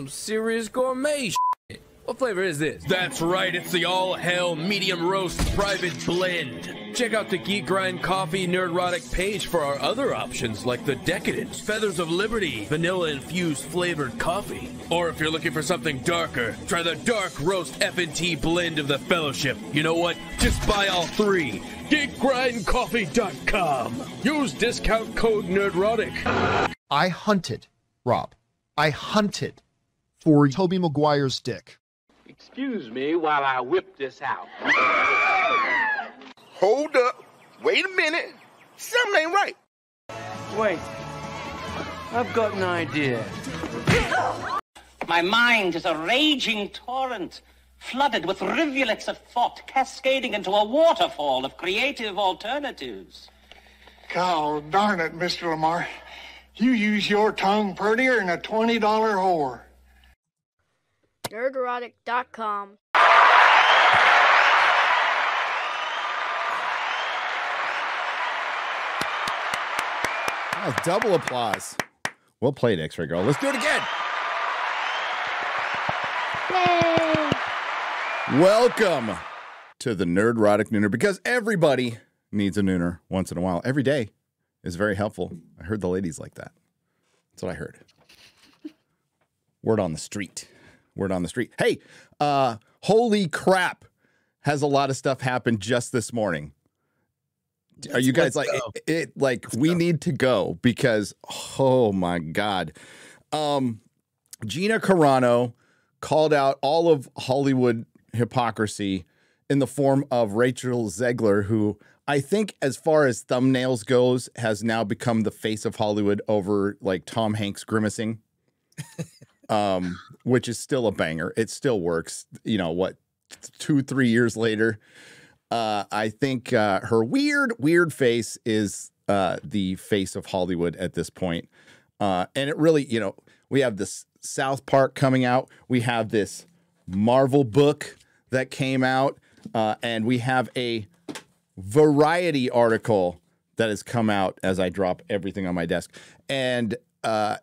Some serious gourmet shit. What flavor is this? That's right, it's the all hell medium roast private blend. Check out the Geek Grind Coffee Nerdrotic page for our other options like the Decadence, Feathers of Liberty, vanilla infused flavored coffee. Or if you're looking for something darker, try the dark roast F&T blend of the Fellowship. You know what? Just buy all three. GeekGrindCoffee.com. Use discount code NERDROTIC. I hunted, Rob. I hunted for Tobey Maguire's dick. Excuse me while I whip this out. Hold up. Wait a minute. Something ain't right. Wait. I've got an idea. My mind is a raging torrent, flooded with rivulets of thought, cascading into a waterfall of creative alternatives. God darn it, Mr. Lamarr. You use your tongue prettier than a $20 whore. Nerdrotic.com. Oh, ah, double applause. Well played, X Ray Girl. Let's do it again. Welcome to the Nerdrotic Nooner because everybody needs a nooner once in a while. Every day is very helpful. I heard the ladies like that. That's what I heard. Word on the street. Word on the street. Hey, uh, holy crap. Has a lot of stuff happened just this morning. Are you guys like it, it like we need to go because oh my god. Um Gina Carano called out all of Hollywood hypocrisy in the form of Rachel Zegler who I think as far as thumbnails goes has now become the face of Hollywood over like Tom Hanks grimacing. um which is still a banger. It still works, you know, what 2 3 years later. Uh, I think uh, her weird, weird face is uh, the face of Hollywood at this point. Uh, and it really, you know, we have this South Park coming out. We have this Marvel book that came out. Uh, and we have a Variety article that has come out as I drop everything on my desk. And uh,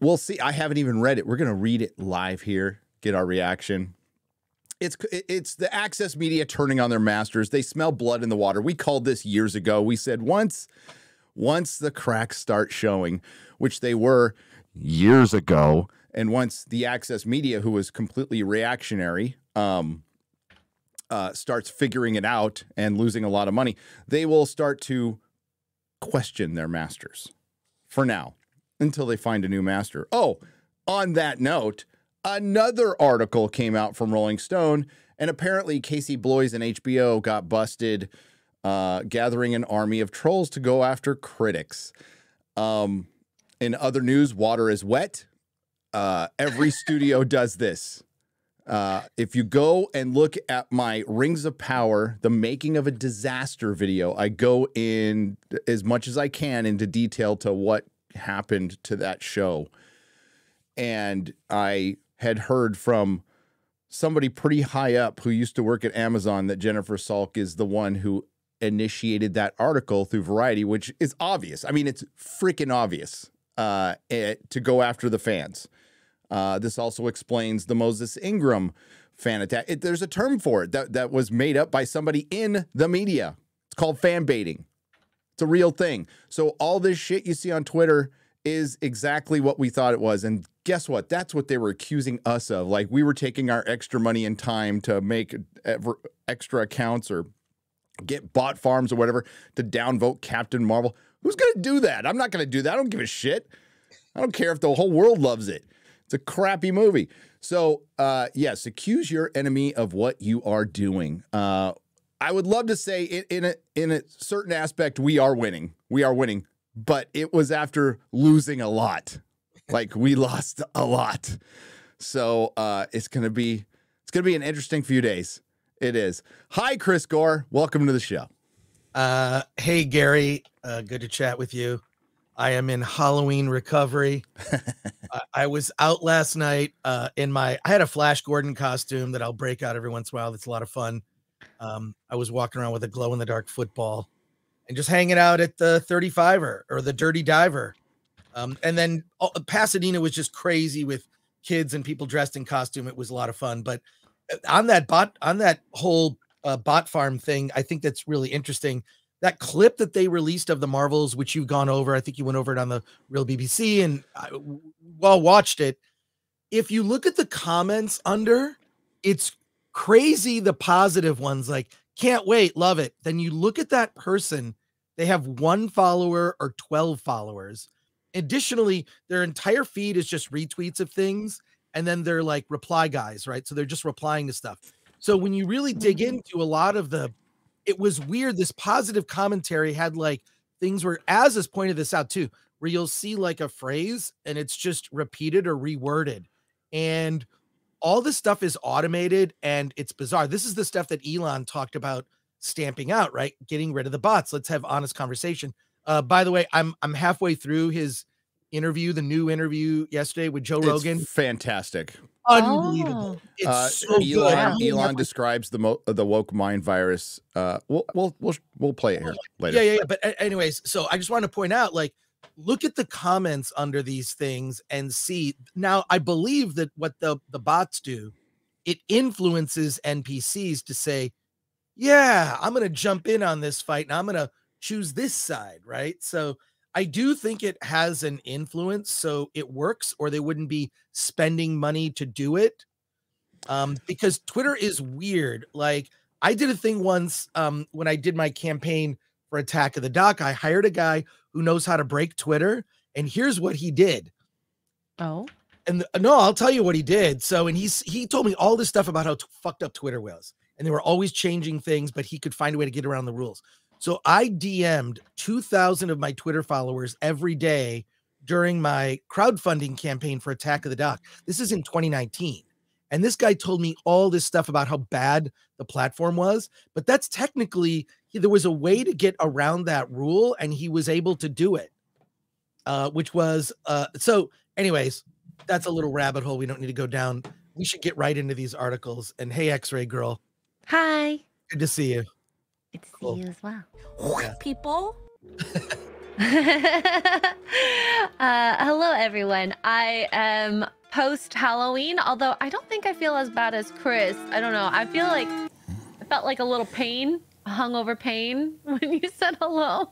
we'll see. I haven't even read it. We're going to read it live here, get our reaction it's it's the access media turning on their masters. They smell blood in the water. We called this years ago. We said once once the cracks start showing, which they were years ago, and once the access media, who was completely reactionary, um, uh, starts figuring it out and losing a lot of money, they will start to question their masters for now until they find a new master. Oh, on that note, another article came out from Rolling Stone, and apparently Casey Bloys and HBO got busted uh, gathering an army of trolls to go after critics. Um, in other news, water is wet. Uh, every studio does this. Uh, if you go and look at my Rings of Power, the making of a disaster video, I go in as much as I can into detail to what happened to that show. And I had heard from somebody pretty high up who used to work at Amazon that Jennifer Salke is the one who initiated that article through Variety, which is obvious. I mean, it's freaking obvious uh, it, to go after the fans. Uh, this also explains the Moses Ingram fan attack. It, there's a term for it that, that was made up by somebody in the media. It's called fan baiting. It's a real thing. So all this shit you see on Twitter is exactly what we thought it was. And guess what? That's what they were accusing us of. Like we were taking our extra money and time to make extra accounts or get bot farms or whatever to downvote Captain Marvel. Who's going to do that? I'm not going to do that. I don't give a shit. I don't care if the whole world loves it. It's a crappy movie. So, uh, yes, accuse your enemy of what you are doing. Uh, I would love to say in, in a in a certain aspect we are winning. We are winning, but it was after losing a lot. Like we lost a lot. So uh it's gonna be it's gonna be an interesting few days. It is. Hi, Chris Gore. Welcome to the show. Uh, hey, Gary. Uh, good to chat with you. I am in Halloween recovery. I, I was out last night uh, in my. I had a Flash Gordon costume that I'll break out every once in a while. That's a lot of fun. Um, I was walking around with a glow in the dark football and just hanging out at the 35er or the Dirty Diver. Um, and then uh, Pasadena was just crazy with kids and people dressed in costume. It was a lot of fun. But uh, on that bot, on that whole uh, bot farm thing, I think that's really interesting. That clip that they released of the Marvels, which you've gone over, I think you went over it on the real BBC and I well watched it. If you look at the comments under, it's crazy the positive ones like can't wait, love it. Then you look at that person, they have one follower or 12 followers. Additionally, their entire feed is just retweets of things and then they're like reply guys, right? So they're just replying to stuff. So when you really dig mm-hmm. into a lot of the, it was weird. This positive commentary had like things where, as has pointed this out too, where you'll see like a phrase and it's just repeated or reworded. And all this stuff is automated and it's bizarre. This is the stuff that Elon talked about stamping out, right? Getting rid of the bots. Let's have honest conversation. Uh, by the way, I'm I'm halfway through his interview, the new interview yesterday with Joe It's Rogan. fantastic. Unbelievable. It's Uh, so Elon good. Elon describes the mo- the woke mind virus. Uh, we'll we'll we'll we'll play it here later. Yeah, yeah, yeah. But anyways, so I just want to point out, like, look at the comments under these things and see. Now, I believe that what the the bots do, it influences NPCs to say, "Yeah, I'm going to jump in on this fight, and I'm going to choose this side." Right. So I do think it has an influence, so it works, or they wouldn't be spending money to do it. Um, because Twitter is weird. Like I did a thing once um when I did my campaign for Attack of the Doc. I hired a guy who knows how to break Twitter, and here's what he did. Oh. And th- no, I'll tell you what he did. So, and he's he told me all this stuff about how fucked up Twitter was, and they were always changing things, but he could find a way to get around the rules. So I DM'd 2,000 of my Twitter followers every day during my crowdfunding campaign for Attack of the Doc. This is in 2019. And this guy told me all this stuff about how bad the platform was, but that's technically there was a way to get around that rule, and he was able to do it. Uh, which was uh, so. Anyways, that's a little rabbit hole we don't need to go down. We should get right into these articles. And hey, X-ray girl, Hi. good to see you. Good to see you as well. Yeah. People. uh, hello, everyone. I am post Halloween, although I don't think I feel as bad as Chris. I don't know. I feel like I felt like a little pain, hungover pain when you said hello.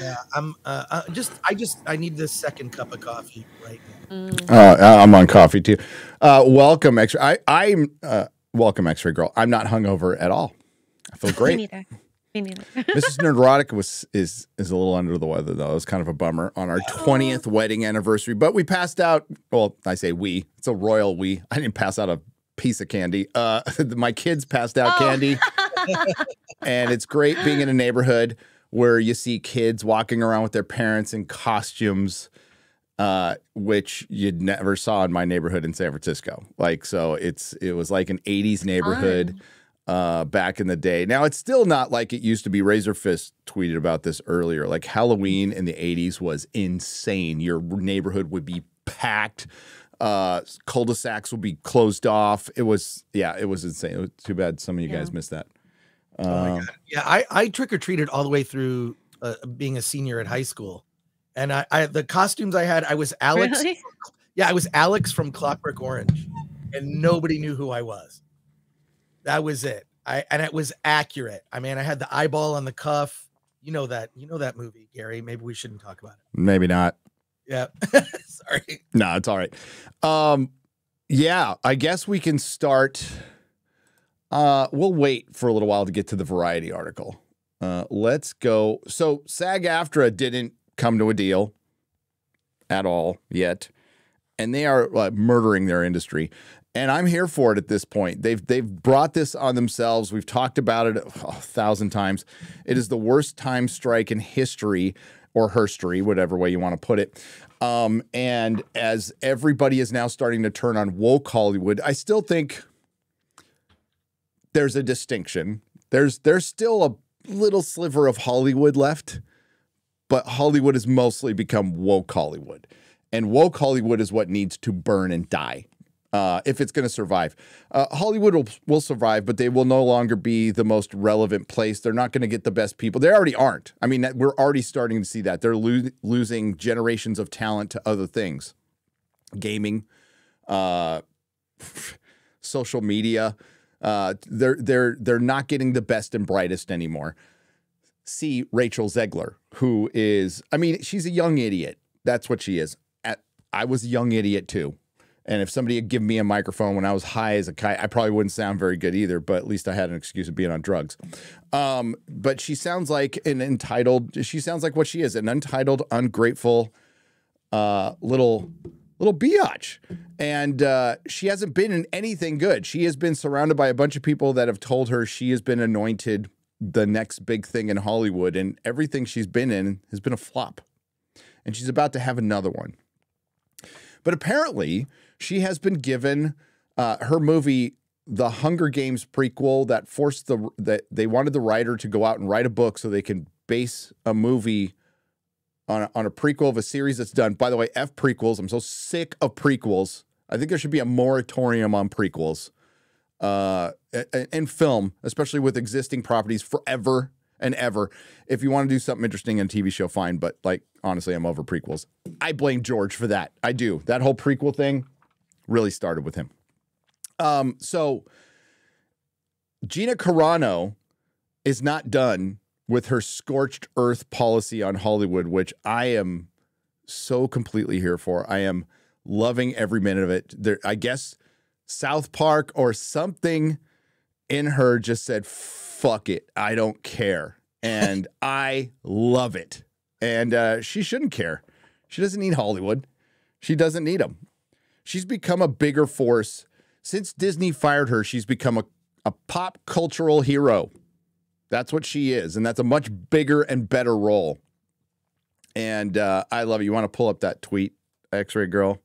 Yeah, I'm uh, uh, just I just I need this second cup of coffee right now. Uh, I'm on coffee too. welcome, Uh, welcome, I'm uh, welcome, X-ray girl. I'm not hungover at all. I feel Me great. neither. Me neither. Mrs. Nerdrotic was is is a little under the weather though. It was kind of a bummer on our twentieth wedding anniversary. But we passed out. Well, I say we. It's a royal we. I didn't pass out a piece of candy. Uh, my kids passed out Oh. candy, and it's great being in a neighborhood where you see kids walking around with their parents in costumes. Uh, which you never saw in my neighborhood in San Francisco. Like, so it's it was like an '80s neighborhood uh, back in the day. Now it's still not like it used to be. Razorfist tweeted about this earlier. Like Halloween in the '80s was insane. Your neighborhood would be packed. Uh, cul-de-sacs would be closed off. It was yeah, it was insane. It was too bad some of you guys missed that. Um, Yeah, I I trick or treated all the way through uh, being a senior at high school, and I, I the costumes I had I was Alex. Really? Yeah, I was Alex from Clockwork Orange, and nobody knew who I was. That was it. I and it was accurate. I mean, I had the eyeball on the cuff. You know that. You know that movie, Gary. Maybe we shouldn't talk about it. maybe not. Yeah. Sorry. No, it's all right. Um, yeah, I guess we can start. Uh, we'll wait for a little while to get to the variety article. Uh, let's go. So SAG AFTRA didn't come to a deal at all yet. and they are uh, murdering their industry. And I'm here for it at this point. They've they've brought this on themselves. We've talked about it a thousand times. It is the worst time strike in history or herstory, whatever way you want to put it. Um, and as everybody is now starting to turn on woke Hollywood, I still think there's a distinction. There's there's still a little sliver of Hollywood left, but Hollywood has mostly become woke Hollywood. And woke Hollywood is what needs to burn and die uh, if it's going to survive. Uh, Hollywood will, will survive, but they will no longer be the most relevant place. They're not going to get the best people. They already aren't. I mean, we're already starting to see that. They're lo- losing generations of talent to other things gaming, uh, social media. Uh, they're they're they're not getting the best and brightest anymore. See Rachel Zegler, who is, I mean, she's a young idiot. That's what she is. At, I was a young idiot too. And if somebody had given me a microphone when I was high as a kite, I probably wouldn't sound very good either, but at least I had an excuse of being on drugs. Um, but she sounds like an entitled, she sounds like what she is an untitled, ungrateful uh, little little biatch. And uh, she hasn't been in anything good. She has been surrounded by a bunch of people that have told her she has been anointed the next big thing in Hollywood, and everything she's been in has been a flop. And she's about to have another one. But apparently, she has been given uh, her movie, The Hunger Games prequel, that forced the that they wanted the writer to go out and write a book so they can base a movie on a, on a prequel of a series that's done. By the way, F prequels. I'm so sick of prequels. I think there should be a moratorium on prequels uh, in film, especially with existing properties forever and ever. If you want to do something interesting in a TV show, fine. But like, honestly, I'm over prequels. I blame George for that. I do. That whole prequel thing really started with him. Um, so Gina Carano is not done with her scorched earth policy on Hollywood, which I am so completely here for. I am loving every minute of it. There, I guess South Park or something in her just said, fuck it. I don't care. And I love it. And uh, she shouldn't care. She doesn't need Hollywood. She doesn't need them. She's become a bigger force. Since Disney fired her, she's become a, a pop cultural hero. That's what she is. And that's a much bigger and better role. And uh, I love it. You want to pull up that tweet, X Ray Girl?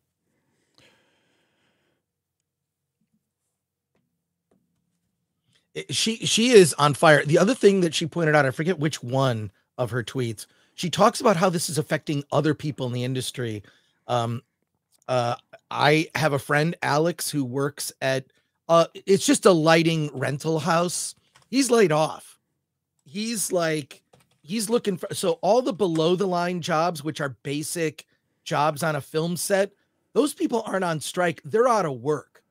she she is on fire. The other thing that she pointed out, I forget which one of her tweets, she talks about how this is affecting other people in the industry. Um, uh, I have a friend, Alex, who works at uh, it's just a lighting rental house. He's laid off. He's like, he's looking for so all the below the line jobs, which are basic jobs on a film set, those people aren't on strike. They're out of work.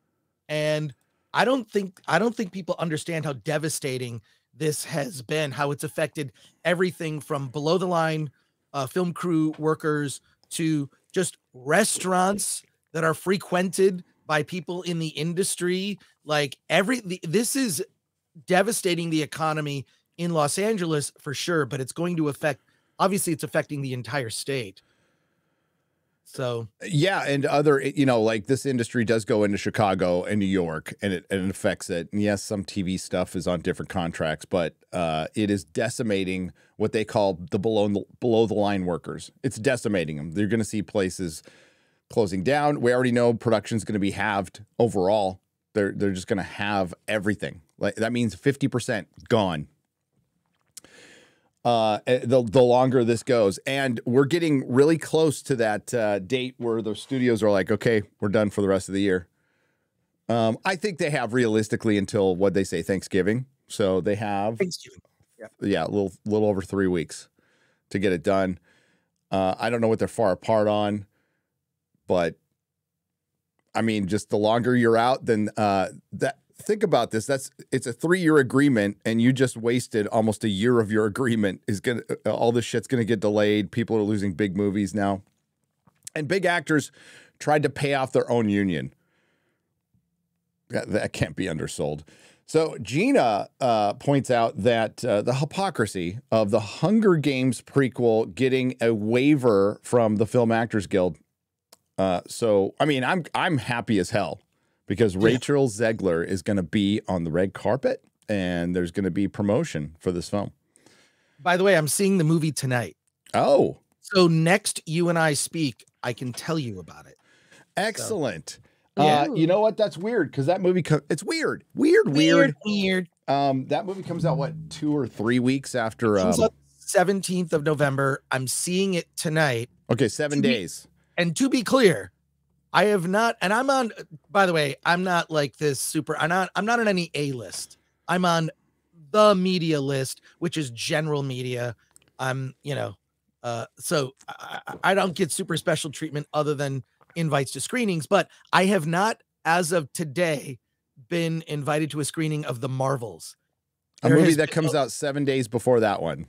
And I don't think I don't think people understand how devastating this has been, how it's affected everything from below the line uh, film crew workers to just restaurants that are frequented by people in the industry. Like every the, this is devastating the economy in Los Angeles for sure, but it's going to affect obviously it's affecting the entire state. So yeah, and other you know like this industry does go into Chicago and New York, and it, and it affects it. And yes, some TV stuff is on different contracts, but uh, it is decimating what they call the below below the line workers. It's decimating them. They're going to see places closing down. We already know production is going to be halved overall. They're they're just going to have everything. Like that means fifty percent gone uh, eh, the the longer this goes, and we're getting really close to that uh, date where the studios are like, okay, we're done for the rest of the year. Um, I think they have realistically until what they say Thanksgiving, so they have Thanksgiving, yeah, yeah, a little little over three weeks to get it done. Uh, I don't know what they're far apart on, but I mean, just the longer you're out, then uh, that think about this. That's it's a three year agreement, and you just wasted almost a year of your agreement. Is gonna uh, all this shit's gonna get delayed. People are losing big movies now, and big actors tried to pay off their own union. That, that can't be undersold. So Gina uh, points out that uh, the hypocrisy of the Hunger Games prequel getting a waiver from the Film Actors Guild. Uh, so I mean, I'm I'm happy as hell because Rachel Zegler is going to be on the red carpet, and there's going to be promotion for this film. By the way, I'm seeing the movie tonight. Oh, So next you and I speak, I can tell you about it. excellent. Yeah. Uh, you know what? That's weird because that movie. It's weird, weird, weird, weird. Um, that movie comes out what two or three weeks after. Um, Comes out 17th of November. I'm seeing it tonight. okay, seven to be- days. And to be clear, I have not, and I'm on. By the way, I'm not like this super. I'm not. I'm not on any A list. I'm on the media list, which is general media. I'm, you know, uh, so I, I don't get super special treatment other than invites to screenings. But I have not, as of today, been invited to a screening of the Marvels. A There movie that comes out seven days before that one.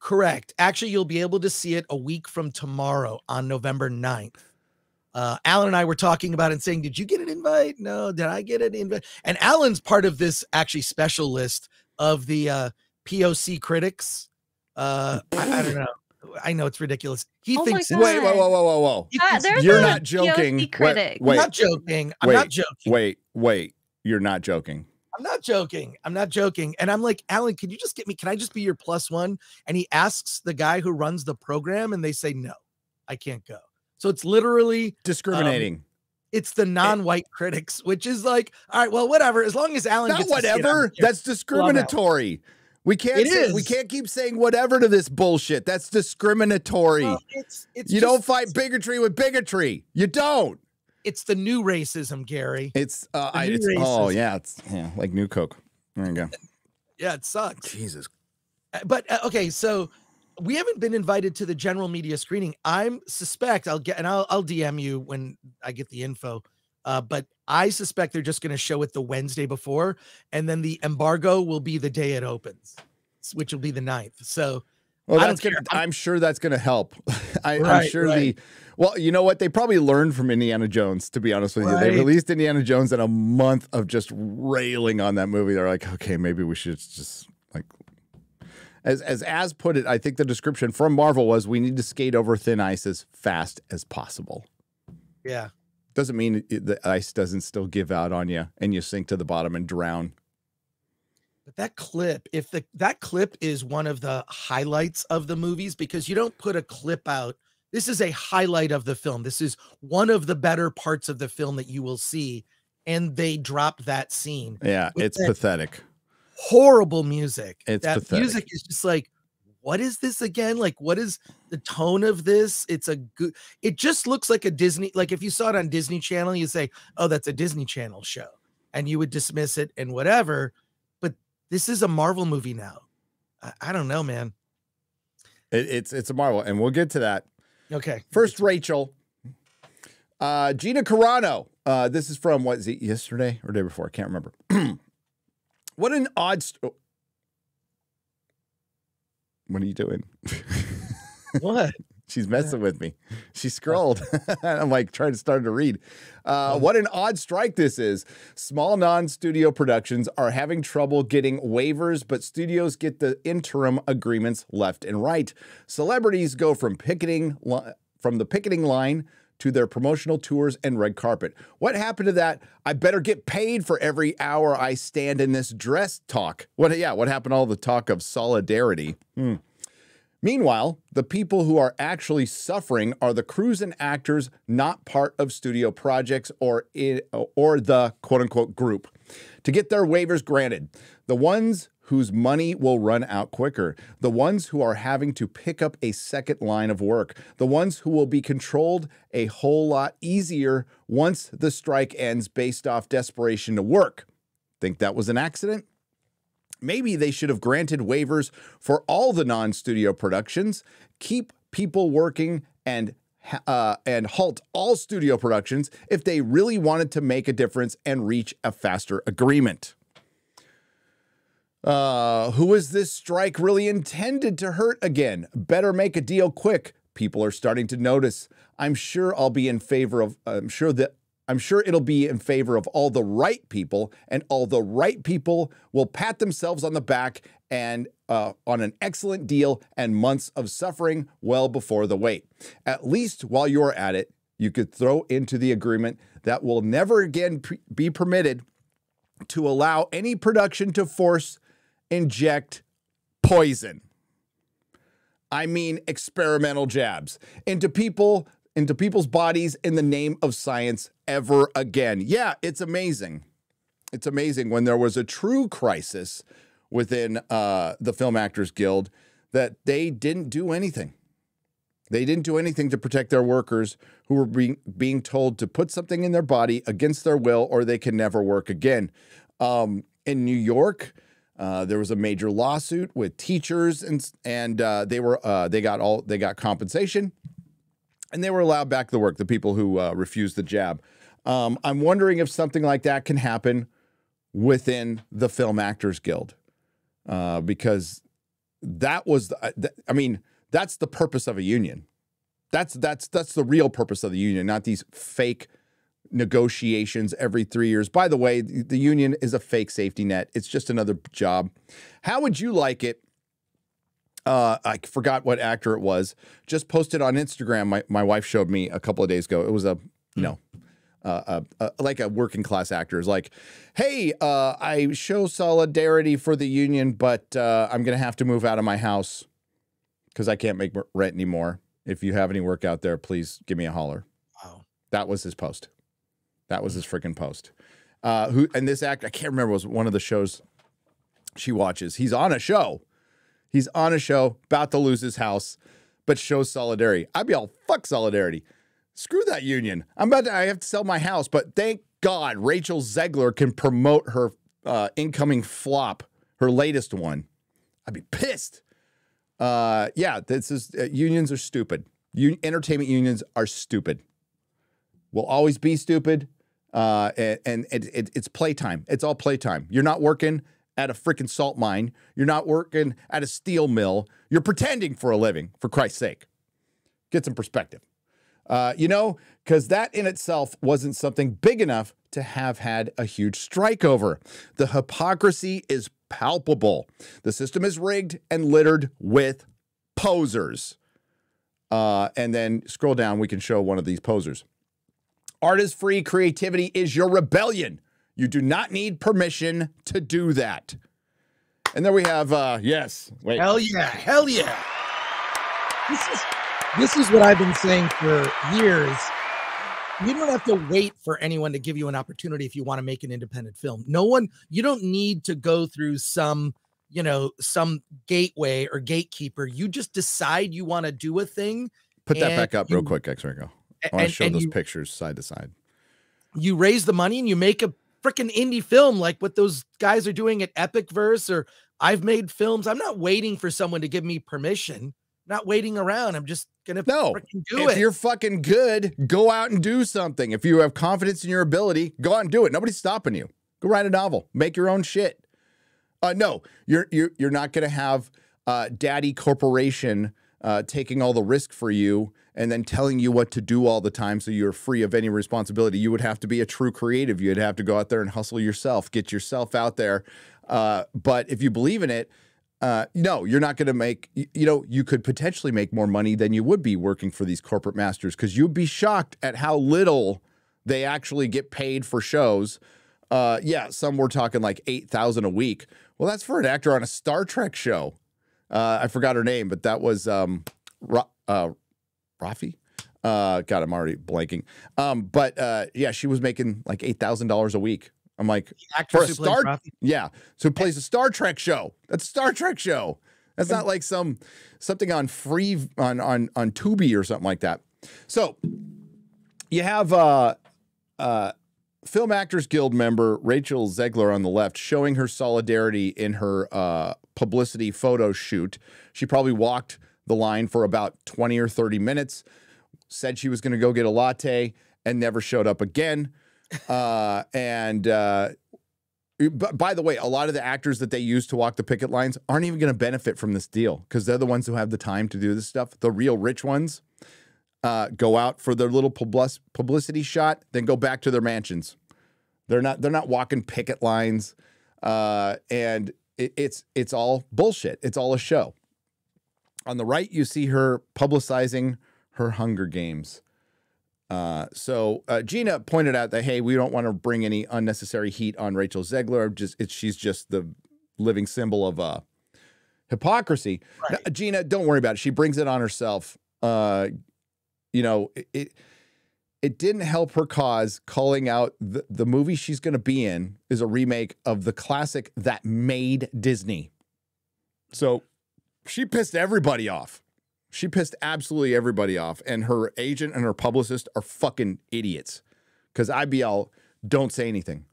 Correct. Actually, you'll be able to see it a week from tomorrow on November 9th. Uh, Alan and I were talking about and saying, Did you get an invite? No, did I get an invite? And Alan's part of this actually special list of the uh, POC critics. Uh, I, I don't know. I know it's ridiculous. He Oh thinks God. Wait, whoa, whoa, whoa, whoa, whoa! Uh, You're not joking. POC Wait, critic. I'm wait, not joking. I'm wait, not joking. wait, wait. You're not joking. I'm not joking. I'm not joking. And I'm like, Alan, can you just get me? Can I just be your plus one? And he asks the guy who runs the program, and they say, no, I can't go. So it's literally Discriminating. it's the non-white critics, which is like, all right, well, whatever. As long as Alan not gets to see it, I whatever. That's discriminatory. We can't. Say, We can't keep saying whatever to this bullshit. That's discriminatory. Well, it's it's you just- don't fight bigotry with bigotry. You don't. It's the new racism, Gary. It's uh, I, it's oh yeah, it's yeah, like new Coke. There you go. Yeah, it sucks. Jesus. Uh, But uh, okay, so we haven't been invited to the general media screening. I'm suspect I'll get and I'll I'll DM you when I get the info. Uh, but I suspect they're just going to show it the Wednesday before, and then the embargo will be the day it opens, which will be the 9th. So Well, I that's don't gonna. care. I'm sure that's gonna help. I, I'm Right, sure right. the. Well, you know what? They probably learned from Indiana Jones. To be honest with you, they released Indiana Jones in a month of just railing on that movie. They're like, okay, maybe we should just like. As as as put it, I think the description from Marvel was we need to skate over thin ice as fast as possible. yeah, Doesn't mean it- the ice doesn't still give out on you and you sink to the bottom and drown. But that clip, if the that clip is one of the highlights of the movies, because you don't put a clip out. This is a highlight of the film. This is one of the better parts of the film that you will see. And they drop that scene. Yeah, With it's that pathetic. Horrible music. It's that pathetic. music is just like, what is this again? Like, what is the tone of this? It's a good, it just looks like a Disney, like if you saw it on Disney Channel, you say, oh, that's a Disney Channel show. And you would dismiss it and whatever. But this is a Marvel movie now. I, I don't know, man. It, it's it's a marvel, and we'll get to that. Okay. First, Rachel. Uh, Gina Carano. Uh, this is from what is it yesterday or day before? I can't remember. what an odd. St- oh. What are you doing? What? She's messing with me. She scrolled. I'm like trying to start to read. Uh, what an odd strike this is. Small non studio productions are having trouble getting waivers, but studios get the interim agreements left and right. Celebrities go from picketing li- from the picketing line to their promotional tours and red carpet. What happened to that? I better get paid for every hour I stand in this dress talk. What yeah, what happened to all the talk of solidarity? Hmm. Meanwhile, the people who are actually suffering are the crews and actors not part of studio projects or or the quote unquote group. To get their waivers granted, the ones whose money will run out quicker, the ones who are having to pick up a second line of work, the ones who will be controlled a whole lot easier once the strike ends based off desperation to work. Think that was an accident? Maybe they should have granted waivers for all the non-studio productions, keep people working, and uh, and halt all studio productions if they really wanted to make a difference and reach a faster agreement. Uh, who is this strike really intended to hurt again? Better make a deal quick. People are starting to notice. I'm sure I'll be in favor of. I'm sure that I'm sure it'll be in favor of all the right people, and all the right people will pat themselves on the back and uh, on an excellent deal and months of suffering well before the wait. At least while you're at it, you could throw into the agreement that will never again be permitted to allow any production to force inject poison. I mean experimental jabs into people into people's bodies in the name of science ever again. Yeah, it's amazing. It's amazing when there was a true crisis within uh, the Film Actors Guild that they didn't do anything. They didn't do anything to protect their workers who were being, being told to put something in their body against their will or they can never work again. Um, in New York, uh, there was a major lawsuit with teachers and and uh, they were uh, they got all they got compensation and they were allowed back to work. The people who uh, refused the jab. Um, I'm wondering if something like that can happen within the Film Actors Guild uh, because that was the, I mean that's the purpose of a union. That's that's that's the real purpose of the union, not these fake negotiations every three years. By the way, the union is a fake safety net. It's just another job. How would you like it? Uh, I forgot what actor it was. Just posted on Instagram. My my wife showed me a couple of days ago. It was a you know. Uh, like a working class actor is like, hey, uh, I show solidarity for the union, but uh, I'm gonna have to move out of my house because I can't make rent anymore. If you have any work out there, please give me a holler. Wow. That was his post. That was his freaking post. Uh, who and this act I can't remember, was one of the shows she watches. He's on a show. He's on a show, about to lose his house, but shows solidarity. I'd be all fuck solidarity. Screw that union. I'm about to, I have to sell my house, but thank God Rachel Zegler can promote her uh, incoming flop, her latest one. I'd be pissed. Uh, yeah, this is uh, unions are stupid. Un- entertainment unions are stupid. Will always be stupid. Uh, and it, it's playtime. It's all playtime. You're not working at a freaking salt mine. You're not working at a steel mill. You're pretending for a living. For Christ's sake, get some perspective. Uh, you know, because that in itself wasn't something big enough to have had a huge strike over. The hypocrisy is palpable. The system is rigged and littered with posers. Uh, and then scroll down, we can show one of these posers. Art is free, creativity is your rebellion. You do not need permission to do that. And then we have, uh, yes, wait. Hell yeah, hell yeah. This is this is what I've been saying for years. You don't have to wait for anyone to give you an opportunity if you want to make an independent film. No one, you don't need to go through some, you know, some gateway or gatekeeper. You just decide you want to do a thing. Put that back up real quick, X Ray. Go. I want to show those you- pictures side to side. you raise the money and you make a freaking indie film like what those guys are doing at Epic Verse or I've made films. I'm not waiting for someone to give me permission. not waiting around. I'm just gonna No, freaking do if it. you're fucking good, go out and do something. If you have confidence in your ability, go out and do it. Nobody's stopping you. Go write a novel. Make your own shit. Uh, no, you're you're you're not gonna have uh, Daddy Corporation uh, taking all the risk for you and then telling you what to do all the time, so you're free of any responsibility. You would have to be a true creative. You'd have to go out there and hustle yourself, get yourself out there. Uh, but if you believe in it, uh, no, you're not going to make, you know, you could potentially make more money than you would be working for these corporate masters because you'd be shocked at how little they actually get paid for shows. Uh, yeah, some were talking like 8,000 a week. Well, that's for an actor on a Star Trek show. Uh, I forgot her name, but that was um, uh, Raffi. Uh, God, I'm already blanking. Um, but uh, yeah, she was making like $8,000 a week. I'm like, for a Star, Raffi? yeah, so it plays a Star Trek show. That's a Star Trek show. That's not like some something on free on on on Tubi or something like that. So you have uh uh Film Actors Guild member Rachel Zegler on the left showing her solidarity in her uh publicity photo shoot. She probably walked the line for about 20 or 30 minutes, said she was going to go get a latte and never showed up again. Uh and uh by the way, a lot of the actors that they use to walk the picket lines aren't even going to benefit from this deal because they're the ones who have the time to do this stuff. The real rich ones uh, go out for their little publicity shot, then go back to their mansions. They're not they're not walking picket lines, uh, and it, it's it's all bullshit. It's all a show. On the right, you see her publicizing her Hunger Games. Uh, so uh, Gina pointed out that hey, we don't want to bring any unnecessary heat on Rachel Zegler. Just it's, she's just the living symbol of uh, hypocrisy. Now, Gina, don't worry about it. She brings it on herself. Uh, you know, it, it it didn't help her cause calling out the, the movie she's going to be in is a remake of the classic that made Disney. So she pissed everybody off. She pissed absolutely everybody off. And her agent and her publicist are fucking idiots. Because IBL, don't say anything.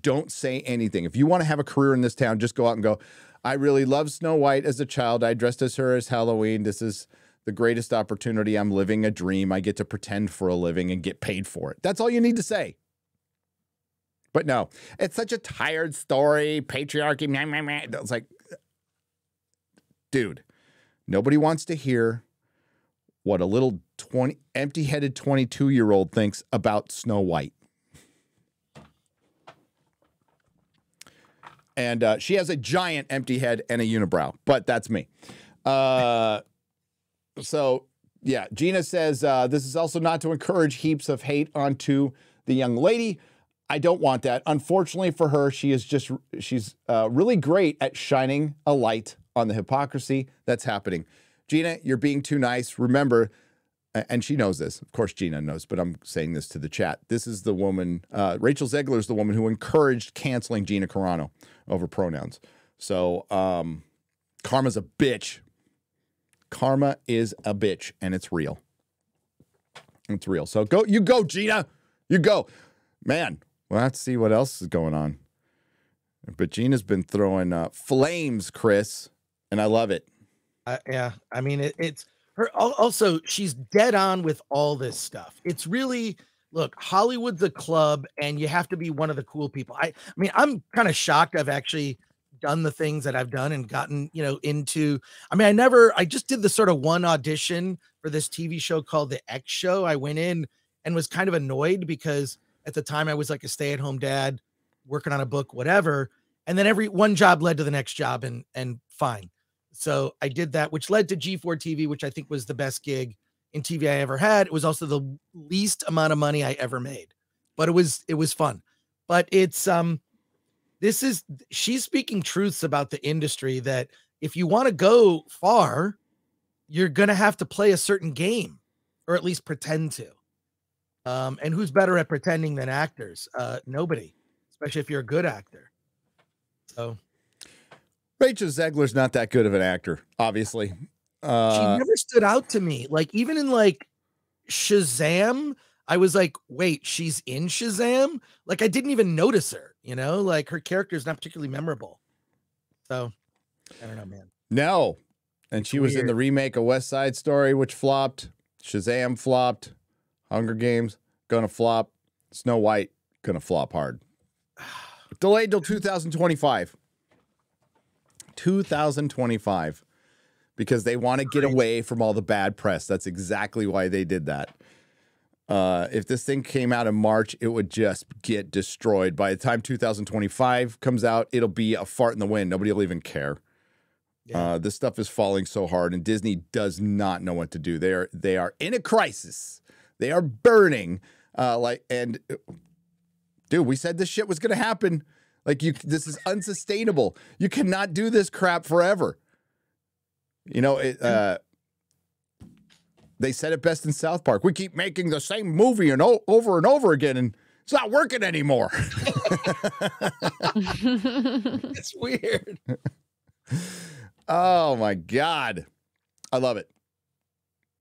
Don't say anything. If you want to have a career in this town, just go out and go, I really loved Snow White as a child. I dressed as her as Halloween. This is the greatest opportunity. I'm living a dream. I get to pretend for a living and get paid for it. That's all you need to say. But no, it's such a tired story. Patriarchy. Meh, meh, meh. It's like, dude, nobody wants to hear what a little 20 empty-headed 22 year old thinks about Snow White. And uh, she has a giant empty head and a unibrow, but that's me. Uh, so yeah, Gina says uh, this is also not to encourage heaps of hate onto the young lady. I don't want that. Unfortunately for her, she is just she's uh, really great at shining a light on the hypocrisy that's happening. Gina, you're being too nice. Remember, and she knows this. Of course, Gina knows, but I'm saying this to the chat. This is the woman. Uh, Rachel Zegler is the woman who encouraged canceling Gina Carano over pronouns. So, um, karma's a bitch. Karma is a bitch, and it's real. It's real. So go, you go, Gina. You go, man. We'll have to see what else is going on. But Gina's been throwing uh, flames, Chris, and I love it. Uh, yeah, I mean it, it's her. Also, she's dead on with all this stuff. It's really look Hollywood's a club, and you have to be one of the cool people. I, I mean, I'm kind of shocked. I've actually done the things that I've done and gotten you know into. I mean, I never. I just did the sort of one audition for this TV show called The X Show. I went in and was kind of annoyed because at the time I was like a stay-at-home dad working on a book, whatever. And then every one job led to the next job, and and fine. So I did that, which led to G4 TV, which I think was the best gig in TV I ever had. It was also the least amount of money I ever made, but it was it was fun. But it's um, this is she's speaking truths about the industry that if you want to go far, you're gonna have to play a certain game, or at least pretend to. Um, and who's better at pretending than actors? Uh, nobody, especially if you're a good actor. So Rachel Zegler's not that good of an actor, obviously. she Uh, never stood out to me. Like even in like Shazam, I was like, wait, she's in Shazam? Like I didn't even notice her, you know, like her character is not particularly memorable. So I don't know, man. no. And she was in the remake of West Side Story, which flopped. Shazam flopped. Hunger Games, gonna flop. Snow White, gonna flop hard. Delayed till 2025. 2025. Because they want to get away from all the bad press. That's exactly why they did that. Uh, if this thing came out in March, it would just get destroyed. By the time 2025 comes out, it'll be a fart in the wind. Nobody will even care. Uh, this stuff is falling so hard, and Disney does not know what to do. They are they are in a crisis. They are burning. Uh, like and dude, we said this shit was gonna happen. Like you, this is unsustainable. You cannot do this crap forever. You know it. Uh, they said it best in South Park. We keep making the same movie and o- over and over again, and it's not working anymore. it's weird. Oh my god, I love it.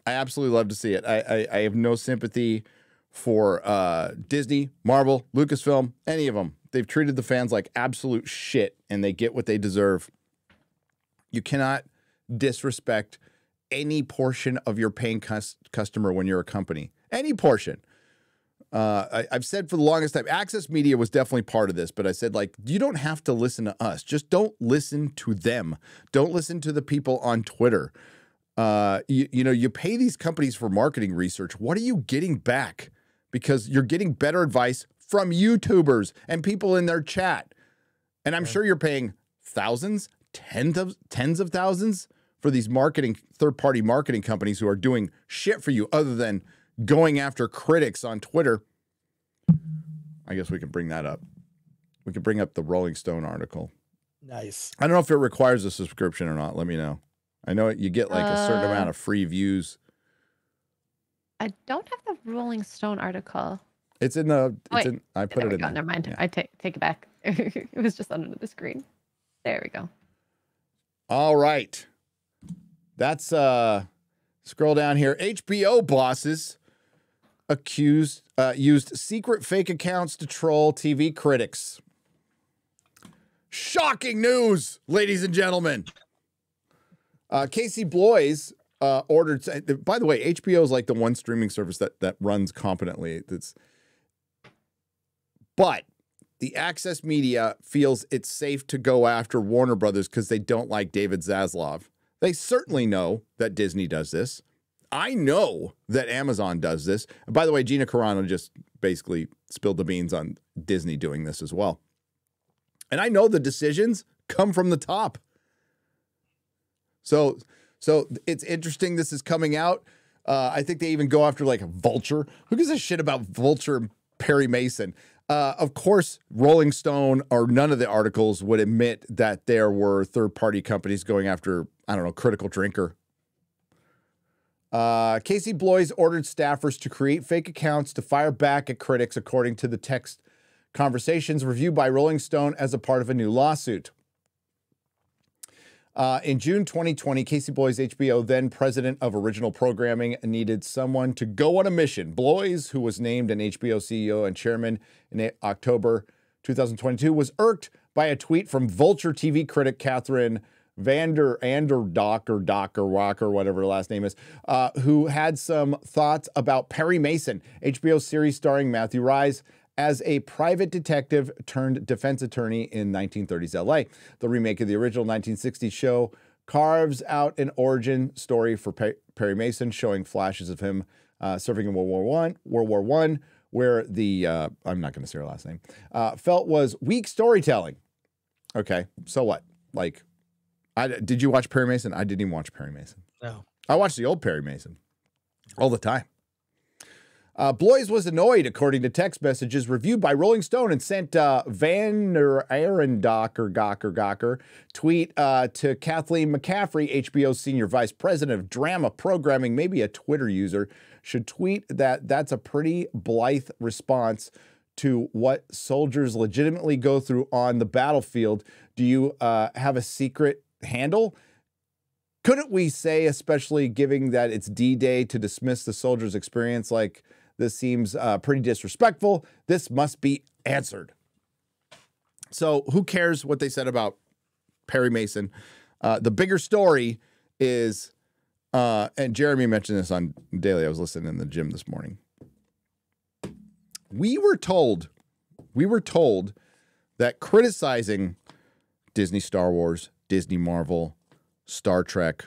I absolutely love to see it. I I, I have no sympathy for uh, Disney, Marvel, Lucasfilm, any of them. They've treated the fans like absolute shit, and they get what they deserve. You cannot disrespect any portion of your paying cus- customer when you're a company. Any portion. Uh, I, I've said for the longest time, Access Media was definitely part of this, but I said, like, you don't have to listen to us. Just don't listen to them. Don't listen to the people on Twitter. Uh, you, you know, you pay these companies for marketing research. What are you getting back? Because you're getting better advice from YouTubers and people in their chat. And I'm sure you're paying thousands, tens of tens of thousands for these marketing third-party marketing companies who are doing shit for you other than going after critics on Twitter. I guess we can bring that up. We can bring up the Rolling Stone article. Nice. I don't know if it requires a subscription or not. Let me know. I know you get like a certain Uh, amount of free views. I don't have the Rolling Stone article. It's in the. It's Wait, in, I put it in. go. there. Never mind. I take take it back. it was just under the screen. There we go. All right. That's uh scroll down here. HBO bosses accused uh used secret fake accounts to troll TV critics. Shocking news, ladies and gentlemen. Uh Casey Bloys uh ordered by the way, HBO is like the one streaming service that that runs competently. That's but the Access Media feels it's safe to go after Warner Brothers because they don't like David Zaslav. They certainly know that Disney does this. I know that Amazon does this. By the way, Gina Carano just basically spilled the beans on Disney doing this as well. And I know the decisions come from the top. So, so it's interesting. This is coming out. Uh, I think they even go after like Vulture. Who gives a shit about Vulture and Perry Mason? Uh, of course, Rolling Stone or none of the articles would admit that there were third party companies going after, I don't know, Critical Drinker. Uh, Casey Bloys ordered staffers to create fake accounts to fire back at critics, according to the text conversations reviewed by Rolling Stone as a part of a new lawsuit. Uh, in June 2020, Casey Bloys, HBO, then president of original programming, needed someone to go on a mission. Bloys, who was named an HBO CEO and chairman in October 2022, was irked by a tweet from Vulture TV critic Catherine Vander Anderdock or Dock or Rock or whatever her last name is, uh, who had some thoughts about Perry Mason, HBO series starring Matthew Rhys as a private detective turned defense attorney in 1930s LA. The remake of the original 1960s show carves out an origin story for Perry Mason, showing flashes of him uh, serving in World War One, World War One, where the uh, I'm not going to say her last name uh, felt was weak storytelling. Okay, so what? Like, I did you watch Perry Mason? I didn't even watch Perry Mason. No. I watched the old Perry Mason all the time. Uh, Bloys was annoyed, according to text messages reviewed by Rolling Stone, and sent uh, Van der Arendock or Gawker Gawker tweet uh, to Kathleen McCaffrey, HBO's senior vice president of drama programming, maybe a Twitter user, should tweet that that's a pretty blithe response to what soldiers legitimately go through on the battlefield. Do you uh, have a secret handle? Couldn't we say, especially giving that it's D Day, to dismiss the soldiers' experience like this seems uh, pretty disrespectful? This must be answered. So, who cares what they said about Perry Mason? Uh, the bigger story is, uh, and Jeremy mentioned this on Daily. I was listening in the gym this morning. We were told, we were told that criticizing Disney Star Wars, Disney Marvel, Star Trek,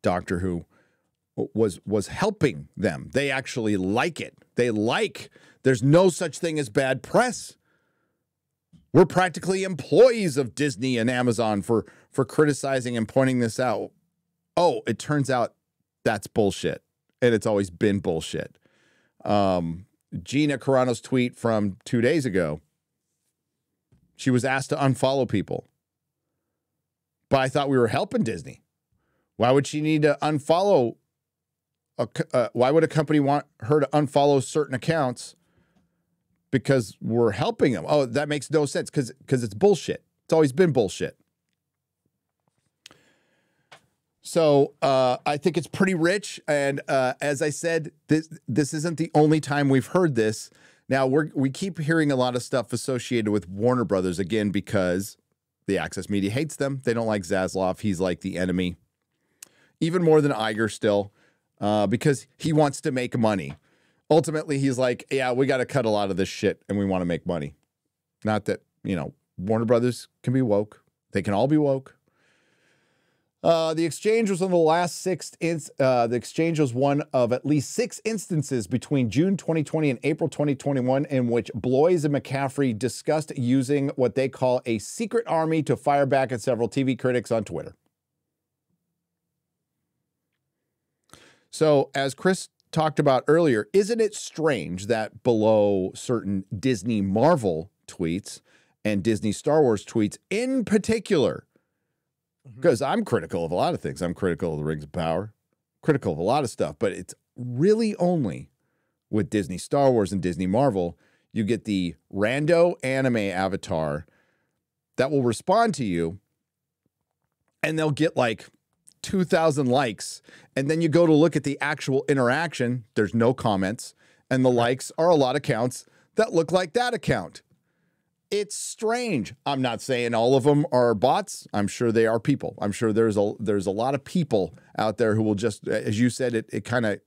Doctor Who was was helping them. They actually like it. They like there's no such thing as bad press. We're practically employees of Disney and Amazon for for criticizing and pointing this out. Oh, it turns out that's bullshit. And it's always been bullshit. Um, Gina Carano's tweet from two days ago. She was asked to unfollow people. But I thought we were helping Disney. Why would she need to unfollow? A, uh, why would a company want her to unfollow certain accounts? Because we're helping them. Oh, that makes no sense because because it's bullshit. It's always been bullshit. So uh, I think it's pretty rich, and uh, as I said, this this isn't the only time we've heard this. Now we we keep hearing a lot of stuff associated with Warner Brothers again because the Access Media hates them. They don't like Zaslav. He's like the enemy, even more than Iger still, uh, because he wants to make money. Ultimately, he's like, yeah, we got to cut a lot of this shit, and we want to make money. Not that you know Warner Brothers can be woke. They can all be woke. Uh, the exchange was on the last six. Inst- uh, the exchange was one of at least six instances between June 2020 and April 2021 in which Bloys and McCaffrey discussed using what they call a secret army to fire back at several TV critics on Twitter. So, as Chris talked about earlier, isn't it strange that below certain Disney Marvel tweets and Disney Star Wars tweets in particular, mm-hmm. because I'm critical of a lot of things. I'm critical of the Rings of Power, critical of a lot of stuff, but it's really only with Disney Star Wars and Disney Marvel, you get the rando anime avatar that will respond to you and they'll get like 2,000 likes. And then you go to look at the actual interaction, there's no comments, and the likes are a lot of accounts that look like that account. It's strange. I'm not saying all of them are bots. I'm sure they are people. I'm sure there's a there's a lot of people out there who will just, as you said, it it kind of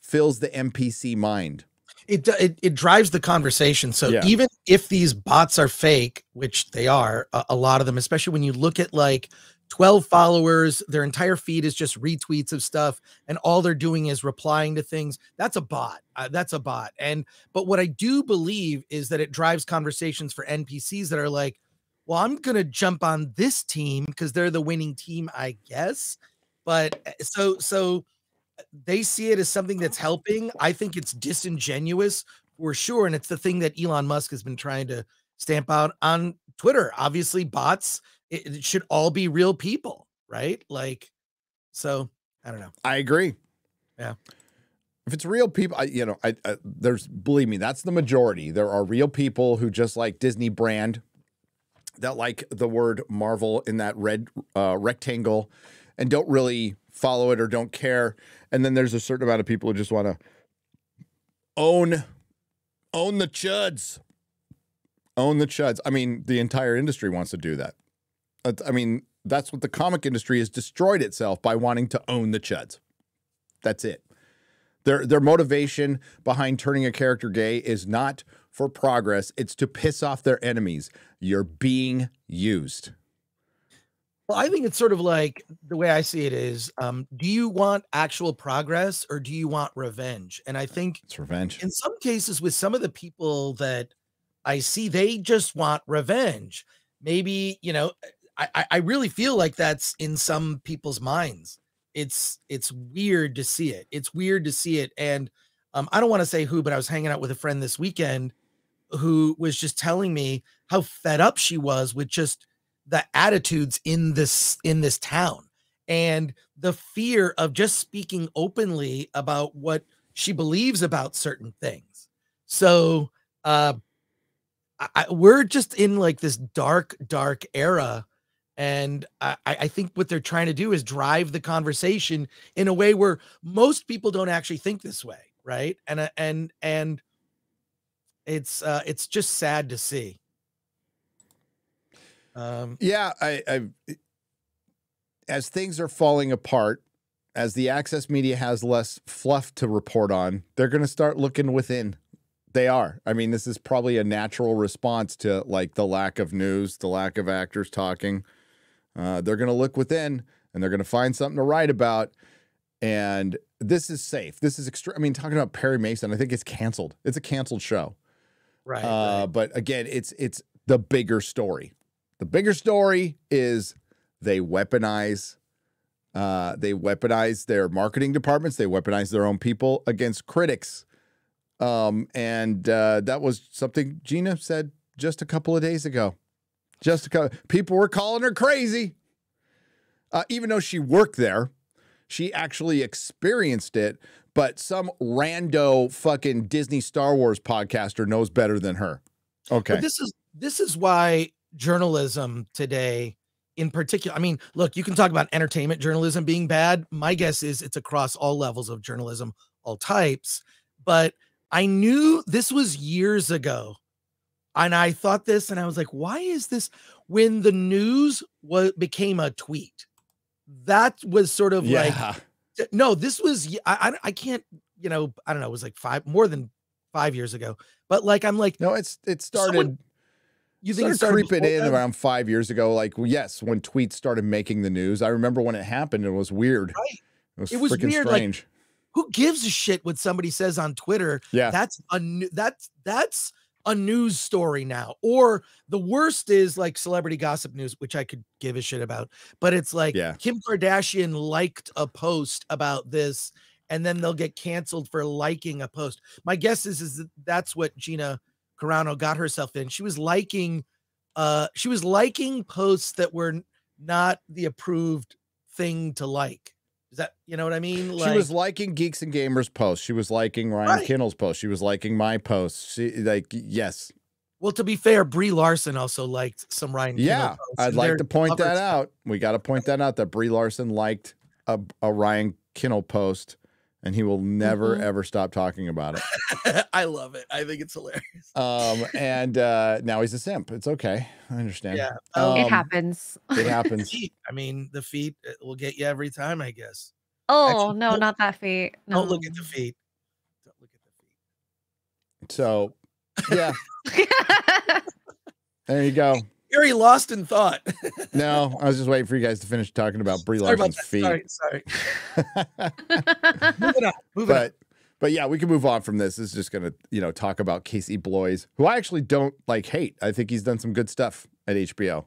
fills the NPC mind. It, uh, it it drives the conversation. So Yeah. even if these bots are fake, which they are, a, a lot of them, especially when you look at like 12 followers, their entire feed is just retweets of stuff, and all they're doing is replying to things. That's a bot. Uh, that's a bot. And but what I do believe is that it drives conversations for NPCs that are like, well, I'm gonna jump on this team because they're the winning team, I guess. But uh, so so they see it as something that's helping. I think it's disingenuous for sure. And it's the thing that Elon Musk has been trying to stamp out on Twitter. Obviously, bots, it, it should all be real people, right? Like, so I don't know. I agree. Yeah. If it's real people, I, you know, I, I there's believe me, that's the majority. There are real people who just like Disney brand that like the word Marvel in that red uh, rectangle and don't really follow it or don't care. And then there's a certain amount of people who just want to own own the chuds. Own the chuds. I mean, the entire industry wants to do that. That's- I mean, that's what the comic industry has destroyed itself by wanting to own the chuds. That's it. Their their motivation behind turning a character gay is not for progress, it's to piss off their enemies. You're being used. Well, I think it's sort of like the way I see it is um, do you want actual progress or do you want revenge? And I think It's revenge. in some cases with some of the people that I see, they just want revenge. Maybe, you know, I, I- really feel like that's in some people's minds. It's it's weird to see it. It's weird to see it. And um, I don't want to say who, but I was hanging out with a friend this weekend who was just telling me how fed up she was with just the attitudes in this in this town and the fear of just speaking openly about what she believes about certain things. So uh I- we're just in like this dark, dark era. And I, I think what they're trying to do is drive the conversation in a way where most people don't actually think this way, right? And uh, and and it's uh it's just sad to see. Um Yeah, I, I as things are falling apart, as the access media has less fluff to report on, they're going to start looking within. They are. I mean, this is probably a natural response to like the lack of news, the lack of actors talking. Uh, they're going to look within and they're going to find something to write about. And this is safe. This is extreme. I mean, talking about Perry Mason, I think it's canceled. It's a canceled show. right. Uh, but again, it's it's the bigger story. The bigger story is they weaponize uh, they weaponize their marketing departments, they weaponize their own people against critics. Um, and uh, that was something Gina said just a couple of days ago. Just a couple, people were calling her crazy. Uh, even though she worked there, she actually experienced it, but some rando fucking Disney Star Wars podcaster knows better than her. Okay. But this is this is why journalism today in particular I mean look you can talk about entertainment journalism being bad my guess is it's across all levels of journalism all types but I knew this was years ago and I thought this and I was like why is this when the news was became a tweet that was sort of like yeah. Th- no this was I I can't you know i don't know it was like five more than five years ago but like i'm like No, it's it started. Someone- you think started it started creeping in around five years ago. Like, yes, when tweets started making the news, I remember when it happened. It was weird. Right. It was, It was freaking weird, like, strange. who gives a shit what somebody says on twitter yeah. that's a new that's that's a news story now or the worst is like celebrity gossip news which i could give a shit about but it's like Yeah. kim kardashian liked a post about this and then they'll get canceled for liking a post. My guess is is that that's what Gina Carano got herself in. She was liking uh she was liking posts that were not the approved thing to like. Is that you know what I mean? she was liking Geeks and Gamers posts. She was liking Ryan Right. Kinnell's post. She was liking my posts. She like yes. well, to be fair, Brie Larson also liked some Ryan. Kinnell Yeah, posts, I'd like to point that lovers. out. We got to point that out that Brie Larson liked a, a Ryan Kinnell post, and he will never Mhm. ever stop talking about it. I love it. I think it's hilarious. Um, and uh, now he's a simp. It's okay. I understand. Yeah. Um, it happens. It happens. I mean, the feet uh, will get you every time, I guess. Oh Actually, no, don't- not that feet. No. Don't look at the feet. Don't look at the feet. So, yeah, there you go. Very lost in thought. No, I was just waiting for you guys to finish talking about Brie Sorry about Larson's that. feet. Sorry, sorry. Moving on. Moving on. but but yeah, we can move on from this. This is just gonna you know talk about Casey Bloys, who I actually don't like hate. I think he's done some good stuff at HBO.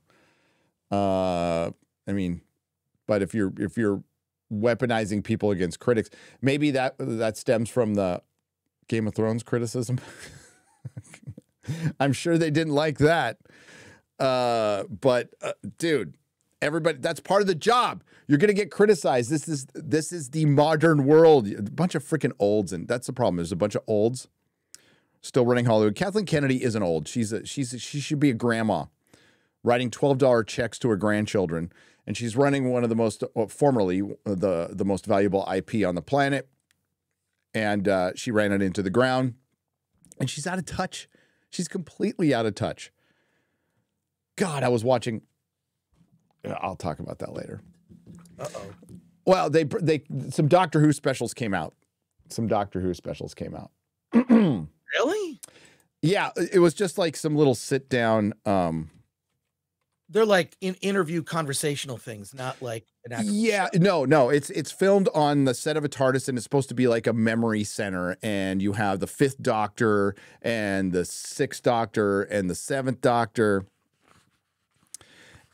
Uh, I mean, but if you're if you're weaponizing people against critics, maybe that that stems from the Game of Thrones criticism. I'm sure they didn't like that. Uh, but uh, dude, everybody that's part of the job. You're gonna get criticized. This is this is the modern world. A bunch of freaking olds, and that's the problem. There's a bunch of olds still running Hollywood. Kathleen Kennedy isn't old. She's a, she's a, she should be a grandma, writing twelve dollar checks to her grandchildren, and she's running one of the most uh, formerly the the most valuable IP on the planet. And uh, she ran it into the ground, and she's out of touch. She's completely out of touch. God, I was watching. I'll talk about that later. Uh oh. Well, they they some Doctor Who specials came out. Some Doctor Who specials came out. Really? Yeah, it was just like some little sit down. Um, They're like in interview conversational things, not like an actual yeah, no, no, it's it's filmed on the set of a TARDIS, and it's supposed to be like a memory center. And you have the fifth Doctor, and the sixth Doctor, and the seventh Doctor.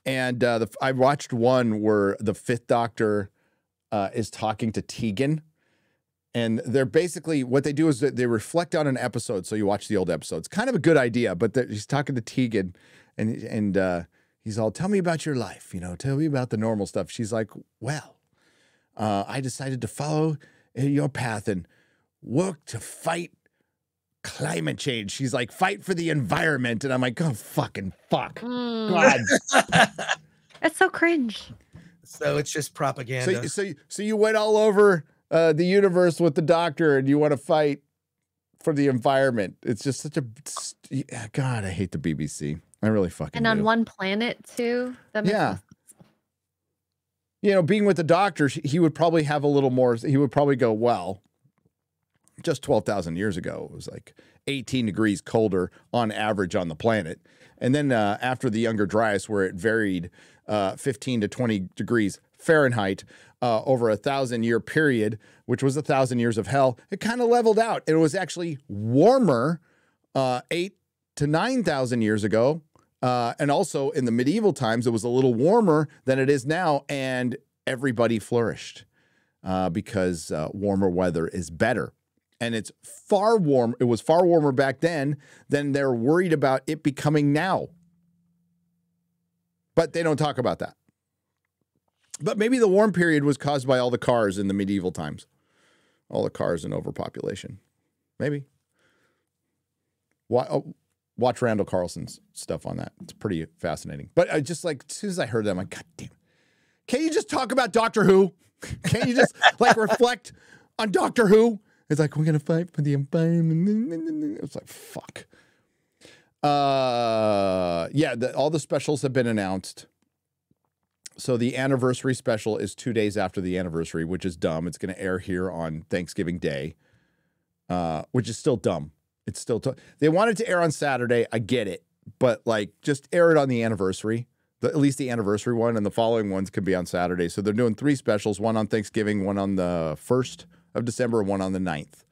And uh, the, I watched one where the fifth Doctor uh, is talking to Tegan. And they're basically what they do is that they reflect on an episode. So you watch the old episodes. Kind of a good idea, but he's talking to Tegan, and and uh, he's all, "Tell me about your life. You know, tell me about the normal stuff." She's like, "Well, uh, I decided to follow uh, your path and work to fight climate change." She's like, "Fight for the environment," and I'm like, "Oh fucking fuck, Mm. God." It's so cringe. So it's just propaganda. you- so, you- so you went all over uh, the universe with the doctor, and you want to fight for the environment. It's just such a yeah, God. I hate the BBC. I really fucking And on do. one planet too. That makes yeah. You know, being with the doctor, he would probably have a little more. He would probably go, well, just 12,000 years ago, it was like 18 degrees colder on average on the planet. And then uh, after the Younger Dryas, where it varied uh, 15 to 20 degrees Fahrenheit uh, over a thousand year period, which was a thousand years of hell, it kind of leveled out. It was actually warmer uh, eight to 9,000 years ago. Uh, and also in the medieval times, it was a little warmer than it is now, and everybody flourished uh, because warmer weather is better. And it's far warm. It was far warmer back then than they're worried about it becoming now. But they don't talk about that. But maybe the warm period was caused by all the cars in the medieval times, all the cars and overpopulation. Maybe. Wa- oh, Watch Randall Carlson's stuff on that. It's pretty fascinating. But I just like as soon as I heard that, I'm like, God damn! Can't you just talk about Doctor Who? Can't you just like reflect on Doctor Who? It's like we're gonna fight for the environment. It's like fuck. Uh, yeah. The, all the specials have been announced. So the anniversary special is two days after the anniversary, which is dumb. It's going to air here on Thanksgiving Day, uh, which is still dumb. It's still they wanted to air on Saturday. I get it, but like just air it on the anniversary. The, at least the anniversary one and the following ones could be on Saturday. So they're doing three specials: one on Thanksgiving, one on the first of December, one on the 9th.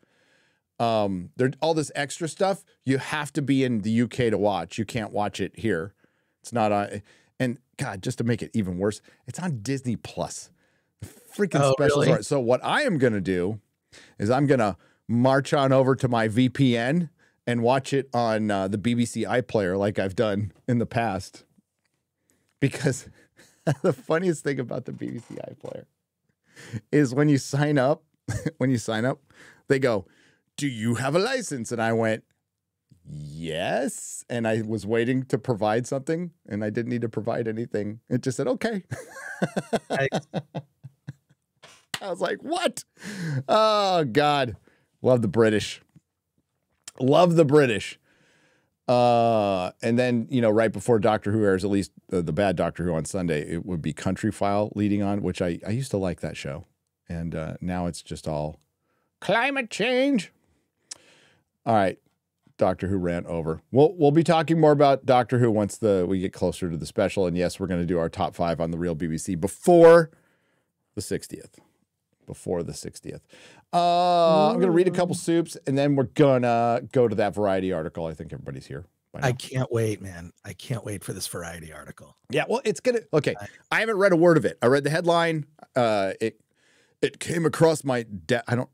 Um, there all this extra stuff. You have to be in the UK to watch. You can't watch it here. It's not on. And God, just to make it even worse, it's on Disney Plus. Freaking Oh, specials really? are. So what I am gonna do is I'm gonna march on over to my VPN and watch it on uh, the BBC iPlayer like I've done in the past. Because the funniest thing about the BBC iPlayer is when you sign up, when you sign up, they go, "Do you have a license?" And I went, "Yes." And I was waiting to provide something, and I didn't need to provide anything. It just said, "Okay." I was like, "What?" Oh God, love the British. Love the British. Uh, and then you know, right before Doctor Who airs, at least uh, the bad Doctor Who on Sunday, it would be Countryfile leading on, which I I used to like that show, and uh, now it's just all climate change. All right, Doctor Who rant over. We'll we'll be talking more about Doctor Who once the we get closer to the special, and yes, we're going to do our top five on the real BBC before the 60th. Before the 60th. Uh, I'm going to read a couple soups and then we're going to go to that variety article. I think everybody's here. I can't wait, man. I can't wait for this variety article. Yeah, well, it's gonna okay. I haven't read a word of it. I read the headline. Uh, it it came across my desk. I don't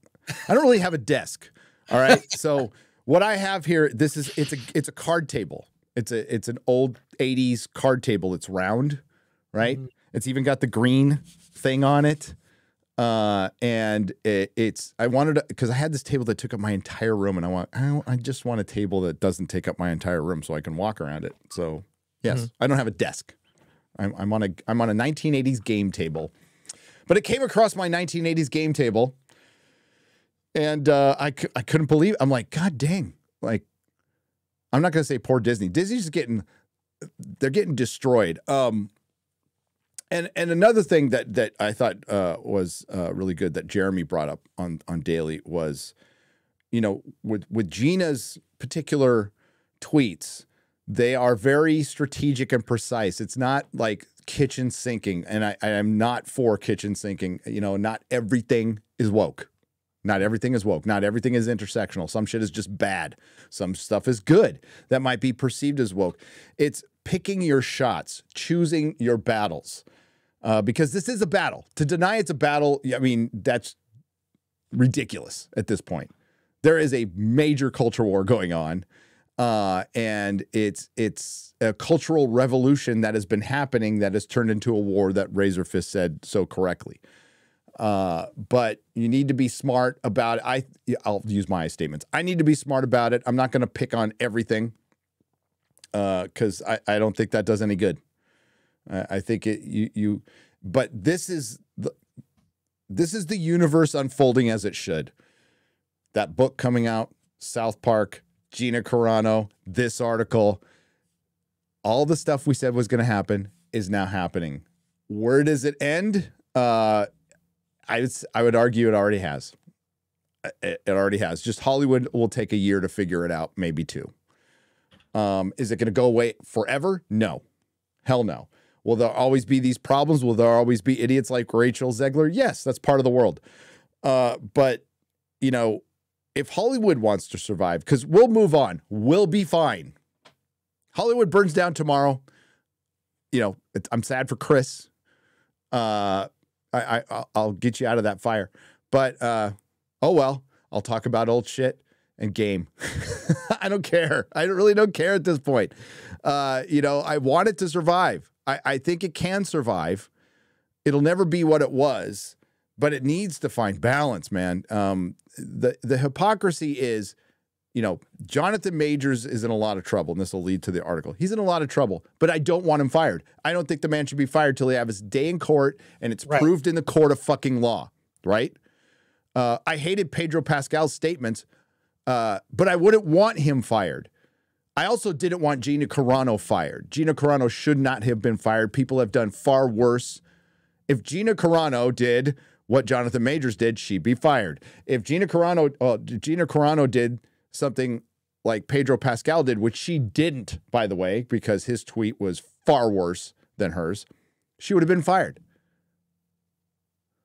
I don't really have a desk. All right, so what I have here, this is it's a it's a card table. It's a it's an old '80s card table. It's round, right? It's even got the green thing on it. Uh, and it, it's I wanted to because I had this table that took up my entire room, and I want I, I just want a table that doesn't take up my entire room so I can walk around it. So yes, I don't have a desk. I'm, I'm on a I'm on a 1980s game table, but it came across my 1980s game table, and uh, I I couldn't believe. I'm like, God dang! Like, I'm not gonna say poor Disney. Disney's getting they're getting destroyed. Um, and and another thing that that I thought uh, was uh, really good that Jeremy brought up on on Daily was, you know, with with Gina's particular tweets, they are very strategic and precise. It's not like kitchen sinking, and I, I am not for kitchen sinking. You know, not everything is woke. Not everything is woke. Not everything is intersectional. Some shit is just bad. Some stuff is good that might be perceived as woke. It's picking your shots, choosing your battles, uh, because this is a battle. To deny it's a battle, I mean, that's ridiculous at this point. There is a major culture war going on, uh, and it's it's a cultural revolution that has been happening that has turned into a war that Razorfist said so correctly. Uh, but you need to be smart about it. I I'll use my statements. I need to be smart about it. I'm not going to pick on everything because I, I don't think that does any good. I, I think it you you but this is the this is the universe unfolding as it should. That book coming out, South Park, Gina Carano, this article, all the stuff we said was going to happen is now happening. Where does it end? Uh, I would I would argue it already has. It, it already has. Just Hollywood will take a year to figure it out, maybe two. Um, is it going to go away forever? No, hell no. Will there always be these problems? Will there always be idiots like Rachel Zegler? Yes, that's part of the world. Uh, but you know, if Hollywood wants to survive, because we'll move on, we'll be fine. Hollywood burns down tomorrow. You know, I'm sad for Chris. Uh, I, I I'll- I'll get you out of that fire. But uh, oh well, I'll talk about old shit and game. I don't care. I really don't care at this point. Uh, you know, I want it to survive. I, I think it can survive. It'll never be what it was, but it needs to find balance, man. Um, the the hypocrisy is, you know, Jonathan Majors is in a lot of trouble, and this will lead to the article. He's in a lot of trouble, but I don't want him fired. I don't think the man should be fired till he have his day in court and it's proved in the court of fucking law, right? Uh, I hated Pedro Pascal's statements, uh, but I wouldn't want him fired. I also didn't want Gina Carano fired. Gina Carano should not have been fired. People have done far worse. If Gina Carano did what Jonathan Majors did, she'd be fired. If Gina Carano, uh, Gina Carano did something like Pedro Pascal did, which she didn't, by the way, because his tweet was far worse than hers, she would have been fired.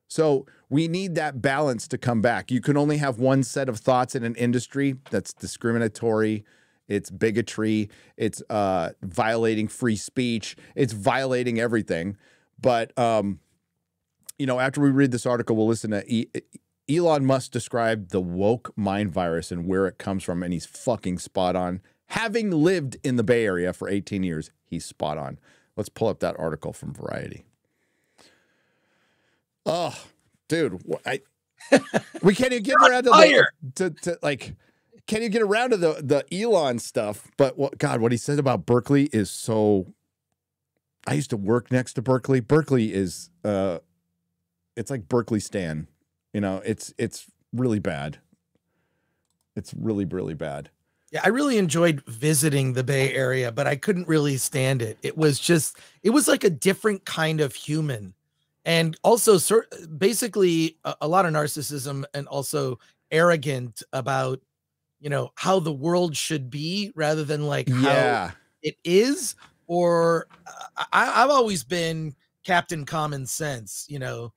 So we need that balance to come back. You can only have one set of thoughts in an industry that's discriminatory. It's bigotry. It's uh, violating free speech. It's violating everything. But um, you know, after we read this article, we'll listen to e- Elon Musk describe the woke mind virus and where it comes from, and he's fucking spot on. Having lived in the Bay Area for 18 years, he's spot on. Let's pull up that article from Variety. Oh, dude, I we can't even get around to, the, to, to like can't even get around to the the Elon stuff. But what God, what he said about Berkeley is so. I used to work next to Berkeley. Berkeley is uh, it's like Berkeley Stan. You know, it's it's really bad. It's really really bad. Yeah, I really enjoyed visiting the Bay Area, but I couldn't really stand it. It was just, it was like a different kind of human. And also, sort basically, a, a lot of narcissism and also arrogant about, you know, how the world should be rather than like yeah. how it is. Or uh, I, I've always been Captain Common Sense, you know,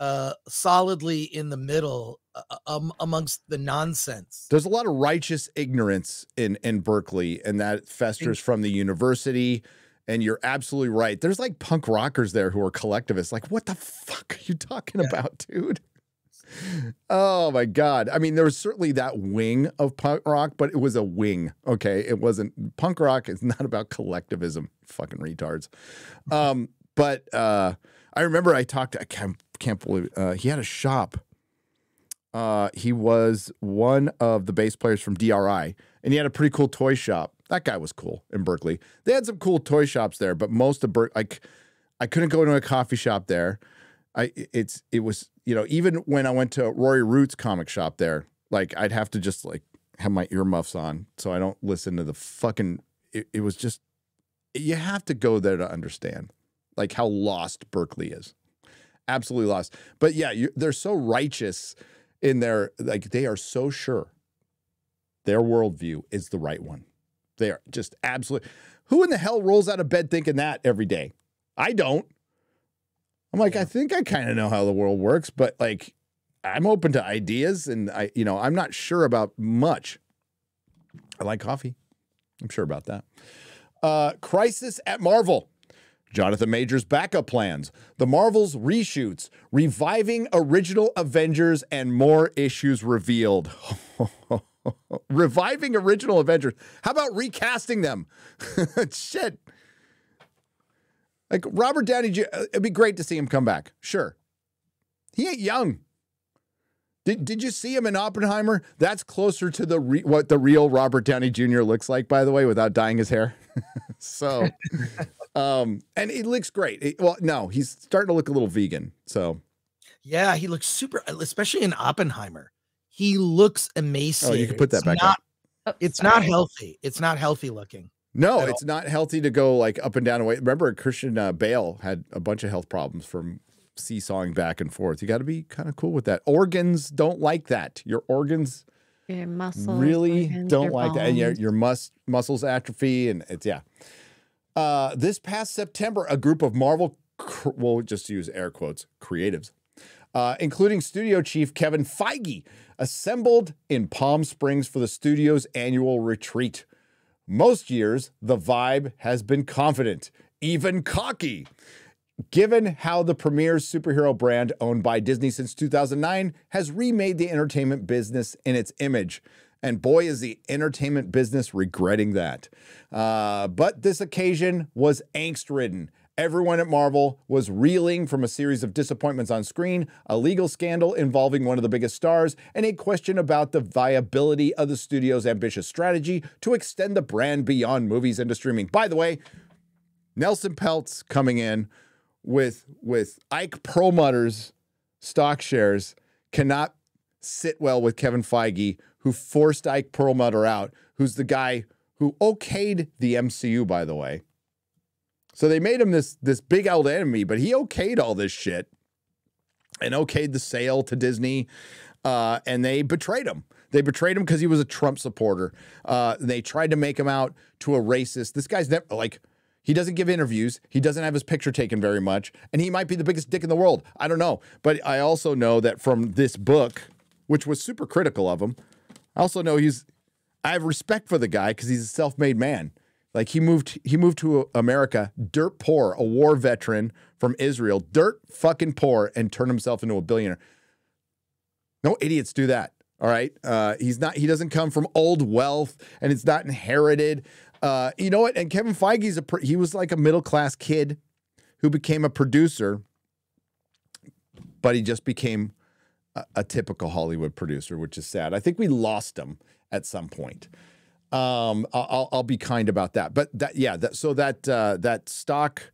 uh, solidly in the middle uh, uh, um, amongst the nonsense. There's a lot of righteous ignorance in in Berkeley, and that festers from the university. And you're absolutely right. There's like punk rockers there who are collectivists. Like, what the fuck are you talking yeah. about, dude? Oh my god! I mean, there was certainly that wing of punk rock, but it was a wing. Okay, it wasn't punk rock. It's not about collectivism. Fucking retards. Um, but uh, I remember I talked. I can't can't believe uh, he had a shop. Uh, he was one of the bass players from DRI, and he had a pretty cool toy shop. That guy was cool in Berkeley. They had some cool toy shops there, but most of Berkeley, like, I couldn't go into a coffee shop there. I it's it was you know even when I went to Rory Roots comic shop there, like I'd have to just like have my earmuffs on so I don't listen to the fucking. It, it was just you have to go there to understand like how lost Berkeley is absolutely lost. But yeah, you, they're so righteous in their like they are so sure their worldview is the right one. They are just absolutely. Who in the hell rolls out of bed thinking that every day? I don't. I'm like, yeah. I think I kind of know how the world works, but like, I'm open to ideas, and I, you know, I'm not sure about much. I like coffee. I'm sure about that. Uh, crisis at Marvel. Jonathan Majors' backup plans, the Marvels reshoots, reviving original Avengers, and more issues revealed. reviving original Avengers. How about recasting them? Shit. Like Robert Downey Jr., uh, it'd be great to see him come back. Sure. He ain't young. Did, did you see him in Oppenheimer? That's closer to the re, what the real Robert Downey Jr. looks like, by the way, without dyeing his hair. so, um, and it looks great. He, well, no, he's starting to look a little vegan. So, yeah, he looks super, especially in Oppenheimer. He looks emaciated. Oh, you can put that it's back not, up. It's not healthy. It's not healthy looking. No, it's not healthy to go like up and down. Away. Remember, Christian uh, Bale had a bunch of health problems from seesawing back and forth. You got to be kind of cool with that. Organs don't like that. Your organs your muscles really organs, don't like that. And your, your mus- muscles atrophy, and it's yeah. Uh, this past September, a group of Marvel, cr- we'll just use air quotes, creatives, uh, including studio chief Kevin Feige, assembled in Palm Springs for the studio's annual retreat. Most years, the vibe has been confident, even cocky. Given how the premier superhero brand owned by Disney since 2009 has remade the entertainment business in its image. And boy, is the entertainment business regretting that. Uh, but this occasion was angst ridden. Everyone at Marvel was reeling from a series of disappointments on screen, a legal scandal involving one of the biggest stars, and a question about the viability of the studio's ambitious strategy to extend the brand beyond movies into streaming. By the way, Nelson Peltz coming in with with Ike Perlmutter's stock shares cannot sit well with Kevin Feige, who forced Ike Perlmutter out, who's the guy who okayed the MCU, by the way. So they made him this this big old enemy, but he okayed all this shit and okayed the sale to Disney, uh, and they betrayed him. They betrayed him because he was a Trump supporter. Uh, they tried to make him out to a racist. This guy's never like he doesn't give interviews. He doesn't have his picture taken very much, and he might be the biggest dick in the world. I don't know, but I also know that from this book, which was super critical of him, I also know he's. I have respect for the guy because he's a self-made man. Like he moved, he moved to America dirt poor, a war veteran from Israel, dirt fucking poor, and turned himself into a billionaire. No idiots do that. All right. Uh, he's not. He doesn't come from old wealth, and it's not inherited. Uh, you know what? And Kevin Feige's a he was like a middle class kid who became a producer, but he just became a, a, typical Hollywood producer, which is sad. I think we lost him at some point. Um, I'll, I'll be kind about that. But that yeah. That so that uh, that stock,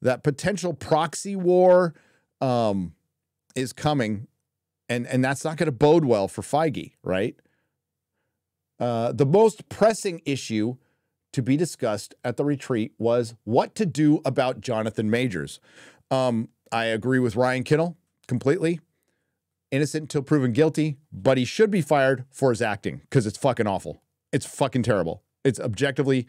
that potential proxy war, um, is coming and and that's not going to bode well for Feige, right? Uh, the most pressing issue to be discussed at the retreat was what to do about Jonathan Majors. Um, I agree with Ryan Kittle completely. Innocent until proven guilty, but he should be fired for his acting because it's fucking awful. It's fucking terrible. It's objectively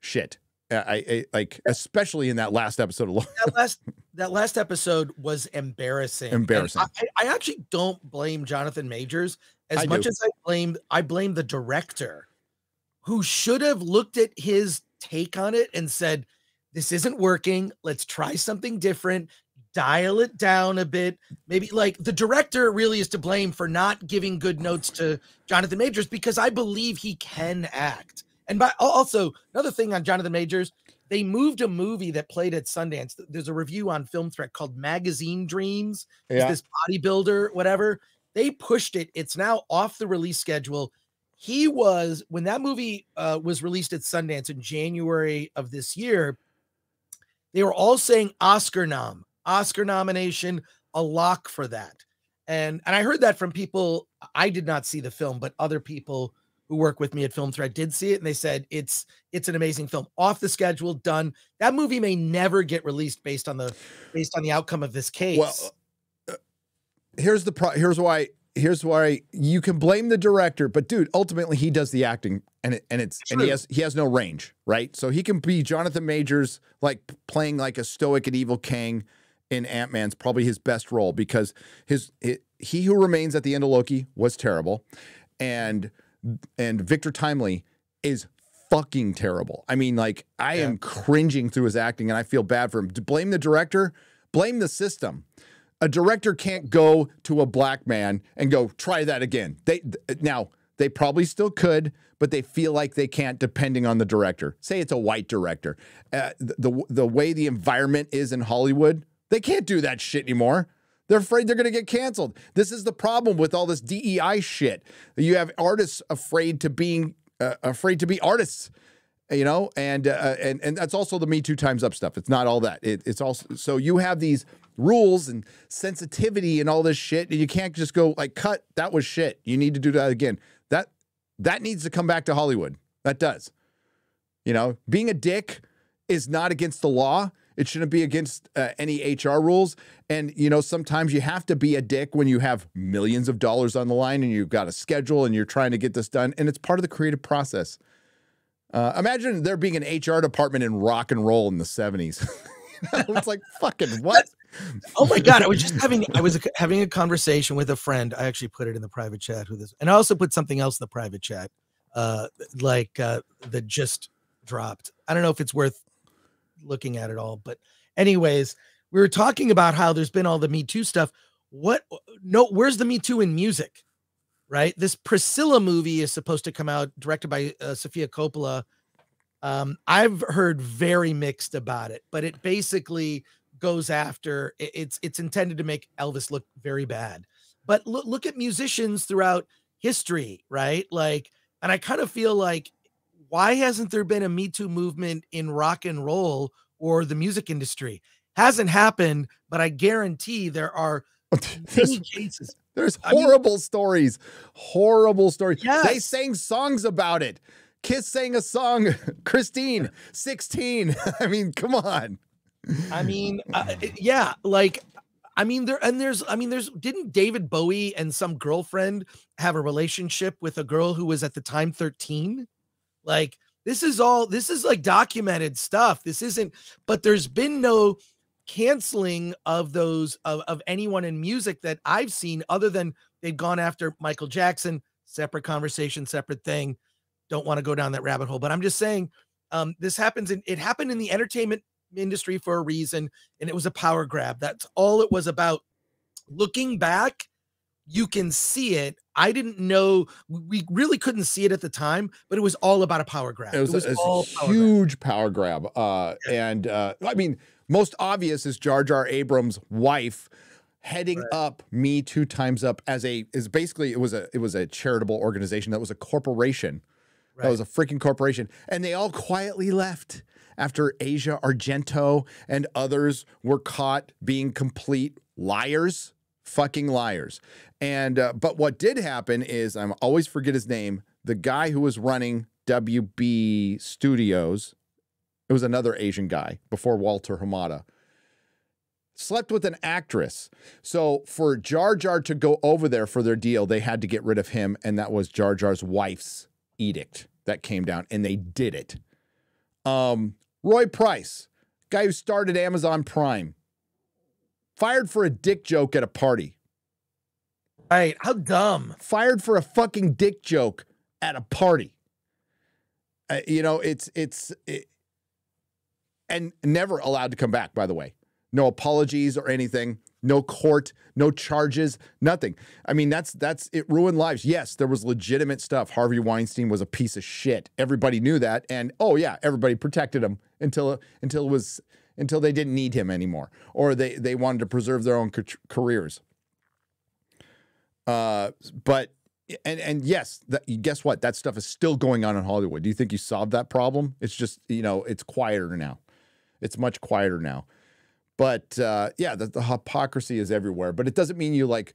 shit. I, I, like especially in that last episode alone. that last that last episode was embarrassing. Embarrassing. I, I, actually don't blame Jonathan Majors as I much do. as I blame I blame the director who should have looked at his take on it and said, This isn't working. Let's try something different. Dial it down a bit. Maybe like the director really is to blame for not giving good notes to Jonathan Majors because I believe he can act. And by also another thing on Jonathan Majors, they moved a movie that played at Sundance. There's a review on Film Threat called Magazine Dreams. Yeah. this bodybuilder, whatever. They pushed it. It's now off the release schedule. He was when that movie uh, was released at Sundance in January of this year. They were all saying Oscar nom, Oscar nomination, a lock for that. And and I heard that from people. I did not see the film, but other people who work with me at Film Threat did see it and they said it's it's an amazing film. Off the schedule, done. That movie may never get released based on the based on the outcome of this case. Well, uh, here's the pro- here's why here's why you can blame the director, but dude, ultimately he does the acting and it, and it's True. and he has he has no range, right? So he can be Jonathan Majors like playing like a stoic and evil king in Ant Man's probably his best role because his he who remains at the end of Loki was terrible, and and Victor Timely is fucking terrible. I mean, like I yeah. am cringing through his acting, and I feel bad for him. To blame the director, blame the system. A director can't go to a black man and go try that again. They now they probably still could, but they feel like they can't, depending on the director. Say it's a white director. Uh, the the way the environment is in Hollywood, they can't do that shit anymore. They're afraid they're going to get canceled. This is the problem with all this DEI shit. You have artists afraid to being uh, afraid to be artists, you know, and uh, and and that's also the Me Too Times Up stuff. It's not all that. It, it's also so you have these rules and sensitivity and all this shit, and you can't just go like cut. That was shit. You need to do that again. That that needs to come back to Hollywood. That does. You know, being a dick is not against the law. It shouldn't be against uh, any HR rules. And, you know, sometimes you have to be a dick when you have millions of dollars on the line and you've got a schedule and you're trying to get this done. And it's part of the creative process. Uh, imagine there being an HR department in rock and roll in the 70s. it's like fucking what? Oh my god! I was just having I was having a conversation with a friend. I actually put it in the private chat with this, and I also put something else in the private chat, uh, like uh, that just dropped. I don't know if it's worth looking at it all. But, anyways, we were talking about how there's been all the Me Too stuff. What no, where's the Me Too in music? Right? This Priscilla movie is supposed to come out, directed by uh, Sofia Coppola. Um, I've heard very mixed about it, but it basically goes after it's it's intended to make Elvis look very bad. But look look at musicians throughout history, right? Like, and I kind of feel like why hasn't there been a Me Too movement in rock and roll or the music industry? Hasn't happened, but I guarantee there are many cases. There's horrible I mean, stories, horrible stories. Yes. They sang songs about it. Kiss sang a song, Christine, 16. I mean, come on. I mean, uh, yeah, like I mean, there and there's, I mean, there's didn't David Bowie and some girlfriend have a relationship with a girl who was at the time 13? Like this is all this is like documented stuff. This isn't, but there's been no canceling of those of, of anyone in music that I've seen other than they've gone after Michael Jackson. Separate conversation, separate thing. Don't want to go down that rabbit hole, but I'm just saying um, this happens in it happened in the entertainment industry for a reason, and it was a power grab. That's all it was about. Looking back, you can see it. I didn't know we really couldn't see it at the time, but it was all about a power grab. It was, it was all a grab. huge power grab. Uh, And uh, I mean, most obvious is Jar Jar Abrams' wife heading up Me Two Times Up as a is basically it was a it was a charitable organization that was a corporation. That was a freaking corporation, and they all quietly left after Asia Argento and others were caught being complete liars, fucking liars. And uh, but what did happen is I'm always forget his name. The guy who was running WB Studios, it was another Asian guy before Walter Hamada. Slept with an actress. So for Jar Jar to go over there for their deal, they had to get rid of him, and that was Jar Jar's wife's edict that came down, and they did it. Um, Roy Price, guy who started Amazon Prime, fired for a dick joke at a party. Right. How dumb. Fired for a fucking dick joke at a party. Uh, you know, it's it's it, and never allowed to come back. By the way, no apologies or anything. No court, no charges, nothing. I mean, that's that's it ruined lives. Yes, there was legitimate stuff. Harvey Weinstein was a piece of shit. Everybody knew that, and oh yeah, everybody protected him until until it was until they didn't need him anymore, or they they wanted to preserve their own ca- careers. Uh, but and and yes, that, guess what? That stuff is still going on in Hollywood. Do you think you solved that problem? It's just you know it's quieter now. It's much quieter now. But uh, yeah, the, the hypocrisy is everywhere. But it doesn't mean you like.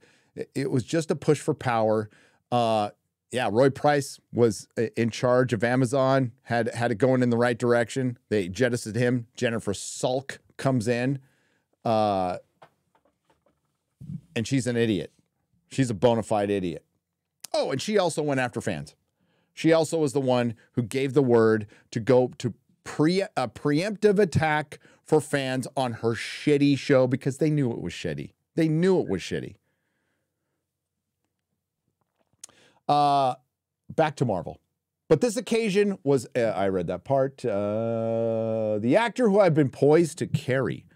It, was just a push for power. Uh, yeah, Roy Price was in charge of Amazon. had had it going in the right direction. They jettisoned him. Jennifer Salke comes in, uh, and she's an idiot. She's a bona fide idiot. Oh, and she also went after fans. She also was the one who gave the word to go to pre a preemptive attack for fans on her shitty show because they knew it was shitty. They knew it was shitty. Uh back to Marvel. But this occasion was uh, I read that part. Uh, the actor who had been poised to carry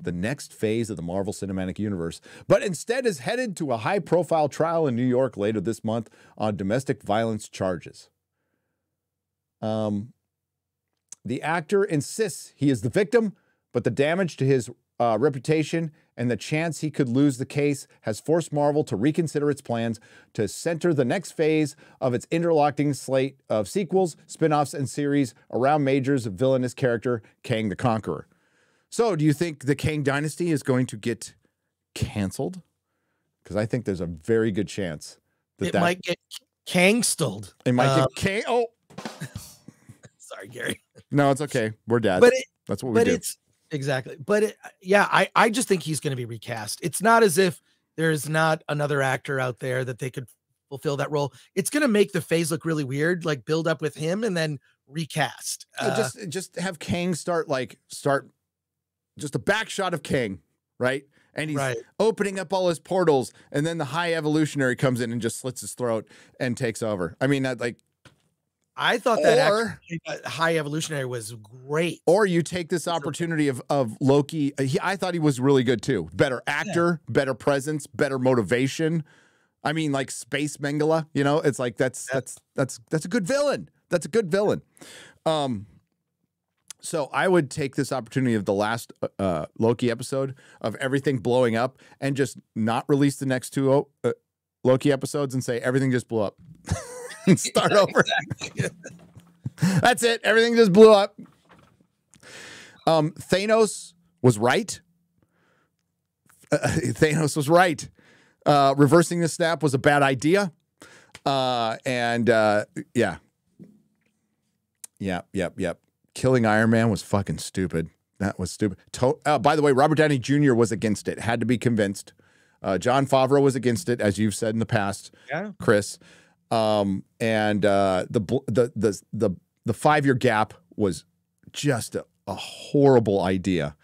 the next phase of the Marvel Cinematic Universe, but instead is headed to a high profile trial in New York later this month on domestic violence charges. Um, the actor insists he is the victim, but the damage to his uh, reputation and the chance he could lose the case has forced Marvel to reconsider its plans to center the next phase of its interlocking slate of sequels, spin offs, and series around Majors' villainous character, Kang the Conqueror. So, do you think the Kang Dynasty is going to get canceled? Because I think there's a very good chance that It that might get kangstalled. it might Um, get Kang. Oh, Sorry, Gary. No, it's okay. We're dads. But it, That's what we but do. it's exactly. But it, yeah, I I just think he's going to be recast. It's not as if there's not another actor out there that they could fulfill that role. It's going to make the phase look really weird, like build up with him and then recast. Uh, just just have Kang start like start just a back shot of Kang, right? And he's Right. opening up all his portals, and then the high evolutionary comes in and just slits his throat and takes over. I mean, that like, I thought that or- actually, high evolutionary was great. or you take this opportunity of of Loki. uh, He, I thought he was really good too. Better actor, better presence, better motivation. I mean, like Space Mengele. You know, it's like that's that's that's that's a good villain. That's a good villain. Um, so I would take this opportunity of the last uh, uh, Loki episode of everything blowing up and just not release the next two uh, Loki episodes and say everything just blew up and start over. That's it. Everything just blew up. Um, Thanos was right. Uh, Thanos was right. Uh, reversing the snap was a bad idea. Uh, and uh, yeah. Yep, yep, yep. Killing Iron Man was fucking stupid. That was stupid. To- uh, by the way, Robert Downey Jr. was against it. Had to be convinced. Uh, Jon Favreau was against it, as you've said in the past. Yeah. Chris. Um, and uh, the the the the the five year gap was just a, a horrible idea.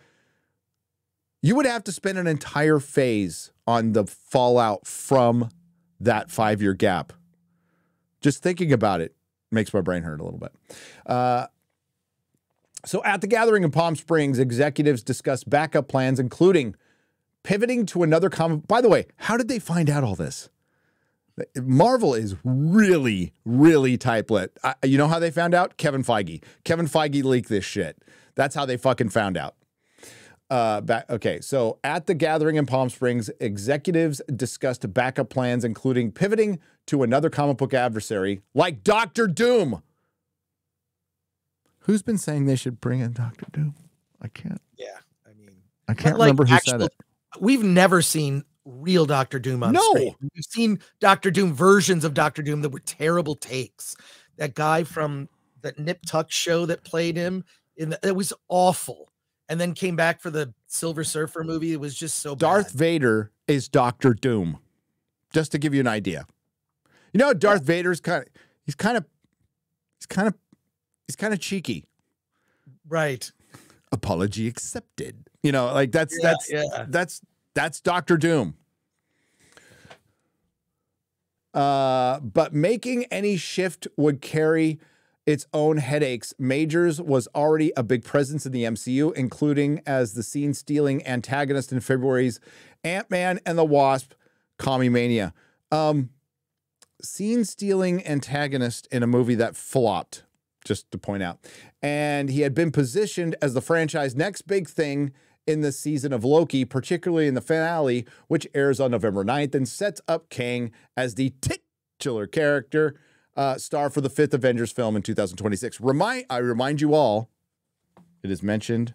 You would have to spend an entire phase on the fallout from that five year gap. Just thinking about it makes my brain hurt a little bit. Uh, so, at the gathering in Palm Springs, executives discussed backup plans, including pivoting to another comic. By the way, how did they find out all this? Marvel is really, really tight lit. I, you know how they found out? Kevin Feige. Kevin Feige leaked this shit. That's how they fucking found out. Uh, back, okay, so at the gathering in Palm Springs, executives discussed backup plans, including pivoting to another comic book adversary like Doctor Doom. Who's been saying they should bring in Doctor Doom? I can't. Yeah, I mean, I can't like, remember who actual- said it. We've never seen real Doctor Doom on No. screen. We've seen Doctor Doom versions of Doctor Doom that were terrible takes. That guy from that Nip Tuck show that played him in the, it was awful. And then came back for the Silver Surfer movie. It was just so Darth Vader is Doctor Doom. Just to give you an idea. You know, Darth Vader's kind of he's kind of he's kind of he's kind of cheeky. Right. Apology accepted. You know, like that's Yeah, that's yeah. that's that's Doctor Doom. Uh, but making any shift would carry its own headaches. Majors was already a big presence in the MCU, including as the scene stealing antagonist in February's Ant Man and the Wasp Quantumania. Um, scene stealing antagonist in a movie that flopped, just to point out. And he had been positioned as the franchise next big thing in the season of Loki, particularly in the finale, which airs on November 9th and sets up Kang as the titular character uh, star for the fifth Avengers film in 2026. Remind I remind you all, it is mentioned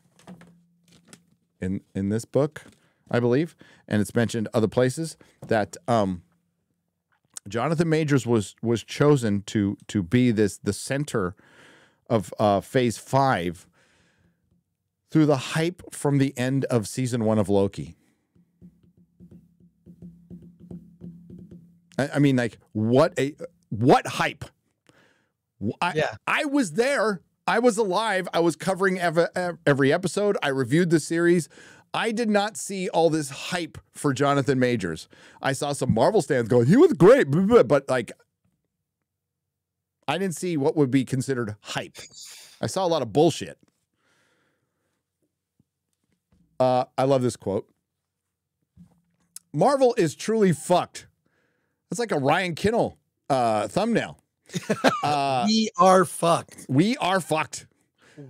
in in this book, I believe, and it's mentioned other places that um, Jonathan Majors was was chosen to to be this the center of uh, Phase Five through the hype from the end of season one of Loki. I, I mean, like what a what hype! I, Yeah. I was there. I was alive. I was covering ev- ev- every episode. I reviewed the series. I did not see all this hype for Jonathan Majors. I saw some Marvel stands going, he was great, but like, I didn't see what would be considered hype. I saw a lot of bullshit. Uh, I love this quote. Marvel is truly fucked. That's like a Ryan Kinnell uh, thumbnail. Uh, we are fucked. we are fucked.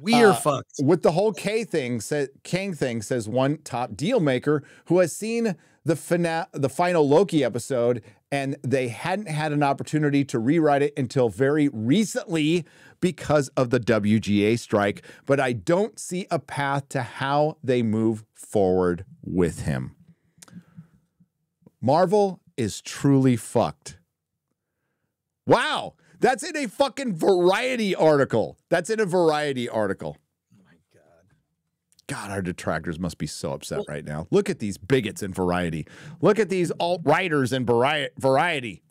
We are Uh, fucked. With the whole K thing, said Kang thing, says one top deal maker who has seen the fina- the final Loki episode, and they hadn't had an opportunity to rewrite it until very recently because of the WGA strike. But I don't see a path to how they move forward with him. Marvel is truly fucked. Wow. That's in a fucking variety article. That's in a variety article. Oh my God. God, our detractors must be so upset right now. Look at these bigots in variety. Look at these alt writers in vari- variety.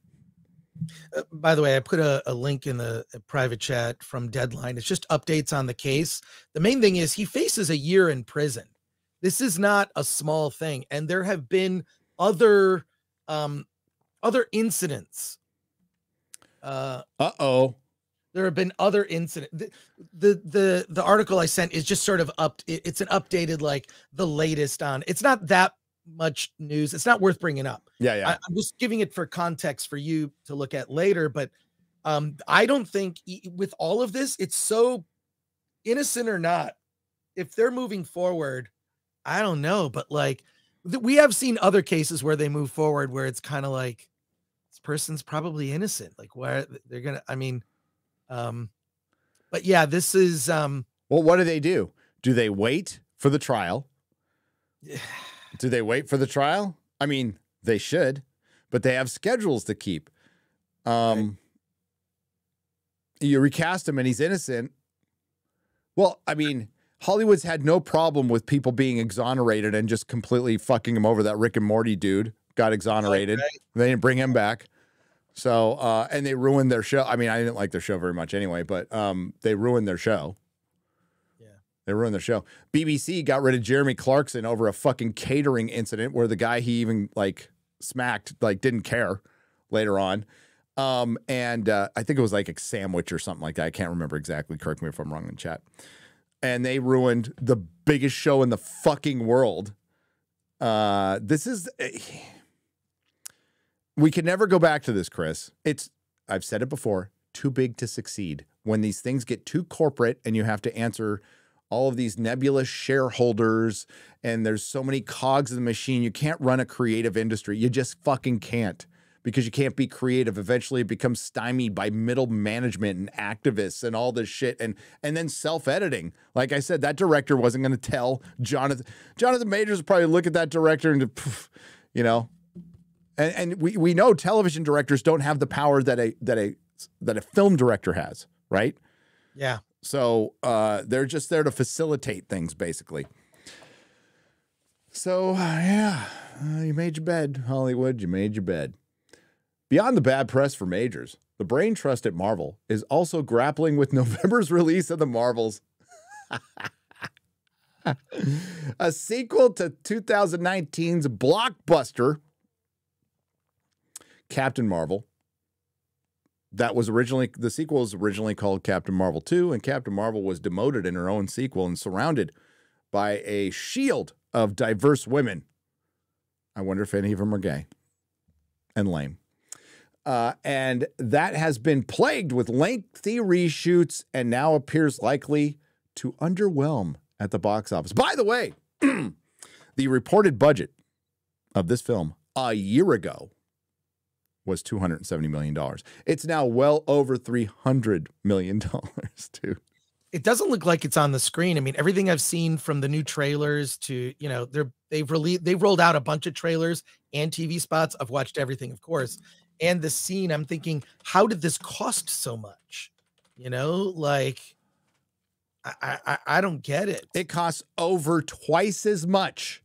Uh, by the way, I put a, a link in the uh, private chat from Deadline. It's just updates on the case. The main thing is he faces a year in prison. This is not a small thing, and there have been other um, other incidents. Uh, Uh oh. there have been other incidents. The, the the the article I sent is just sort of up. It's an updated like the latest on. It's not that much news. It's not worth bringing up. Yeah, yeah. I, I'm just giving it for context for you to look at later. But um, I don't think e- with all of this, it's so innocent or not. If they're moving forward, I don't know, but like th- we have seen other cases where they move forward where it's kind of like this person's probably innocent. Like where they're gonna. I mean, um, but yeah, this is um. Well, what do they do? Do they wait for the trial? Do they wait for the trial? I mean, they should, but they have schedules to keep. Um, you recast him and he's innocent. Well, I mean, Hollywood's had no problem with people being exonerated and just completely fucking him over. That Rick and Morty dude got exonerated. They didn't bring him back. So, uh, and they ruined their show. I mean, I didn't like their show very much anyway, but um, they ruined their show. They ruined their show. BBC got rid of Jeremy Clarkson over a fucking catering incident where the guy he even like smacked like didn't care later on. Um, and uh, I think it was like a sandwich or something like that. I can't remember exactly. Correct me if I'm wrong in chat. And they ruined the biggest show in the fucking world Uh, this is. We can never go back to this, Chris. It's. I've said it before. Too big to succeed. When these things get too corporate and you have to answer all of these nebulous shareholders and there's so many cogs in the machine, you can't run a creative industry. You just fucking can't because you can't be creative. Eventually it becomes stymied by middle management and activists and all this shit and and then self-editing. Like I said, that director wasn't going to tell Jonathan Jonathan Majors would probably look at that director and you know. And, and we, we know television directors don't have the power that a that a that a film director has, right? Yeah. So uh, they're just there to facilitate things, basically. So uh, yeah, uh, you made your bed, Hollywood. You made your bed. Beyond the bad press for Majors, the brain trust at Marvel is also grappling with November's release of the Marvels. a sequel to 2019's blockbuster Captain Marvel. That was originally the sequel was originally called Captain Marvel 2, and Captain Marvel was demoted in her own sequel and surrounded by a shield of diverse women. I wonder if any of them are gay and lame. Uh, and that has been plagued with lengthy reshoots and now appears likely to underwhelm at the box office. By the way, the reported budget of this film a year ago was $270 million. It's now well over $300 million, too. It doesn't look like it's on the screen. I mean, everything I've seen from the new trailers to, you know, they're they've released they've rolled out a bunch of trailers and TV spots. I've watched everything, of course. And the scene, I'm thinking, how did this cost so much? You know, like I I, I don't get it. It costs over twice as much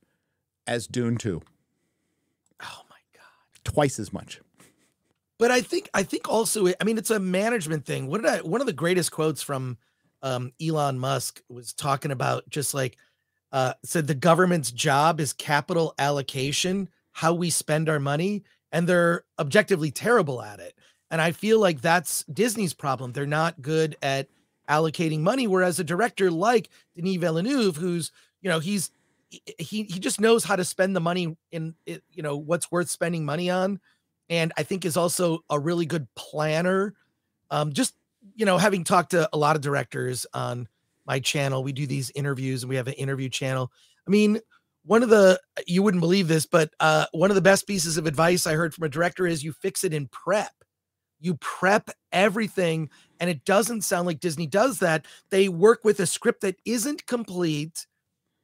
as Dune 2. Oh my god. Twice as much. But I think I think also I mean it's a management thing. What did I one of the greatest quotes from um, Elon Musk was talking about just like uh, said the government's job is capital allocation, how we spend our money, and they're objectively terrible at it. And I feel like that's Disney's problem. They're not good at allocating money. Whereas a director like Denis Villeneuve, who's you know he's he he just knows how to spend the money in you know what's worth spending money on and I think is also a really good planner. Um, just you know, having talked to a lot of directors on my channel, we do these interviews and we have an interview channel. I mean, one of the you wouldn't believe this, but uh, one of the best pieces of advice I heard from a director is you fix it in prep. You prep everything, and it doesn't sound like Disney does that. They work with a script that isn't complete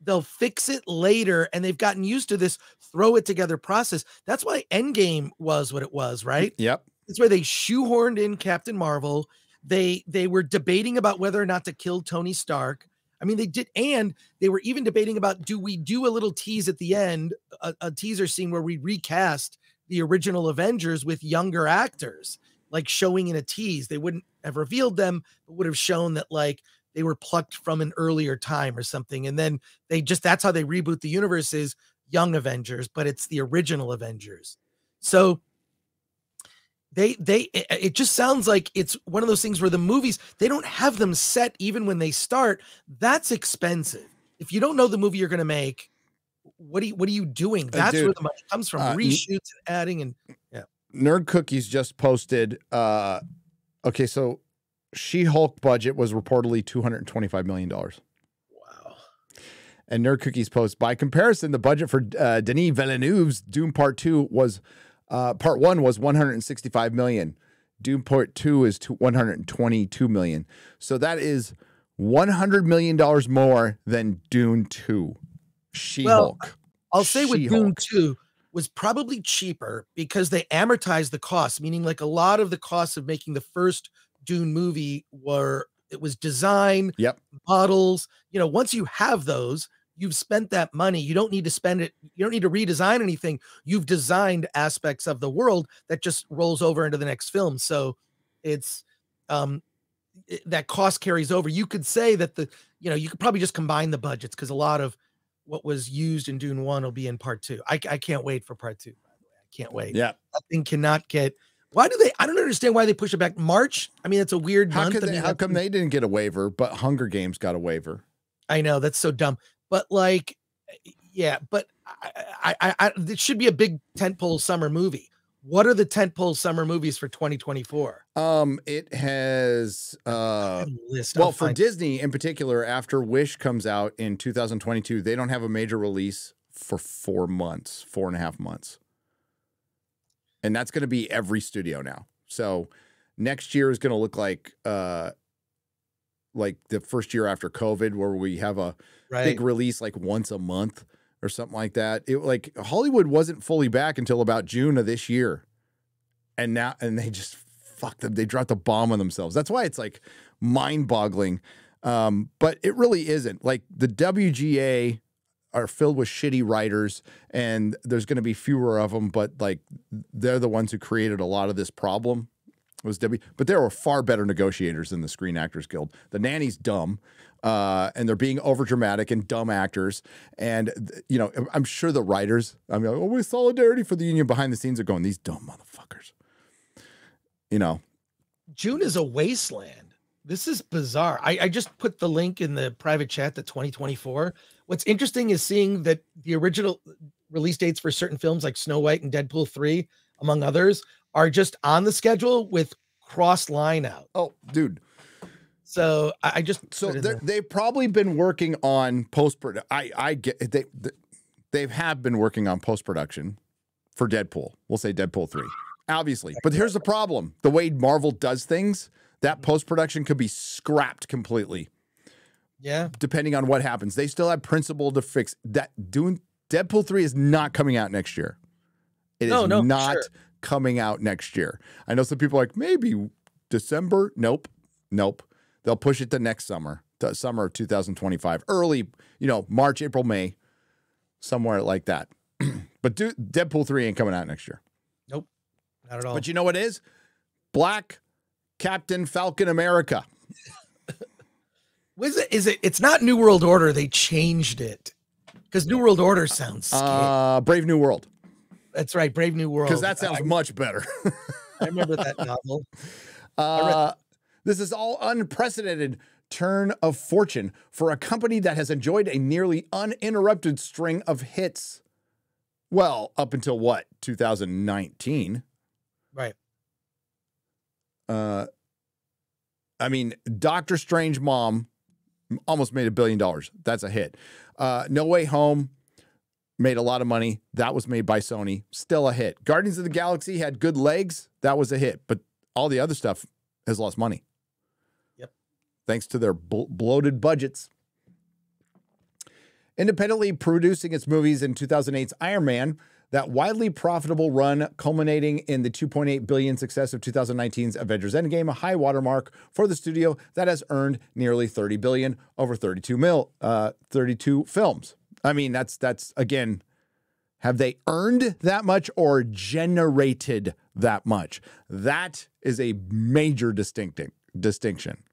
they'll fix it later and they've gotten used to this throw it together process. That's why endgame was what it was right? yep. It's where they shoehorned in captain marvel. They they were debating about whether or not to kill tony stark. I mean they did and they were even debating about do we do a little tease at the end a, a teaser scene where we recast the original avengers with younger actors like showing in a tease. They wouldn't have revealed them but would have shown that like they were plucked from an earlier time or something and then they just that's how they reboot the universe is young avengers but it's the original avengers. So they they it, just sounds like it's one of those things where the movies they don't have them set even when they start. That's expensive. If you don't know the movie you're going to make what are you what are you doing? Uh, that's dude, where the money comes from uh, reshoots and adding and yeah. Nerd Cookies just posted. Uh, okay, so She Hulk budget was reportedly two hundred twenty-five million dollars. Wow. And Nerd Cookies post by comparison, the budget for uh, Denis Villeneuve's Dune Part Two was uh, Part One was one hundred and sixty-five million. Dune Part Two is to one hundred and twenty-two million. So that is one hundred million dollars more than Dune Two. She Hulk. Well, I'll say with Dune She-Hulk. 2 was probably cheaper because they amortized the cost, meaning like a lot of the costs of making the first Dune movie were it was design, Yep. models. You know, once you have those, you've spent that money. You don't need to spend it, you don't need to redesign anything. You've designed aspects of the world that just rolls over into the next film. So it's um it- that cost carries over. You could say that the, you know, you could probably just combine the budgets because a lot of what was used in Dune 1 will be in part two. I, I can't wait for part two, by the way. I can't wait. Yeah. That thing cannot get why do they I don't understand why they push it back March. I mean, it's a weird How, month. could I they, mean, how come they didn't get a waiver, but Hunger Games got a waiver? I know that's so dumb. But like Yeah, but I, I, I, it should be a big tentpole summer movie. What are the tentpole summer movies for 2024? Um, it has uh list. well for Disney in particular, after Wish comes out in 2022, they don't have a major release for four months, four and a half months. And that's gonna be every studio now. So next year is gonna look like uh like the first year after COVID, where we have a Right. big release like once a month or something like that. It like Hollywood wasn't fully back until about June of this year. And now and they just fuck them. They dropped a bomb on themselves. That's why it's like mind-boggling. Um, but it really isn't. Like the WGA are filled with shitty writers and there's going to be fewer of them, but like they're the ones who created a lot of this problem. Was Debbie but there were far better negotiators than the Screen Actors Guild. The nanny's dumb, uh, and they're being overdramatic and dumb actors. And you know, I'm sure the writers, I mean, with solidarity for the union behind the scenes are going, these dumb motherfuckers. You know, June is a wasteland. This is bizarre. I, I just put the link in the private chat to 2024. What's interesting is seeing that the original release dates for certain films like Snow White and Deadpool 3, among others, are just on the schedule with cross line out. Oh, dude. So I, I just so they've probably been working on post production. I I get they they have been working on post production for Deadpool. We'll say Deadpool three, obviously. But here's the problem: the way Marvel does things, that post production could be scrapped completely. Yeah. Depending on what happens, they still have principle to fix that. Doing Deadpool three is not coming out next year. It is No, no, not sure. coming out next year. I know some people are like maybe December. Nope, nope. They'll push it to next summer, to summer of 2025, early, you know, March, April, May, somewhere like that. but do, Deadpool three ain't coming out next year. Nope. Not at all. But you know what it is? Black Captain Falcon America. Was it is it it's not New World Order, they changed it. Because New World Order sounds scary. Uh, Brave New World. That's right, Brave New World. Because that sounds I, much better. I remember that novel. Uh, this is all unprecedented turn of fortune for a company that has enjoyed a nearly uninterrupted string of hits. Well, up until what? 2019. Right. Uh, I mean, Doctor Strange Mom almost made a billion dollars. That's a hit. Uh, no Way Home made a lot of money. That was made by Sony. Still a hit. Guardians of the Galaxy had good legs. That was a hit. But all the other stuff has lost money. Yep. Thanks to their bl- bloated budgets. Independently producing its movies in 2008's Iron Man, that widely profitable run culminating in the 2.8 billion success of 2019's Avengers Endgame, a high watermark for the studio that has earned nearly 30 billion over 32 mil, uh, 32 films. I mean, that's that's again, have they earned that much or generated that much? That is a major distincting distinction.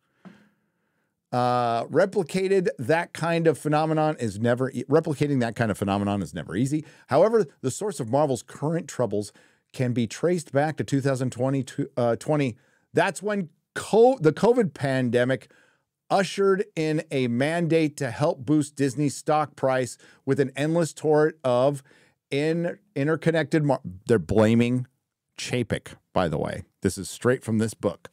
Uh, replicated that kind of phenomenon is never e- replicating that kind of phenomenon is never easy. However, the source of Marvel's current troubles can be traced back to 2020. to- Uh, 20. That's when co- the COVID pandemic ushered in a mandate to help boost Disney's stock price with an endless torrent of in interconnected. They're blaming Chapek, by the way. This is straight from this book.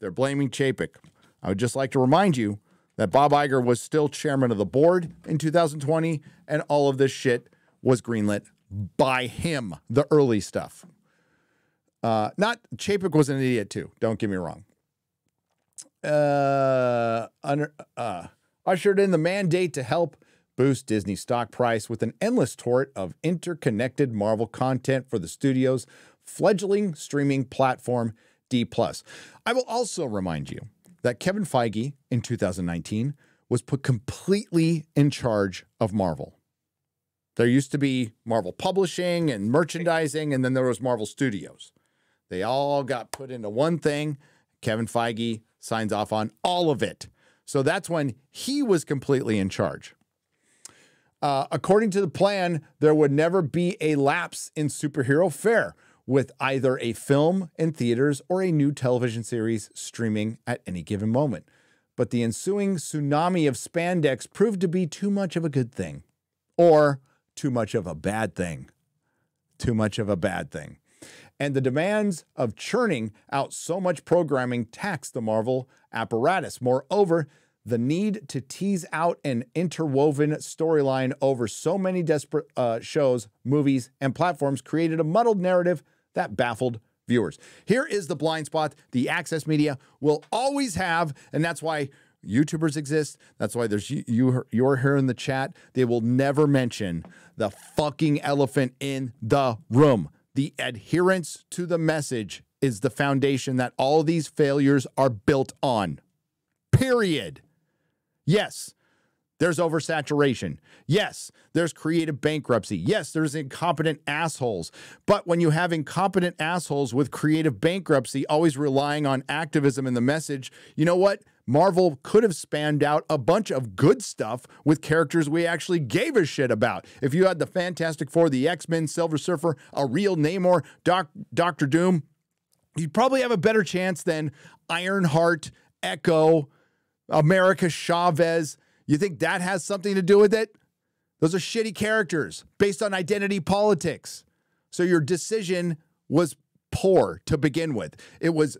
They're blaming Chapek. I would just like to remind you that Bob Iger was still chairman of the board in 2020, and all of this shit was greenlit by him, the early stuff. Uh, not Chapek was an idiot too. Don't get me wrong. Uh, under, uh, ushered in the mandate to help boost Disney stock price with an endless torrent of interconnected Marvel content for the studio's fledgling streaming platform D+. Plus. I will also remind you that Kevin Feige in 2019 was put completely in charge of Marvel. There used to be Marvel Publishing and merchandising, and then there was Marvel Studios. They all got put into one thing. Kevin Feige signs off on all of it. So that's when he was completely in charge. Uh, according to the plan, there would never be a lapse in superhero fare with either a film in theaters or a new television series streaming at any given moment. but the ensuing tsunami of spandex proved to be too much of a good thing or too much of a bad thing. Too much of a bad thing. And the demands of churning out so much programming taxed the Marvel apparatus. Moreover, the need to tease out an interwoven storyline over so many desperate uh, shows, movies, and platforms created a muddled narrative that baffled viewers. Here is the blind spot the access media will always have, and that's why YouTubers exist. That's why there's you, you you're here in the chat. They will never mention the fucking elephant in the room. The adherence to the message is the foundation that all these failures are built on. Period. Yes, there's oversaturation. Yes, there's creative bankruptcy. Yes, there's incompetent assholes. But when you have incompetent assholes with creative bankruptcy always relying on activism in the message, you know what? Marvel could have spanned out a bunch of good stuff with characters we actually gave a shit about. If you had the Fantastic Four, the X Men, Silver Surfer, a real Namor, Doc, Doctor Doom, you'd probably have a better chance than Ironheart, Echo, America Chavez. You think that has something to do with it? Those are shitty characters based on identity politics. So your decision was poor to begin with. It was,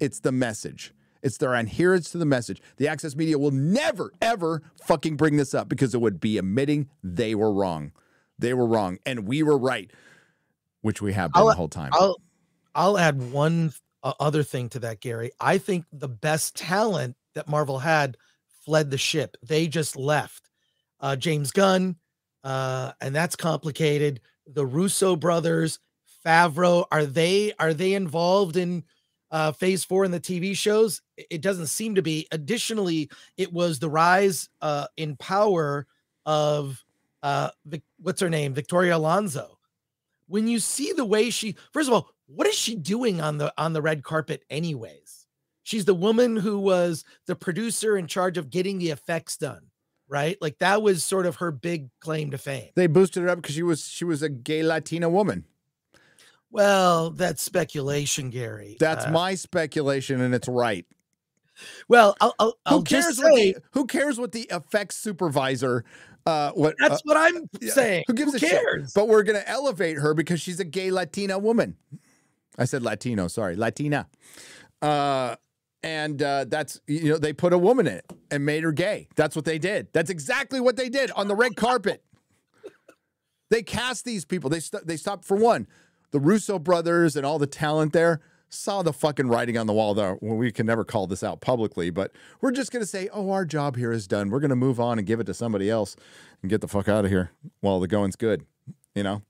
it's the message. It's their adherence to the message. The access media will never, ever fucking bring this up because it would be admitting they were wrong. They were wrong. And we were right, which we have been I'll, the whole time. I'll, I'll add one uh, other thing to that, Gary. I think the best talent that Marvel had fled the ship. They just left. Uh, James Gunn, uh, and that's complicated. The Russo brothers, Favreau, are they are they involved in uh, phase four in the TV shows? It doesn't seem to be. Additionally, it was the rise uh, in power of uh, what's her name, Victoria Alonso. When you see the way she, first of all, what is she doing on the on the red carpet, anyways? She's the woman who was the producer in charge of getting the effects done, right? Like that was sort of her big claim to fame. They boosted her up because she was she was a gay Latina woman. Well, that's speculation, Gary. That's Uh, my speculation, and it's right. Well, I'll, I'll, Who I'll cares? just what say the, who cares what the effects supervisor? Uh, what? that's uh, what I'm saying. Who gives Who a shit? But we're gonna elevate her because she's a gay Latina woman. I said Latino, sorry, Latina. Uh, and uh, that's you know they put a woman in it and made her gay. That's what they did. That's exactly what they did on the red carpet. They cast these people. They st- they stopped for one. The Russo brothers and all the talent there saw the fucking writing on the wall. Though well, we can never call this out publicly, but we're just gonna say, oh, our job here is done. We're gonna move on and give it to somebody else and get the fuck out of here while the going's good. You know,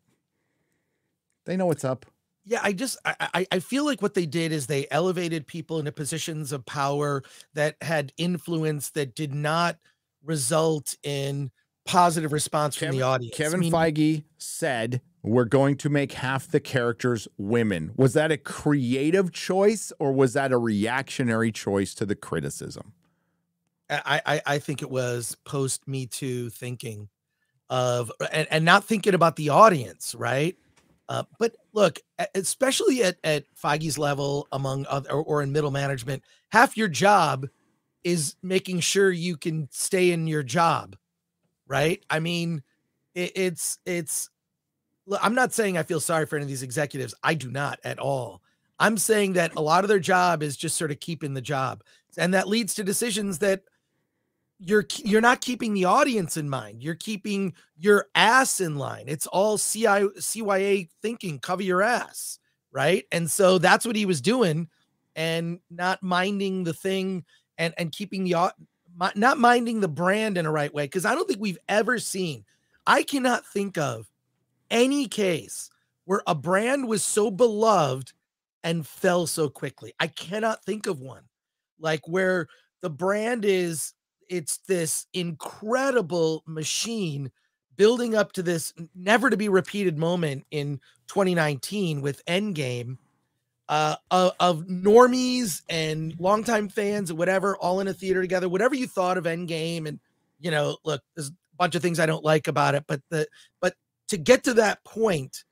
they know what's up. Yeah, I just I, I feel like what they did is they elevated people into positions of power that had influence that did not result in positive response from the audience. Kevin I mean, Feige said we're going to make half the characters women. Was that a creative choice or was that a reactionary choice to the criticism? I, I I think it was post Me Too thinking of and, and not thinking about the audience, right? Uh, but look, especially at at Feige's level, among other or, or in middle management, half your job is making sure you can stay in your job, right? I mean, it, it's it's. Look, I'm not saying I feel sorry for any of these executives. I do not at all. I'm saying that a lot of their job is just sort of keeping the job, and that leads to decisions that you're you're not keeping the audience in mind. You're keeping your ass in line. It's all CI, CYA thinking, cover your ass, right? And so that's what he was doing, and not minding the thing and and keeping the not minding the brand in a right way. Because I don't think we've ever seen. I cannot think of any case where a brand was so beloved and fell so quickly. I cannot think of one like where the brand is it's this incredible machine building up to this never to be repeated moment in 2019 with Endgame uh, of, of normies and longtime fans and whatever, all in a theater together. Whatever you thought of Endgame, and you know, look, there's a bunch of things I don't like about it, but the but to get to that point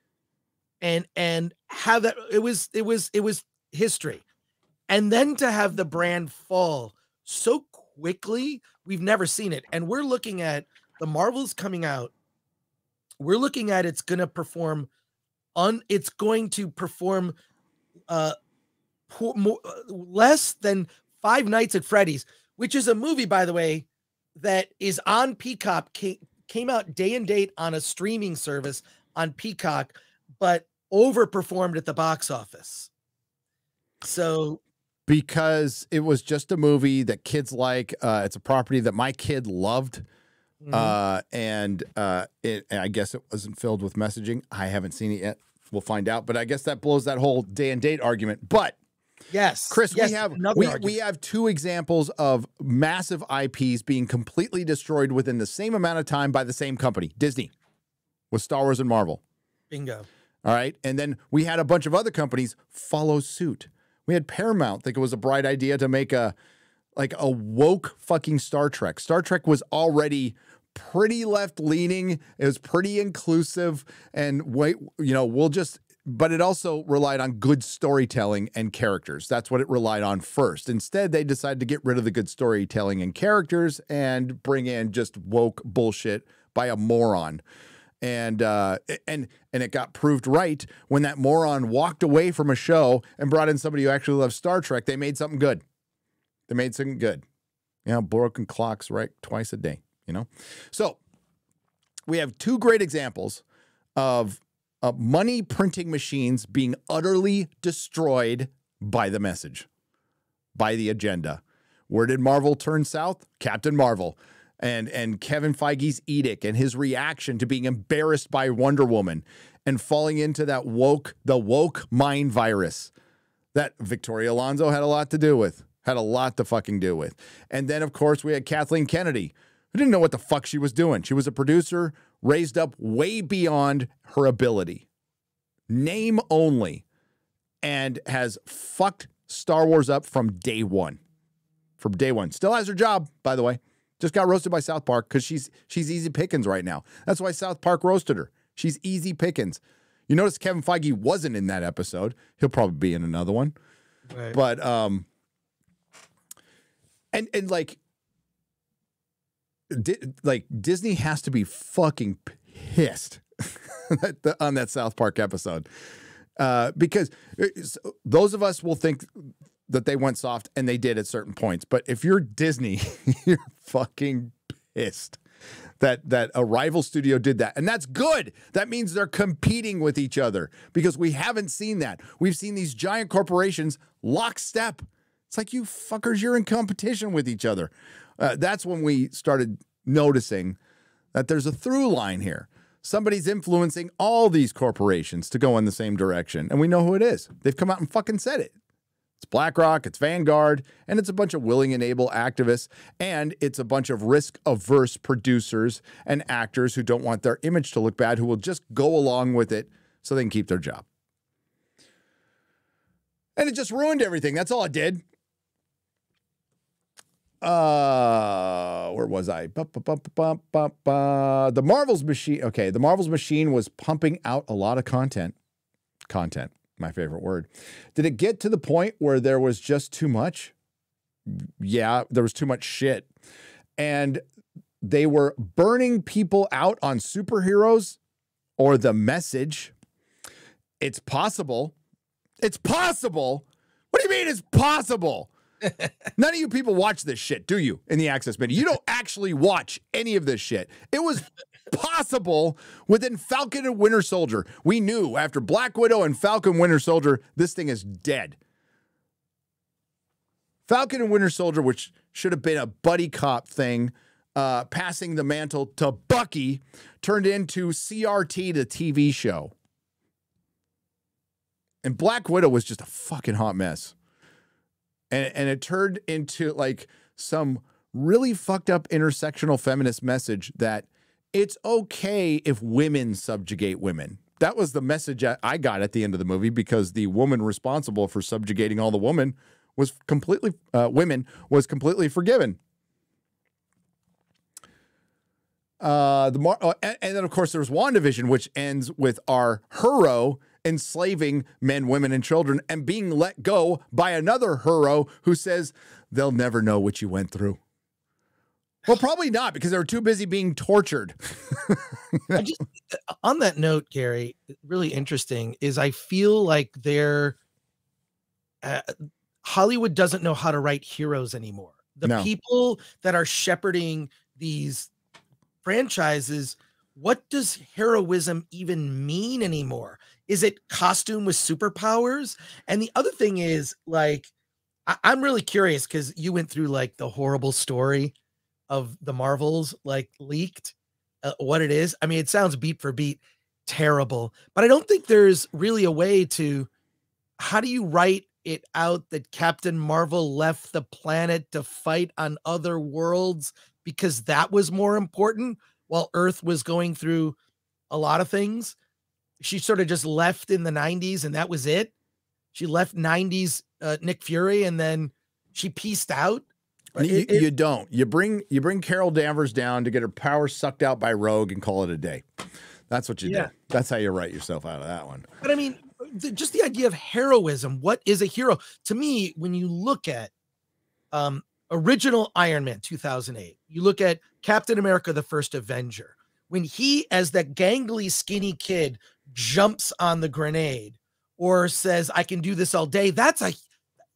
and and have that it was it was it was history and then to have the brand fall so quickly. We've never seen it. And we're looking at the Marvels coming out. We're looking at it's going to perform on it's going to perform uh poor, more, uh, less than Five Nights at Freddy's, which is a movie by the way that is on Peacock came, came out day and date on a streaming service on Peacock but overperformed at the box office. So because it was just a movie that kids like. Uh, it's a property that my kid loved. mm-hmm. Uh, and uh, it, and I guess it wasn't filled with messaging. I haven't seen it yet. We'll find out. But I guess that blows that whole day and date argument. But yes, Chris, yes, we have we, argument. we have two examples of massive IPs being completely destroyed within the same amount of time by the same company, Disney, with Star Wars and Marvel. bingo. All right. And then we had a bunch of other companies follow suit. We had Paramount think it was a bright idea to make a like a woke fucking Star Trek. Star Trek was already pretty left leaning. It was pretty inclusive and wait, you know, we'll just but it also relied on good storytelling and characters. That's what it relied on first. Instead, they decided to get rid of the good storytelling and characters and bring in just woke bullshit by a moron and uh, and and it got proved right when that moron walked away from a show and brought in somebody who actually loves Star Trek. They made something good. They made something good. You know, broken clocks right twice a day. You know, so we have two great examples of uh, money printing machines being utterly destroyed by the message, by the agenda. Where did Marvel turn south? Captain Marvel and and Kevin Feige's edict and his reaction to being embarrassed by Wonder Woman and falling into that woke the woke mind virus that Victoria Alonso had a lot to do with. Had a lot to fucking do with. And then of course we had Kathleen Kennedy, who didn't know what the fuck she was doing. She was a producer raised up way beyond her ability. Name only and has fucked Star Wars up from day 1. From day 1. Still has her job, by the way. Just got roasted by South Park because she's she's easy pickings right now. That's why South Park roasted her. She's easy pickings. You notice Kevin Feige wasn't in that episode. He'll probably be in another one. Right. But um and and like Di- like Disney has to be fucking pissed on that South Park episode. Uh, because uh, those of us will think that they went soft and they did at certain points. But if you're Disney, you're fucking pissed that that a rival studio did that. And that's good. That means they're competing with each other because we haven't seen that. We've seen these giant corporations lockstep. It's like you fuckers, you're in competition with each other. Uh, that's when we started noticing that there's a through line here. Somebody's influencing all these corporations to go in the same direction. And we know who it is. They've come out and fucking said it. It's BlackRock, it's Vanguard, and it's a bunch of willing and able activists, and it's a bunch of risk averse producers and actors who don't want their image to look bad, who will just go along with it so they can keep their job. And it just ruined everything. That's all it did. Uh, where was I? Ba, ba, ba. The Marvel's machine. Okay, the Marvel's machine was pumping out a lot of content. Content, my favorite word. Did it get to the point where there was just too much? Yeah, there was too much shit. And they were burning people out on superheroes or the message. It's possible. It's possible. What do you mean it's possible? None of you people watch this shit, do you? In the access media, you don't actually watch any of this shit. It was possible within Falcon and Winter Soldier. We knew after Black Widow and Falcon Winter Soldier, this thing is dead. Falcon and Winter Soldier, which should have been a buddy cop thing, uh, passing the mantle to Bucky, turned into CRT, the TV show. And Black Widow was just a fucking hot mess and and it turned into like some really fucked up intersectional feminist message that it's okay if women subjugate women. That was the message I got at the end of the movie because the woman responsible for subjugating all the women was completely uh, women was completely forgiven. Uh, the Mar- oh, and, and then of course there was WandaVision, which ends with our hero enslaving men, women, and children and being let go by another hero who says they'll never know what you went through. Well, probably not because they were too busy being tortured. I just, on that note, Gary, really interesting is I feel like they're uh, Hollywood doesn't know how to write heroes anymore. The No. people that are shepherding these franchises, what does heroism even mean anymore? Is it costume with superpowers? And the other thing is, like, I- I'm really curious because you went through like the horrible story of the Marvels, like leaked uh, what it is. I mean, it sounds beat for beat terrible, but I don't think there's really a way to how do you write it out that Captain Marvel left the planet to fight on other worlds because that was more important while Earth was going through a lot of things. She sort of just left in the 90s and that was it. She left 90s uh, Nick Fury and then she pieced out. Right? You, It- it- you don't. You bring you bring Carol Danvers down to get her power sucked out by Rogue and call it a day. That's what you Yeah. do. That's how you write yourself out of that one. But I mean, th- just the idea of heroism. What is a hero? To me, when you look at um, original Iron Man 2008, you look at Captain America, the first Avenger, when he, as that gangly, skinny kid, jumps on the grenade or says, I can do this all day, that's a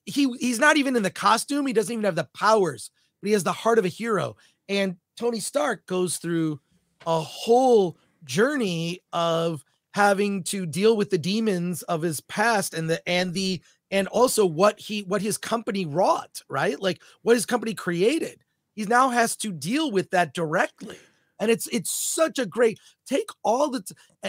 he he's not even in the costume, he doesn't even have the powers, but he has the heart of a hero. And Tony Stark goes through a whole journey of having to deal with the demons of his past and the and the and also what he what his company wrought right? Like what his company created. He now has to deal with that directly and it's it's such a great take all the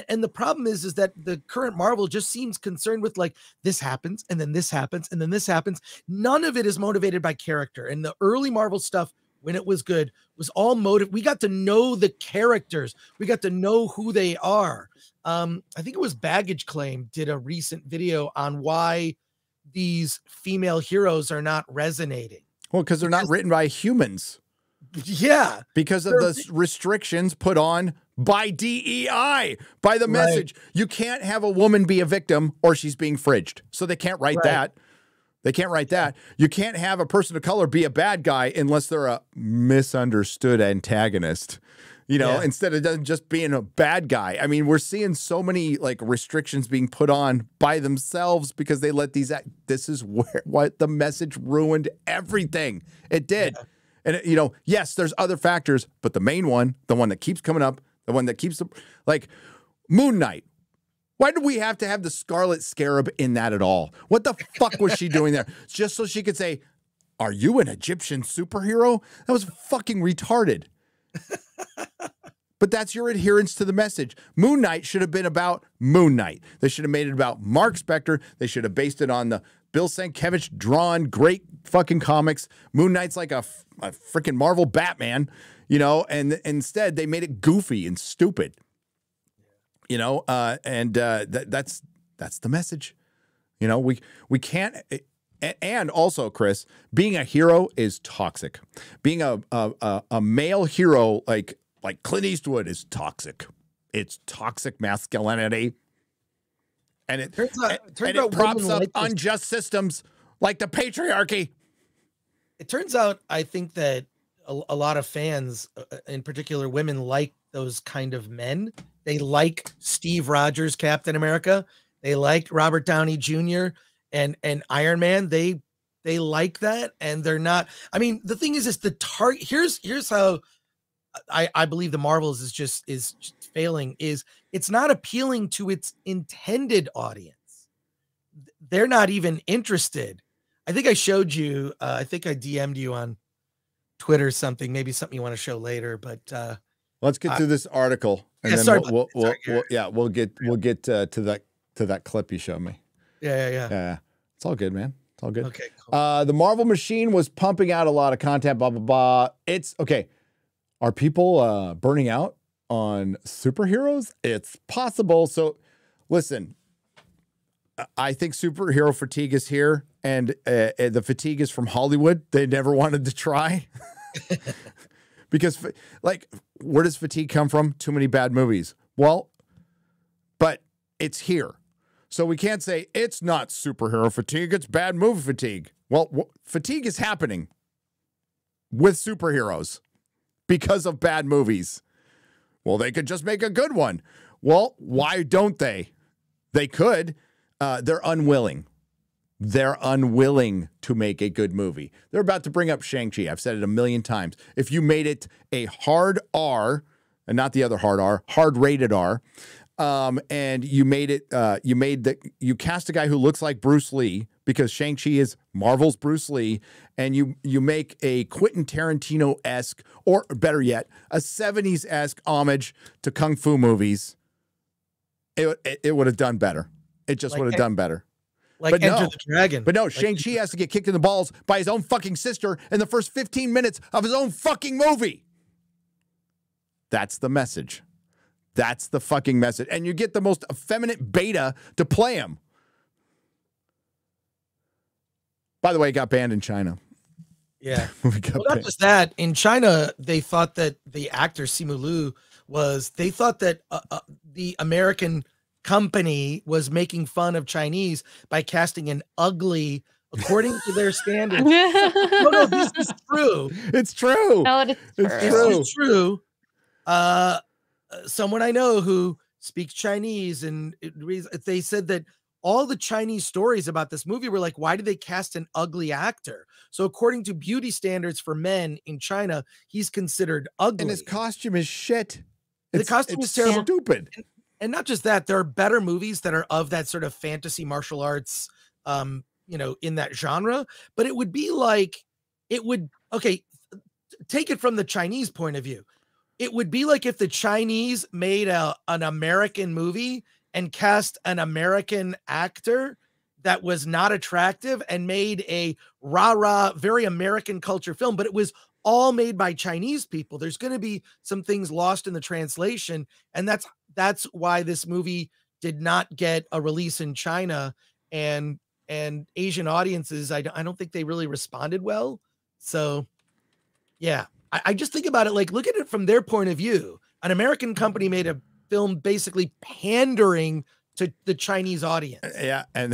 and the problem is is that the current marvel just seems concerned with like this happens and then this happens and then this happens. None of it is motivated by character and the early marvel stuff when it was good was all motive we got to know the characters we got to know who they are. Um i think it was baggage claim did a recent video on why these female heroes are not resonating. Well, because they're not written by humans. Yeah Because of the restrictions put on by DEI, by the Right. message. You can't have a woman be a victim or she's being fridged. So they can't write Right. that. They can't write that. You can't have a person of color be a bad guy unless they're a misunderstood antagonist. You know, Yeah. instead of just being a bad guy. I mean, we're seeing so many like restrictions being put on by themselves because they let these act. This is where what the message ruined everything. It did. And you know, yes, there's other factors, but the main one, the one that keeps coming up, the one that keeps the, like Moon Knight. Why did we have to have the Scarlet Scarab in that at all? What the fuck was she doing there? Just so she could say, "Are you an Egyptian superhero?" That was fucking retarded. But that's your adherence to the message. Moon Knight should have been about Moon Knight. They should have made it about Mark Spector. They should have based it on the Bill Sienkiewicz drawn great fucking comics. Moon Knight's like a, a freaking Marvel Batman, you know, and instead they made it goofy and stupid. You know, uh, and uh, that, that's that's the message. You know, we we can't. a- And also, Chris, being a hero is toxic. Being a a, a, male hero like like Clint Eastwood is toxic. It's toxic masculinity, and it Turns out- and- turns and out it props up like unjust systems like the patriarchy. it turns out i think that a, a lot of fans uh, in particular women like those kind of men. They like steve rogers captain america. They liked robert downey jr and and iron man. They they like that and they're not i mean the thing is is the target here's here's how i i believe the marvels is just is just failing is it's not appealing to its intended audience. They're not even interested I think I showed you. Uh, I think I DM'd you on Twitter or something. Maybe something you want to show later. But uh, Let's get to this article, and Yeah, then sorry we'll, we'll, we'll- yeah, we'll get we'll get uh, to that to that clip you showed me. yeah, yeah, yeah. Yeah, it's all good, man. It's all good. Okay, cool. Uh, the Marvel machine was pumping out a lot of content. Blah blah blah. It's okay. Are people uh, burning out on superheroes? It's possible. So, listen. I- think superhero fatigue is here, and uh, uh, the fatigue is from Hollywood. They never wanted to try. because, like, where does fatigue come from? Too many bad movies. Well, but it's here. So we can't say it's not superhero fatigue, it's bad movie fatigue. Well, fatigue is happening with superheroes because of bad movies. Well, they could just make a good one. Well, why don't they? They could. Uh, they're unwilling. They're unwilling to make a good movie. They're about to bring up Shang-Chi. I've said it a million times. If you made it a hard R, and not the other hard R, hard rated R, um, and you made it, uh, you made the, you cast a guy who looks like Bruce Lee because Shang-Chi is Marvel's Bruce Lee, and you you make a Quentin Tarantino esque, or better yet, a 70s esque homage to kung fu movies. It, it, it would have done better. It just Like would have done better. Like But Enter no. the Dragon. But no, Like- Shang-Chi has to get kicked in the balls by his own fucking sister in the first 15 minutes of his own fucking movie. That's the message. That's the fucking message. And you get the most effeminate beta to play him. By the way, it got banned in China. Yeah. Movie got Well, not just that. In China, they thought that the actor Simu Liu was. They thought that uh, uh, the American company was making fun of Chinese by casting an ugly, according to their standards. no, no, this is true. It's true. No, it's It's true. This true. is true. Uh, someone I know who speaks Chinese, and it, reads- they said that all the Chinese stories about this movie were like, why did they cast an ugly actor? So, according to beauty standards for men in China, he's considered ugly. And his costume is shit. The It's- costume it's is terrible. Stupid. and not just that, there are better movies that are of that sort of fantasy martial arts, um, you know, in that genre. But it would be like, it would okay. Take it from the Chinese point of view. It would be like if the Chinese made a an American movie and cast an American actor that was not attractive and made a rah rah, very American culture film, but it was all made by Chinese people. There's going to be some things lost in the translation, and that's that's why this movie did not get a release in China and and Asian audiences. I, don't- I don't think they really responded well. So, yeah, I, I just think about it like look at it from their point of view. An American company made a film basically pandering to the Chinese audience, Yeah, and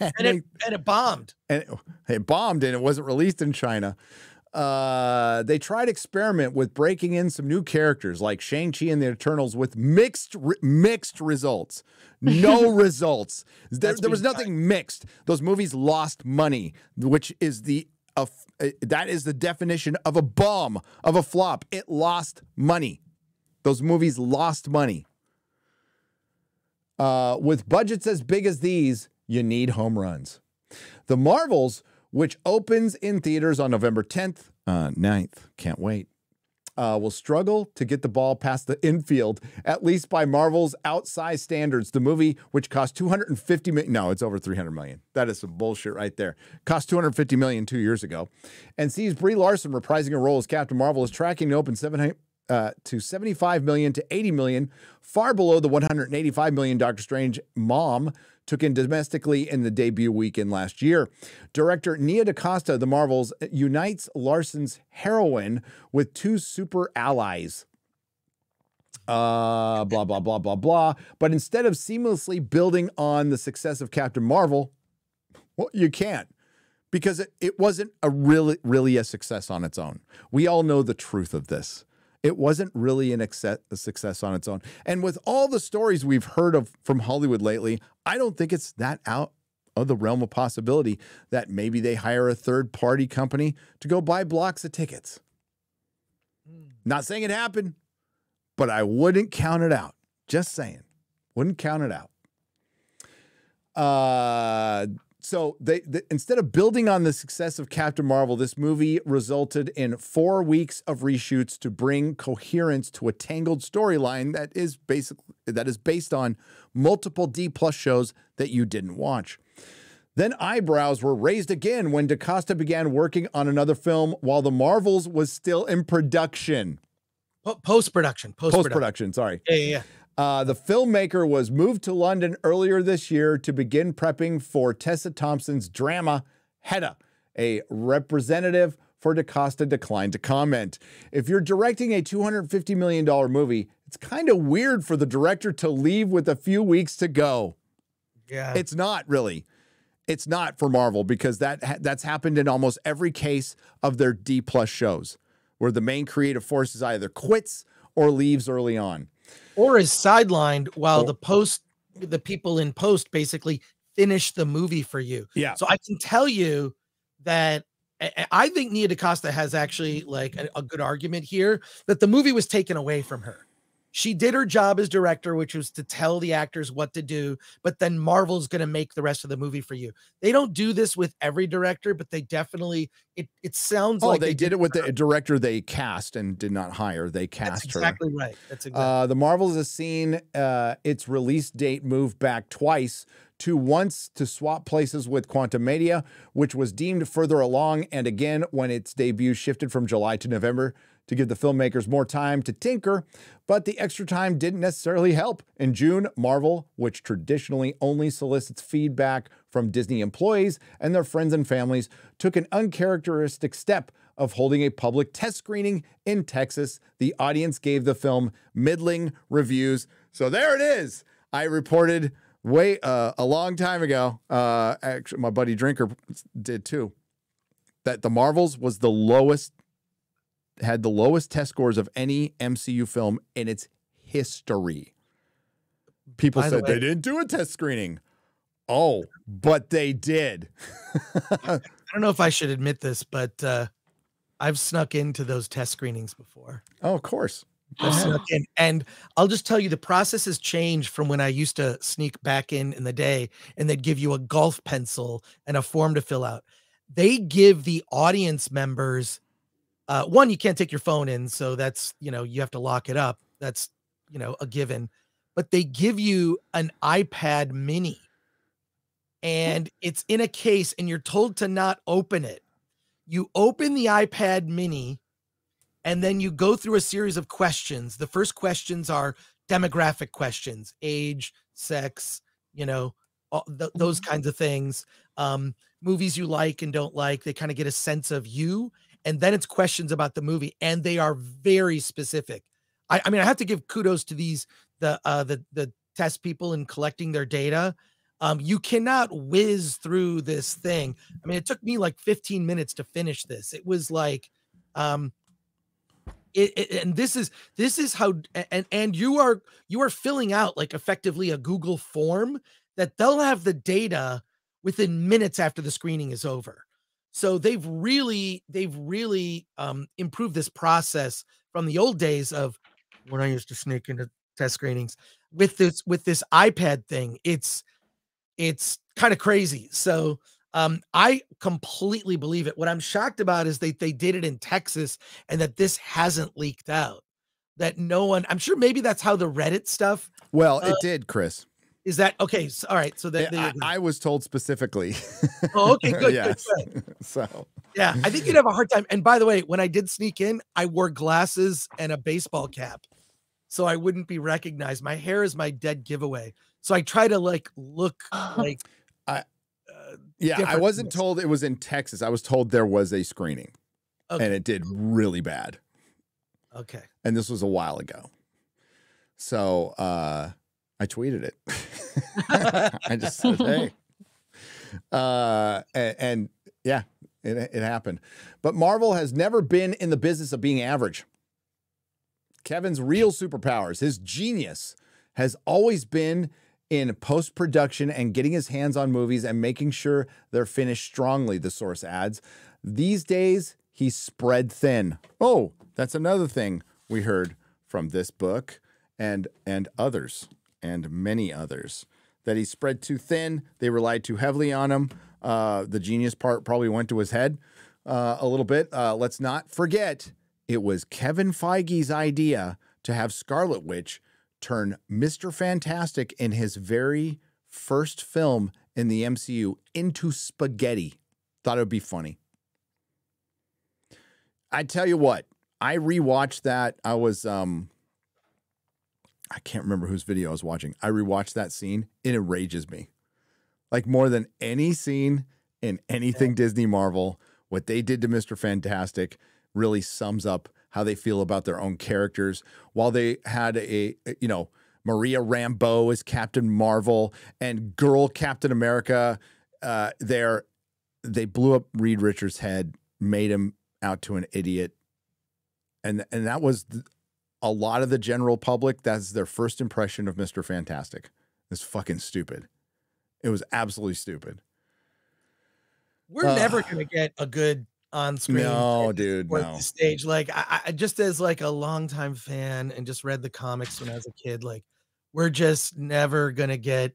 and it and it bombed. and it, it bombed and it wasn't released in China. Uh, they tried experiment with breaking in some new characters like Shang-Chi and the Eternals with mixed re- mixed results. No results. There, there was nothing mixed. Those movies lost money, which is the of uh, that is the definition of a bomb, of a flop. It lost money. Those movies lost money. Uh, with budgets as big as these, you need home runs. The Marvels, which opens in theaters on November 10th, uh, 9th, can't wait, uh, will struggle to get the ball past the infield, at least by Marvel's outsized standards. The movie, which cost 250 million, no, it's over 300 million. That is some bullshit right there. Cost 250 million two years ago, and sees Brie Larson reprising a role as Captain Marvel is tracking to open 700 uh, to 75 million to 80 million, far below the 185 million Doctor Strange mom took in domestically in the debut weekend last year. Director Nia DaCosta the Marvels unites Larson's heroine with two super allies. Uh, blah, blah, blah, blah, blah. But instead of seamlessly building on the success of Captain Marvel, well, you can't because it, it wasn't a really, really a success on its own. We all know the truth of this. It wasn't really an acce- a success on its own. And with all the stories we've heard of from Hollywood lately, I don't think it's that out of the realm of possibility that maybe they hire a third party company to go buy blocks of tickets. Not saying it happened, but I wouldn't count it out. Just saying. Wouldn't count it out. Uh so they, they instead of building on the success of Captain Marvel, this movie resulted in four weeks of reshoots to bring coherence to a tangled storyline that is basically that is based on multiple D plus shows that you didn't watch. Then eyebrows were raised again when DaCosta began working on another film while The Marvels was still in production. Post production, post Post production, sorry. Yeah, yeah, yeah. Uh, the filmmaker was moved to London earlier this year to begin prepping for Tessa Thompson's drama Hedda. A representative for DaCosta declined to comment. If you're directing a $250 million movie, it's kind of weird for the director to leave with a few weeks to go. Yeah. It's not really. It's not for Marvel because that ha- that's happened in almost every case of their D plus shows, where the main creative force is either quits or leaves early on. Or is sidelined while the post the people in post basically finish the movie for you. Yeah. So I can tell you that I- think Nia DaCosta has actually like a, a good argument here that the movie was taken away from her. She did her job as director, which was to tell the actors what to do, but then Marvel's going to make the rest of the movie for you. They don't do this with every director, but they definitely it it sounds Oh, like they, did it with the director they cast and did not hire. They cast That's her. exactly right. That's exactly Uh, the Marvels has seen uh, its release date moved back twice to once to swap places with Quantumania, which was deemed further along, and again when its debut shifted from July to November to give the filmmakers more time to tinker. But the extra time didn't necessarily help. In June, Marvel, which traditionally only solicits feedback from Disney employees and their friends and families, took an uncharacteristic step of holding a public test screening in Texas. The audience gave the film middling reviews. So there it is. I reported way uh, a long time ago. Uh, actually, my buddy Drinker did too. That the Marvels was the lowest, had the lowest test scores of any MCU film in its history. People By the said way- they didn't do a test screening. Oh, but they did. I don't know if I should admit this, but uh, I've snuck into those test screenings before. Oh, of course. I've snuck in, and I'll just tell you the process has changed from when I used to sneak back in in the day, and they'd give you a golf pencil and a form to fill out. They give the audience members uh, one, you can't take your phone in, so that's you know you have to lock it up. That's you know a given, but they give you an iPad Mini, and it's in a case, and you're told to not open it. You open the iPad Mini, and then you go through a series of questions. The first questions are demographic questions, age, sex, you know, all th- those kinds of things. Um, movies you like and don't like. They kind of get a sense of you, and then it's questions about the movie, and they are very specific. I, I mean, I have to give kudos to these the uh, the the test people in collecting their data. Um, you cannot whiz through this thing. I mean, it took me like 15 minutes to finish this. It was like, um, it, it- and this is this is how and and you are you are filling out like effectively a Google form that they'll have the data within minutes after the screening is over. So they've really they've really um, improved this process from the old days of when I used to sneak into test screenings with this with this iPad thing. It's it's kind of crazy. So um, I completely believe it. What I'm shocked about is they they did it in Texas and that this hasn't leaked out. That no one, I'm sure maybe that's how the Reddit stuff. Well, it uh, did, Chris. Is that okay? So, all right. So that I, I was told specifically. Oh, okay, good, good, yes. good. So yeah, I think you'd have a hard time. And by the way, when I did sneak in, I wore glasses and a baseball cap, so I wouldn't be recognized. My hair is my dead giveaway. So I try to like look like I, yeah, I wasn't told it was in Texas. I was told there was a screening, Okay. and it did really bad. okay. And this was a while ago. So uh, I tweeted it. I just said, "Hey," uh, and, and yeah, it it happened. But Marvel has never been in the business of being average. Kevin's real superpowers, his genius, has always been in post production and getting his hands on movies and making sure they're finished strongly, the source adds. These days, he's spread thin. Oh, that's another thing we heard from this book and and others and many others that he spread too thin. They relied too heavily on him. Uh, the genius part probably went to his head uh, a little bit. Uh, let's not forget it was Kevin Feige's idea to have Scarlet Witch turn Mr. Fantastic in his very first film in the MCU into spaghetti. Thought it would be funny. I tell you what, I rewatched that. I was um I can't remember whose video I was watching. I rewatched that scene. It enrages me. Like more than any scene in anything Disney Marvel, what they did to Mr. Fantastic really sums up how they feel about their own characters. While they had a, you know, Maria Rambeau as Captain Marvel and girl Captain America. Uh, they're they blew up Reed Richards' head, made him out to an idiot, and and that was a lot of the general public. That's their first impression of Mister Fantastic. It's fucking stupid. It was absolutely stupid. We're Uh, never gonna get a good on-screen No, presence dude, no. the stage. Like I, I just as like a longtime fan and just read the comics when I was a kid. Like we're just never gonna get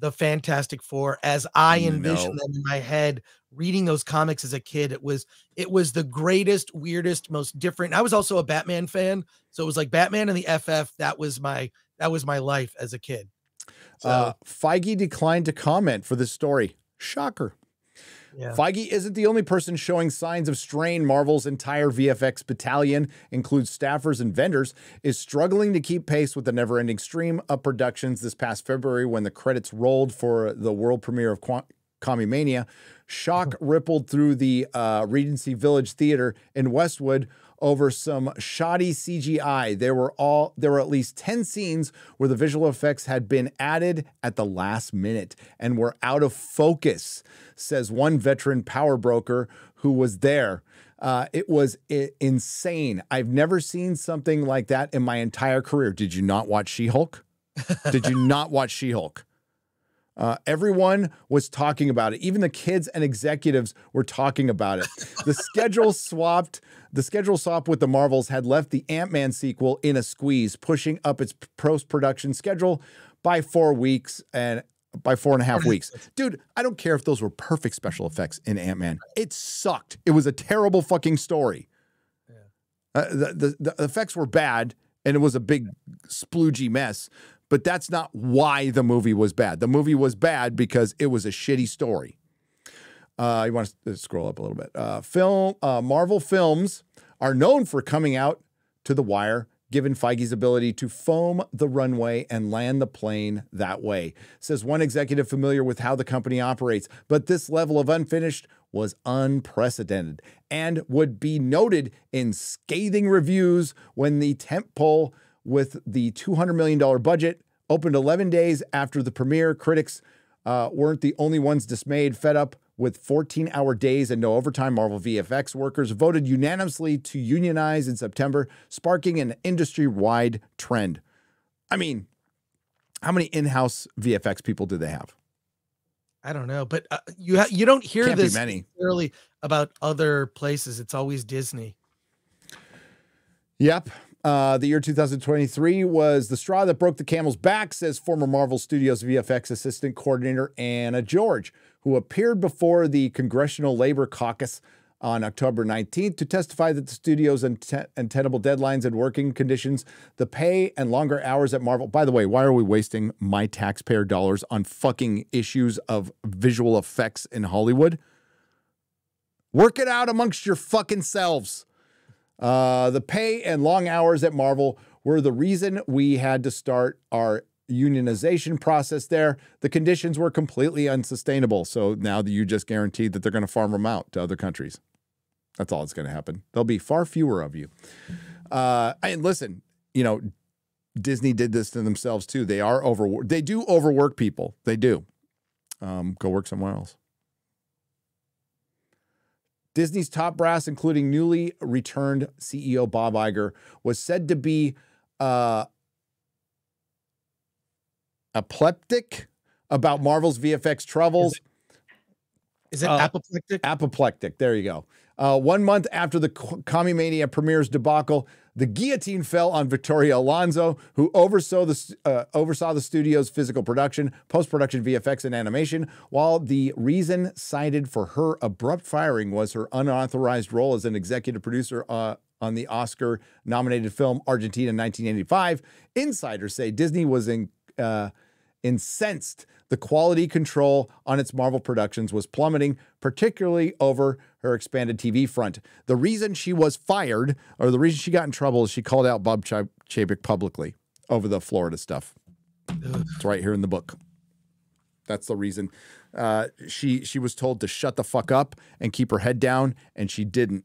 the Fantastic Four as I envisioned No. them in my head. Reading those comics as a kid, it was it was the greatest, weirdest, most different. I was also a Batman fan, so it was like Batman and the FF. That was my that was my life as a kid. So Uh, Feige declined to comment for this story. Shocker. Yeah. Feige isn't the only person showing signs of strain. Marvel's entire VFX battalion includes staffers and vendors, is struggling to keep pace with the never ending stream of productions this past February when the credits rolled for the world premiere of Qua- Mania. Shock rippled through the uh, Regency Village Theater in Westwood over some shoddy CGI. There were all there were at least 10 scenes where the visual effects had been added at the last minute and were out of focus, says one veteran power broker who was there. Uh, it was i- insane. I've never seen something like that in my entire career. Did you not watch She Hulk? Did you not watch She Hulk? Uh, everyone was talking about it. Even the kids and executives were talking about it. The schedule swapped. The schedule swap with the Marvels had left the Ant Man sequel in a squeeze, pushing up its post production schedule by four weeks and by four and a half weeks. Dude, I don't care if those were perfect special effects in Ant Man. It sucked. It was a terrible fucking story. Uh, the, the, the effects were bad and it was a big sploogey mess, but that's not why the movie was bad. The movie was bad because it was a shitty story. Uh, you want to scroll up a little bit. Uh, film uh, Marvel films are known for coming out to the wire, given Feige's ability to foam the runway and land the plane that way. Says one executive familiar with how the company operates. But this level of unfinished was unprecedented and would be noted in scathing reviews when the tentpole with the $200 million budget opened 11 days after the premiere. Critics uh, weren't the only ones dismayed, fed up with 14 hour days and no overtime. Marvel VFX workers voted unanimously to unionize in September, sparking an industry wide trend. I mean, how many in house VFX people do they have? I don't know, but uh, you ha- you don't hear Can't this many. necessarily about other places. It's always Disney. Yep. Uh, the year 2023 was the straw that broke the camel's back, says former Marvel Studios VFX assistant coordinator Anna George, who appeared before the Congressional Labor Caucus on October 19th to testify that the studio's untenable deadlines and working conditions, the pay and longer hours at Marvel. By the way, why are we wasting my taxpayer dollars on fucking issues of visual effects in Hollywood? Work it out amongst your fucking selves. Uh, the pay and long hours at Marvel were the reason we had to start our unionization process there. The conditions were completely unsustainable. So now that you just guaranteed that they're going to farm them out to other countries. That's all that's going to happen. There'll be far fewer of you. Uh, and listen, you know, Disney did this to themselves too. They are over. They do overwork people. They do. Um, go work somewhere else. Disney's top brass, including newly returned CEO Bob Iger, was said to be uh, apoplectic about Marvel's VFX troubles. Is it Uh, apoplectic? Apoplectic. There you go. Uh, one month after the Commie Mania premieres debacle, the guillotine fell on Victoria Alonso, who oversaw the uh, oversaw the studio's physical production, post production, VFX, and animation. While the reason cited for her abrupt firing was her unauthorized role as an executive producer uh, on the Oscar nominated film Argentina in 1985, insiders say Disney was in. Uh, incensed the quality control on its Marvel productions was plummeting, particularly over her expanded TV front. The reason she was fired, or the reason she got in trouble, is she called out Bob Ch- Chapek publicly over the Florida stuff. It's right here in the book. That's the reason. Uh, she she was told to shut the fuck up and keep her head down, and she didn't,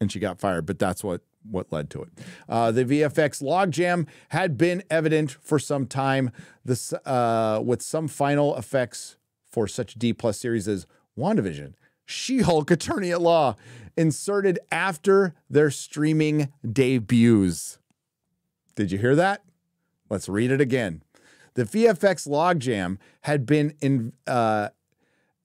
and she got fired. But that's what what led to it. Uh, the VFX logjam had been evident for some time. This uh, with some final effects for such D plus series as WandaVision, She-Hulk Attorney at Law, inserted after their streaming debuts. Did you hear that? Let's read it again. The VFX logjam had been in, uh,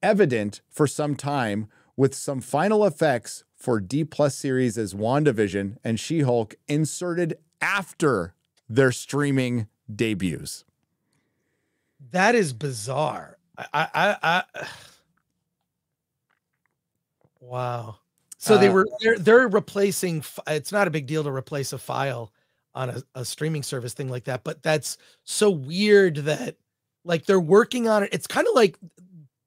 evident for some time, with some final effects for D plus series as WandaVision and She Hulk inserted after their streaming debuts. That is bizarre. I, I, I, wow. So they Uh, were they're, they're replacing. It's not a big deal to replace a file on a, a streaming service thing like that, but that's so weird that like they're working on it. It's kind of like.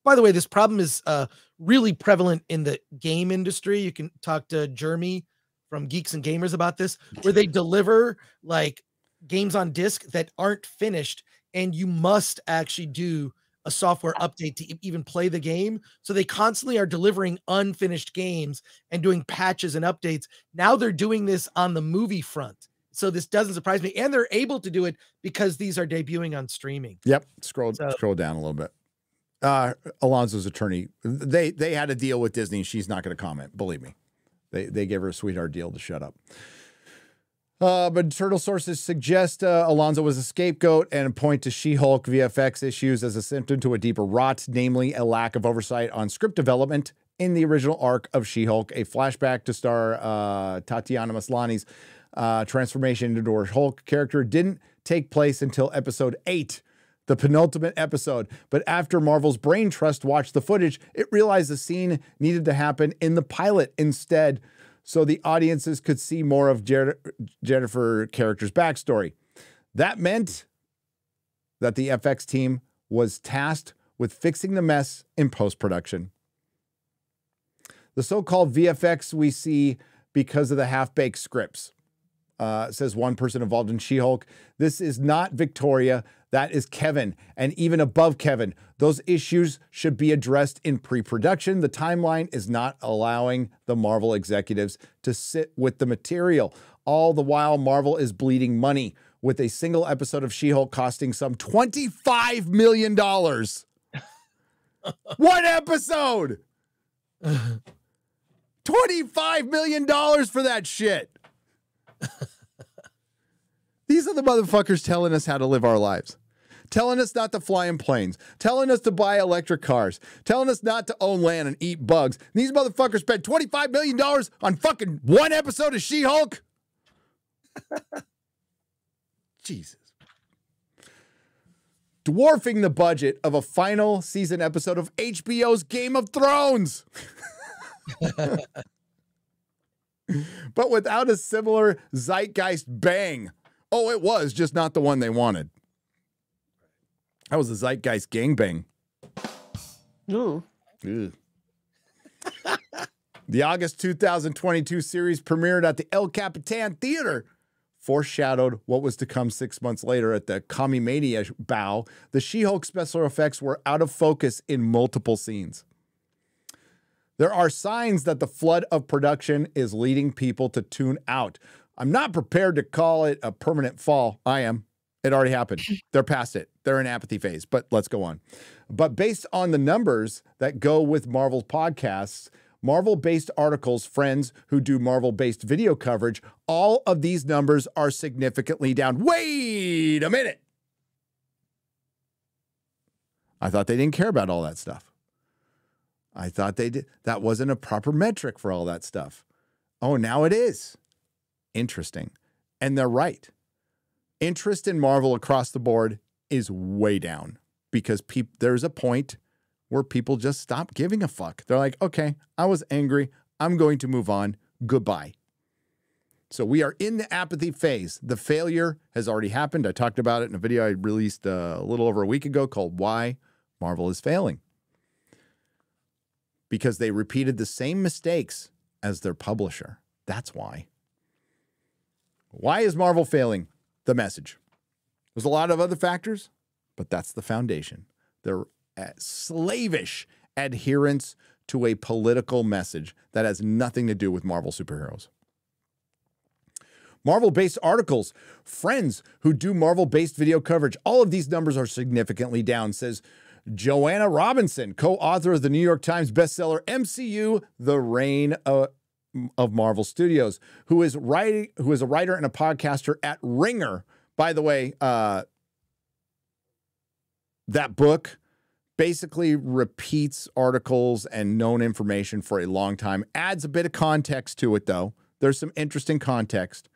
By the way, this problem is uh, really prevalent in the game industry. You can talk to Jeremy from Geeks and Gamers about this, where they deliver like games on disc that aren't finished, and you must actually do a software update to even play the game. So they constantly are delivering unfinished games and doing patches and updates. Now they're doing this on the movie front. So this doesn't surprise me. And they're able to do it because these are debuting on streaming. Yep. Scroll So- scroll down a little bit. Uh, Alonso's attorney, they they had a deal with Disney. She's not going to comment. Believe me, they they gave her a sweetheart deal to shut up. Uh, but turtle sources suggest uh, Alonzo was a scapegoat and point to She-Hulk VFX issues as a symptom to a deeper rot, namely a lack of oversight on script development in the original arc of She-Hulk. A flashback to star uh, Tatiana Maslany's uh, transformation into her Hulk character didn't take place until episode eight, the penultimate episode. But after Marvel's Brain Trust watched the footage, it realized the scene needed to happen in the pilot instead, so the audiences could see more of Jer- Jennifer character's backstory. That meant that the FX team was tasked with fixing the mess in post production. The so called VFX we see because of the half baked scripts, uh, says one person involved in She Hulk. This is not Victoria. That is Kevin. And even above Kevin, those issues should be addressed in pre production. The timeline is not allowing the Marvel executives to sit with the material. All the while, Marvel is bleeding money with a single episode of She Hulk costing some $25 million. One episode! $25 million for that shit. These are the motherfuckers telling us how to live our lives. Telling us not to fly in planes, telling us to buy electric cars, telling us not to own land and eat bugs. These motherfuckers spent $25 million on fucking one episode of She Hulk. Jesus. Dwarfing the budget of a final season episode of HBO's Game of Thrones. but without a similar zeitgeist bang. Oh, it was just not the one they wanted. That was a zeitgeist gangbang. Ooh. Ugh. the August 2022 series premiered at the El Capitan Theater, foreshadowed what was to come six months later at the Comimania bow. The She Hulk special effects were out of focus in multiple scenes. There are signs that the flood of production is leading people to tune out. I'm not prepared to call it a permanent fall. I am. It already happened. They're past it. They're in apathy phase, but let's go on. But based on the numbers that go with Marvel's podcasts, Marvel based articles, friends who do Marvel based video coverage, all of these numbers are significantly down. Wait a minute. I thought they didn't care about all that stuff. I thought they did. That wasn't a proper metric for all that stuff. Oh, now it is. Interesting. And they're right. Interest in Marvel across the board is way down because there's a point where people just stop giving a fuck. They're like, okay, I was angry. I'm going to move on. Goodbye. So we are in the apathy phase. The failure has already happened. I talked about it in a video I released uh, a little over a week ago called Why Marvel is Failing. Because they repeated the same mistakes as their publisher. That's why. Why is Marvel failing? The message. There's a lot of other factors, but that's the foundation. Their uh, slavish adherence to a political message that has nothing to do with Marvel superheroes. Marvel based articles, friends who do Marvel based video coverage. All of these numbers are significantly down, says Joanna Robinson, co author of the New York Times bestseller MCU The Reign of, of Marvel Studios, who is writing, who is a writer and a podcaster at Ringer. By the way, uh, that book basically repeats articles and known information for a long time, adds a bit of context to it, though. There's some interesting context,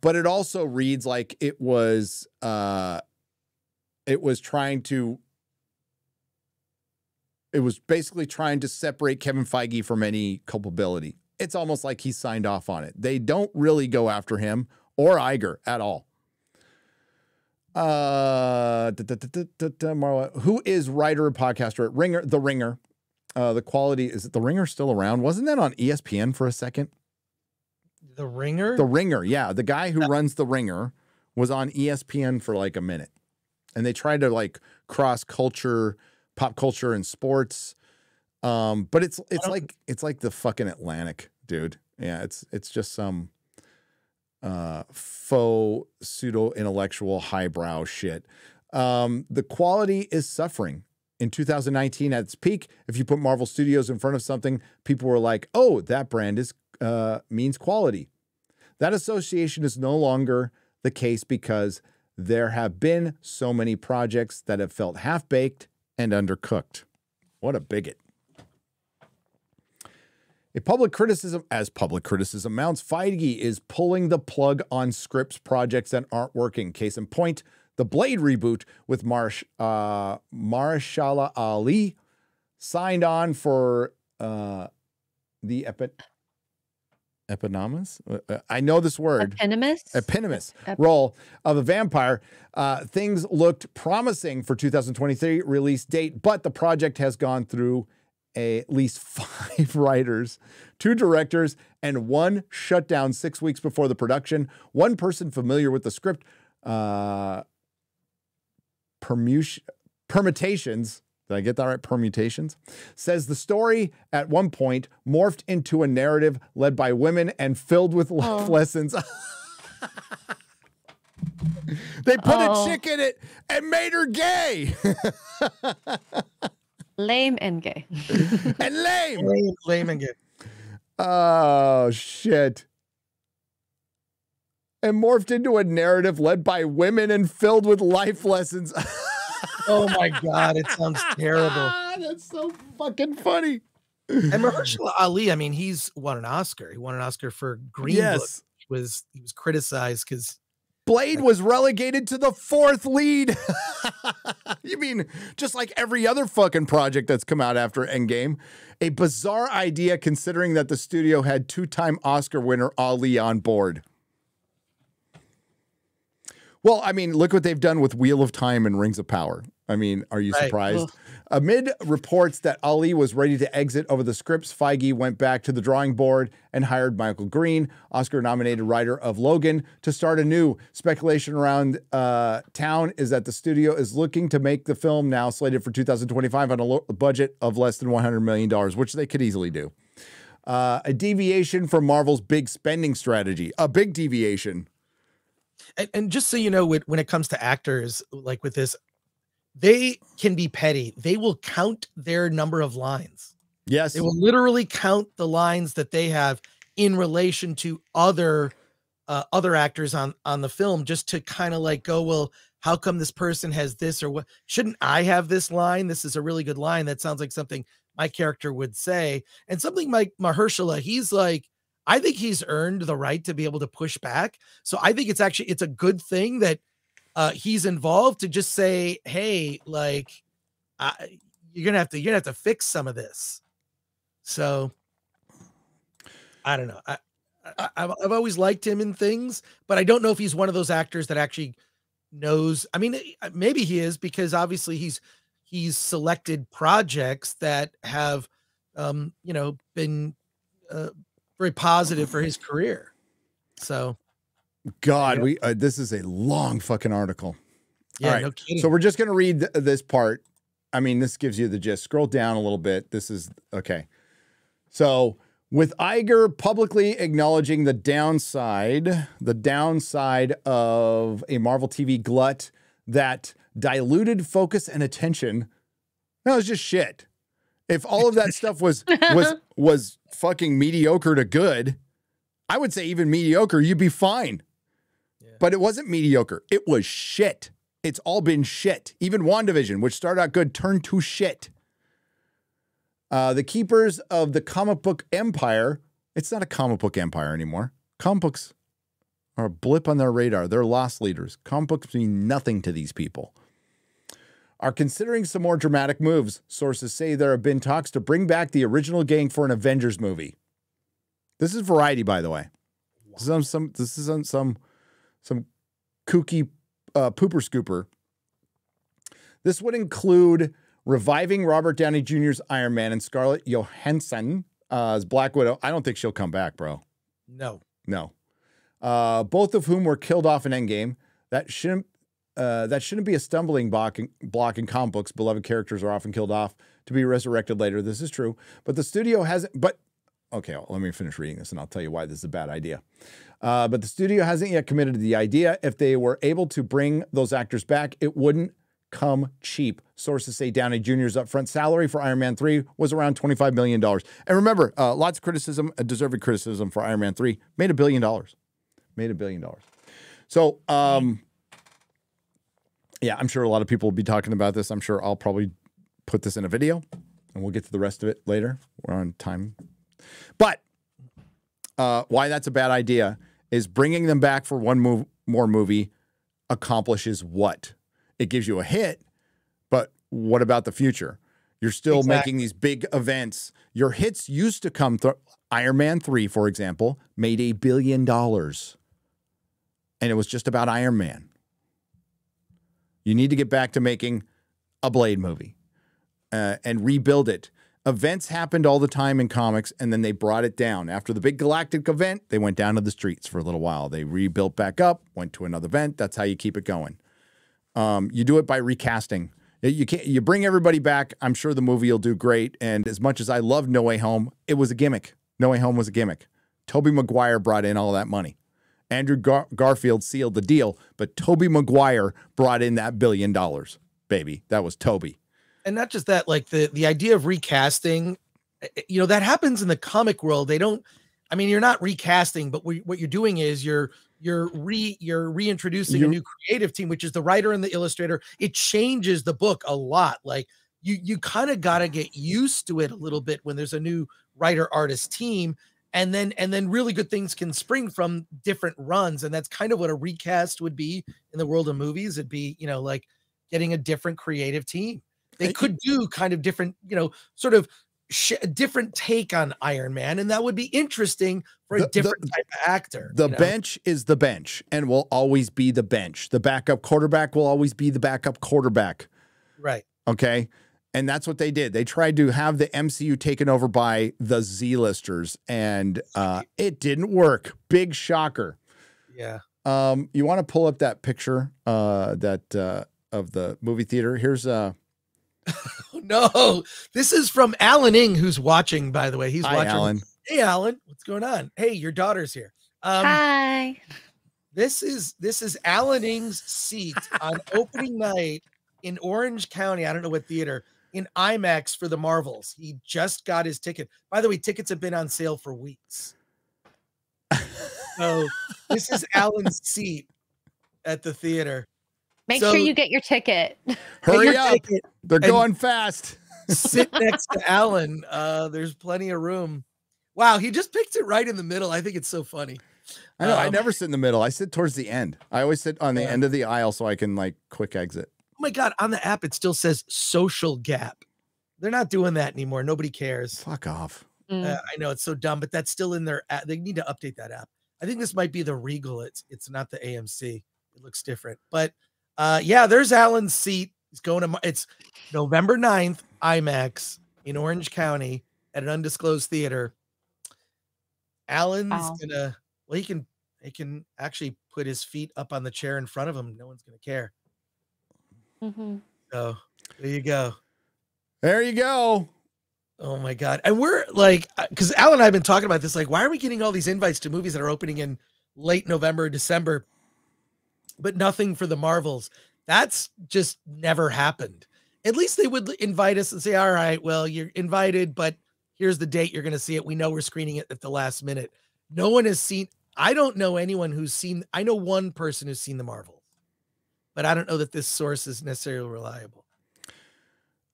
but it also reads like it was uh, it was trying to it was basically trying to separate Kevin Feige from any culpability. It's almost like he signed off on it. They don't really go after him or Iger at all. Uh, da, da, da, da, da, Marla, who is writer and podcaster at Ringer, The Ringer. Uh, the quality is The Ringer still around? Wasn't that on ESPN for a second? The Ringer? The Ringer, yeah. The guy who runs The Ringer was on ESPN for like a minute. And they tried to like cross culture, pop culture and sports. Um, but it's it's like it's like the fucking Atlantic, dude. Yeah, it's it's just some uh, faux pseudo intellectual highbrow shit. Um, the quality is suffering. In 2019, at its peak, if you put Marvel Studios in front of something, people were like, "Oh, that brand is uh, means quality." That association is no longer the case because there have been so many projects that have felt half baked and undercooked. What a bigot. A public criticism, as public criticism mounts, Feige is pulling the plug on scripts projects that aren't working. Case in point, the Blade reboot with Marsh, uh, Marshala Ali signed on for uh, the epi- eponymous. Uh, I know this word. Eponymous. Eponymous role of a vampire. Uh, things looked promising for 2023 release date, but the project has gone through a, at least five writers, two directors, and one shutdown six weeks before the production. One person familiar with the script uh, permutations. Did I get that right? Permutations says the story at one point morphed into a narrative led by women and filled with life Oh. lessons. they put Oh. a chick in it and made her gay. Lame and gay. and lame. Lame, lame and gay. Oh shit. And morphed into a narrative led by women and filled with life lessons. Oh my god, it sounds terrible. That's so fucking funny. And Mahershala Ali, I mean, he's won an Oscar. He won an Oscar for Green Book. Yes. He was he was criticized because Blade was relegated to the fourth lead. you mean just like every other fucking project that's come out after Endgame? A bizarre idea considering that the studio had two time Oscar winner Ali on board. Well, I mean, look what they've done with Wheel of Time and Rings of Power. I mean, are you Right. surprised? Ugh. Amid reports that Ali was ready to exit over the scripts, Feige went back to the drawing board and hired Michael Green, Oscar nominated writer of Logan, to start anew. Speculation around uh, town is that the studio is looking to make the film now slated for 2025 on a lo- budget of less than $100 million, which they could easily do. Uh, a deviation from Marvel's big spending strategy, a big deviation. and, and just so you know, when it comes to actors, like with this, they can be petty. They will count their number of lines. Yes. They will literally count the lines that they have in relation to other uh, other actors on on the film, just to kind of like go, well, how come this person has this or what? Shouldn't I have this line? This is a really good line. That sounds like something my character would say, and something like Mahershala. He's like, I think he's earned the right to be able to push back. So I think it's actually it's a good thing that uh, he's involved to just say, hey, like, I, you're gonna have to you're gonna have to fix some of this. So I don't know. I, I I've, always liked him in things, but I don't know if he's one of those actors that actually knows. I mean, eh, maybe he is because obviously he's he's selected projects that have um, you know been uh, very positive for his career. So God, we uh, this is a long fucking article. Yeah, All right. no kidding. So we're just going to read th- this part. I mean, this gives you the gist. Scroll down a little bit. This is okay. So With Iger publicly acknowledging the downside, the downside of a Marvel TV glut that diluted focus and attention, that was just shit. If all of that stuff was was was fucking mediocre to good, I would say even mediocre, you'd be fine. But it wasn't mediocre. It was shit. It's all been shit. Even WandaVision, which started out good, turned to shit. Uh, the keepers of the comic book empire, it's not a comic book empire anymore. Comic books are a blip on their radar. They're lost leaders. Comic books mean nothing to these people. Are considering some more dramatic moves. Sources say there have been talks to bring back the original gang for an Avengers movie. This is Variety, by the way. Is on some. This is on some some kooky uh, pooper scooper. This would include reviving Robert Downey Jr.'s Iron Man and Scarlett Johansson uh, as Black Widow. I don't think she'll come back, bro. No. No. Uh, both of whom were killed off in Endgame. That shouldn't uh, that shouldn't be a stumbling block in, block in comic books. Beloved characters are often killed off to be resurrected later. This is true, but the studio hasn't. But okay, well, let me finish reading this, and I'll tell you why this is a bad idea. Uh, but the studio hasn't yet committed to the idea. If they were able to bring those actors back, it wouldn't come cheap. Sources say Downey Jr.'s upfront salary for Iron Man 3 was around $25 million. And remember, uh, lots of criticism, a deserved criticism for Iron Man 3, made a billion dollars. Made a billion dollars. So, um, yeah, I'm sure a lot of people will be talking about this. I'm sure I'll probably put this in a video and we'll get to the rest of it later. We're on time. But uh, why that's a bad idea is bringing them back for one move, more movie accomplishes what? It gives you a hit, but what about the future? You're still Exactly. making these big events. Your hits used to come through. Iron Man 3, for example, made a billion dollars. And it was just about Iron Man. You need to get back to making a Blade movie uh, and rebuild it. Events happened all the time in comics, and then they brought it down. After the big galactic event, they went down to the streets for a little while. They rebuilt back up, went to another event. That's how you keep it going. Um, you do it by recasting. You can't. You bring everybody back. I'm sure the movie will do great. And as much as I love No Way Home, it was a gimmick. No Way Home was a gimmick. Tobey Maguire brought in all that money. Andrew Gar- Garfield sealed the deal, but Tobey Maguire brought in that billion dollars, baby. That was Tobey. And not just that like the the idea of recasting eh, eh, you know that happens in the comic world they don't i mean you're not recasting but what, what you're doing is you're you're re you're reintroducing a new creative team which is the writer and the illustrator. It changes the book a lot like you you kind of got to get used to it a little bit when there's a new writer artist team and then and then really good things can spring from different runs and that's kind of what a recast would be in the world of movies. It'd be you know like getting a different creative team they could do kind of different you know sort of sh- a different take on iron man and that would be interesting for a The- the- different type of actor The you know? bench is the bench and will always be the bench. The backup quarterback will always be the backup quarterback. right Okay. And that's what they did. They tried to have the MCU taken over by the Z listers, and uh, it didn't work. Big shocker. yeah Um, you want to pull up that picture uh, that uh, of the movie theater? Here's uh, Oh, no this is from alan ing who's watching by the way he's Hi, watching Alan. hey alan what's going on hey your daughter's here um Hi. This is this is Alan Ing's seat on opening night in Orange County. I don't know what theater in IMAX for the Marvels. He just got his ticket. By the way, tickets have been on sale for weeks. So this is Alan's seat at the theater. Make So- sure you get your ticket. hurry your up. ticket They're and- going fast. Sit next to Alan. Uh, there's plenty of room. Wow, he just picked it right in the middle. I think it's so funny. I know. I Um, never sit in the middle. I sit towards the end. I always sit on the Yeah. end of the aisle so I can like quick exit. Oh my god, on the app it still says social gap. They're not doing that anymore. Nobody cares. Fuck off. Mm. Uh, I know it's so dumb, but that's still in their app. They need to update that app. I think this might be the Regal. It's it's not the AMC. It looks different. But uh yeah, there's Alan's seat. He's going to Mar- it's November 9th, IMAX in Orange County at an undisclosed theater. Alan's Wow. gonna well, he can he can actually put his feet up on the chair in front of him. No one's gonna care. Mhm. So there you go. There you go. Oh my god! And we're like, because Alan and I have been talking about this. Like, why are we getting all these invites to movies that are opening in late November, December, but nothing for the Marvels? That's just never happened. At least they would invite us and say, "All right, well, you're invited, but here's the date you're going to see it. We know we're screening it at the last minute." No one has seen. I don't know anyone who's seen. I know one person who's seen the Marvels, but I don't know that this source is necessarily reliable.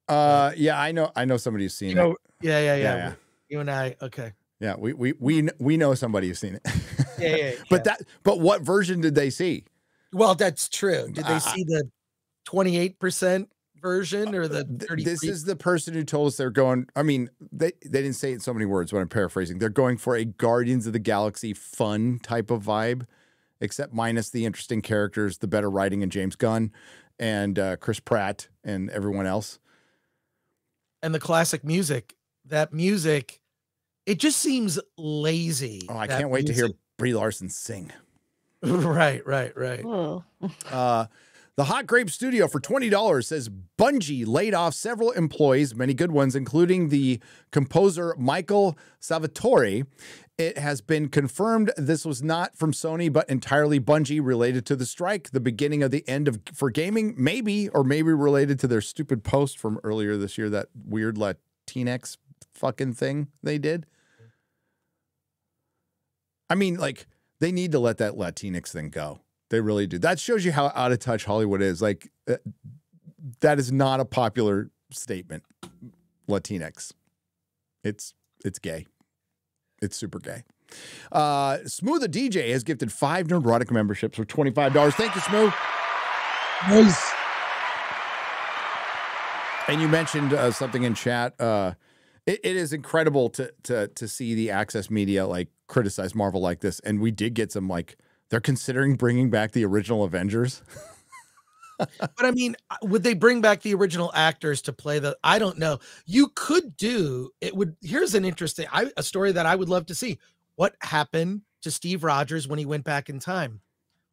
Uh, yeah, I know. I know somebody who's seen You know, it. yeah, yeah, yeah. Yeah, yeah. You and I, okay. Yeah, we we we we know somebody who's seen it. Yeah, yeah, yeah. but that but what version did they see? Well, that's true. Did they I- see the 28% version or the 33? This is the person who told us they're going. I mean, they they didn't say it in so many words, but I'm paraphrasing. They're going for a Guardians of the Galaxy fun type of vibe, except minus the interesting characters, the better writing, and James Gunn and uh, Chris Pratt and everyone else. and the classic music. That music, it just seems lazy. Oh, I can't wait to hear. Brie Larson sing. right, right, right. Uh, the Hot Grape Studio for $20 says Bungie laid off several employees, many good ones, including the composer Michael Salvatore. It has been confirmed this was not from Sony, but entirely Bungie related to the strike, the beginning of the end of for gaming, maybe, or maybe related to their stupid post from earlier this year, that weird Latinx fucking thing they did. I mean, like, they need to let that Latinx thing go. They really do. That shows you how out of touch Hollywood is. Like, uh, that is not a popular statement. Latinx. It's it's gay. It's super gay. Uh, Smooth the DJ has gifted five Nerdrotic memberships for twenty five dollars. Thank you, Smooth. Nice. And you mentioned uh, something in chat. Uh, it, it is incredible to to to see the Access Media like criticize Marvel like this, and we did get some like they're considering bringing back the original Avengers. But I mean, uh, would they bring back the original actors to play the? I don't know. You could do it. Would here's an interesting I, a story that I would love to see. What happened to Steve Rogers when he went back in time?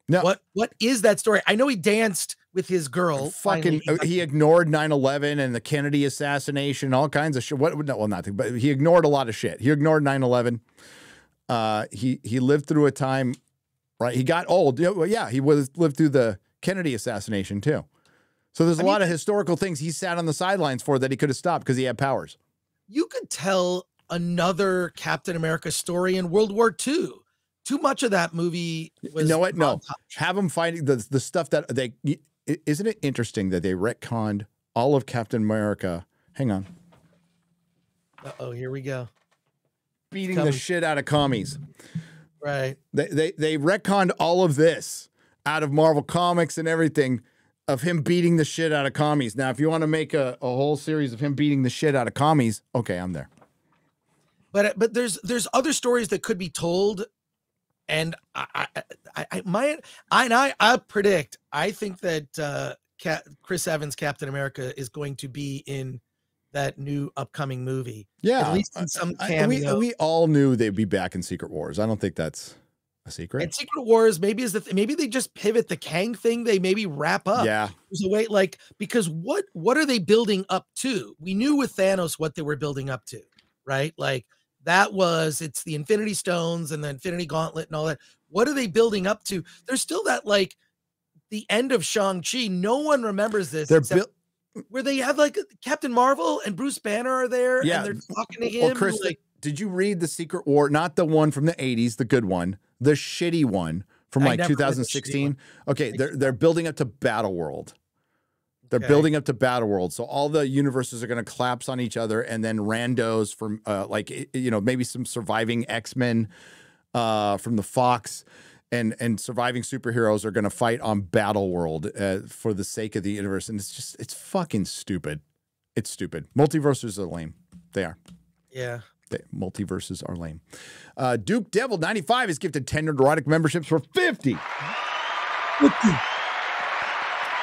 No. What what is that story? I know he danced with his girl. fucking finally. he ignored 9-11 and the kennedy assassination all kinds of shit what no, well nothing but he ignored a lot of shit he ignored 9-11 uh he he lived through a time right he got old yeah, well, yeah he was lived through the kennedy assassination too so there's a I mean, lot of historical things he sat on the sidelines for that he could have stopped because he had powers you could tell another Captain America story in World War II. Too much of that movie was you know what no have them finding the the stuff that they isn't it interesting that they retconned all of captain america hang on uh-oh here we go. beating Coming. the shit out of commies Right. They they they retconned all of this out of Marvel Comics and everything of him beating the shit out of commies. Now, if you want to make a, a whole series of him beating the shit out of commies, okay, I'm there. but uh, but there's there's other stories that could be told and i i, I, my I, and I I predict I think that uh Cap, Chris Evans Captain America is going to be in that new upcoming movie. Yeah, At least in some I- we, cameo. we all knew they'd be back in Secret Wars. I don't think that's a secret. and Secret Wars maybe is the th- maybe they just pivot the Kang thing. They maybe wrap up. Yeah. There's a way like because what what are they building up to? We knew with Thanos what they were building up to, right? Like that was it's the Infinity Stones and the Infinity Gauntlet and all that. What are they building up to? There's still that like the end of Shang Chi. No one remembers this. They're except buil- where they have like Captain Marvel and Bruce Banner are there. Yeah. and they're talking to him. Well, Chris, like, did you read the Secret War? Not the one from the 80s, the good one, the shitty one from like never read the shitty 2016. Okay, they're they're building up to Battle World. They're building up to Battle World. So all the universes are going to collapse on each other, and then randos from uh, like you know maybe some surviving X Men uh, from the Fox. And, and surviving superheroes are going to fight on Battle World uh, for the sake of the universe, and it's just it's fucking stupid. It's stupid. Multiverses are lame. They are. yeah. The multiverses are lame. Uh, Duke Devil 95 is gifted 10 Nerdrotic memberships for 50.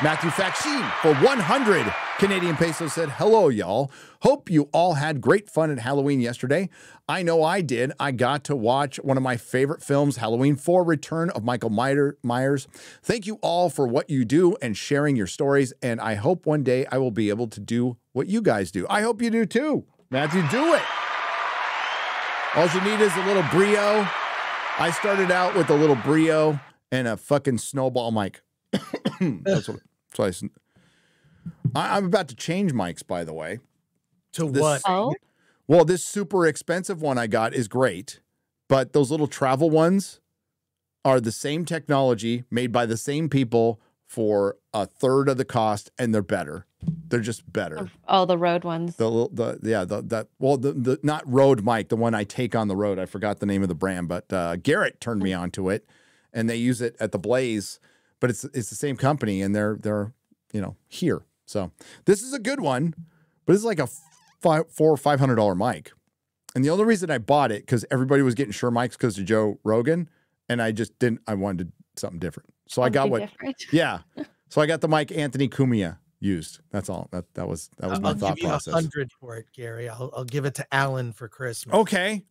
Matthew Faxine for 100 Canadian pesos said, Hello, y'all. Hope you all had great fun at Halloween yesterday. I know I did. I got to watch one of my favorite films, Halloween 4 Return of Michael Myers. Thank you all for what you do and sharing your stories. And I hope one day I will be able to do what you guys do. I hope you do too. Matthew, do it. All you need is a little brio. I started out with a little brio and a fucking snowball mic. that's what. That's what I, s- I, am about to change mics, by the way. To This- what? Oh, Well, this super expensive one I got is great, but those little travel ones are the same technology made by the same people for a third of the cost, and they're better. They're just better. oh, the road ones. The little, the yeah, the that well, the the not road mic, the one I take on the road. I forgot the name of the brand, but uh, Garrett turned me onto it, and they use it at the Blaze. But it's it's the same company, and they're they're you know here. So this is a good one, but it's like a five, four or five hundred dollar mic. And the only reason I bought it because everybody was getting Shure mics because of Joe Rogan, and I just didn't. I wanted something different, so I got what. Different. Yeah, so I got the mic Anthony Cumia used. That's all. That that was that was my I'll thought give you a process. hundred for it, Gary. I'll, I'll give it to Alan for Christmas. Okay.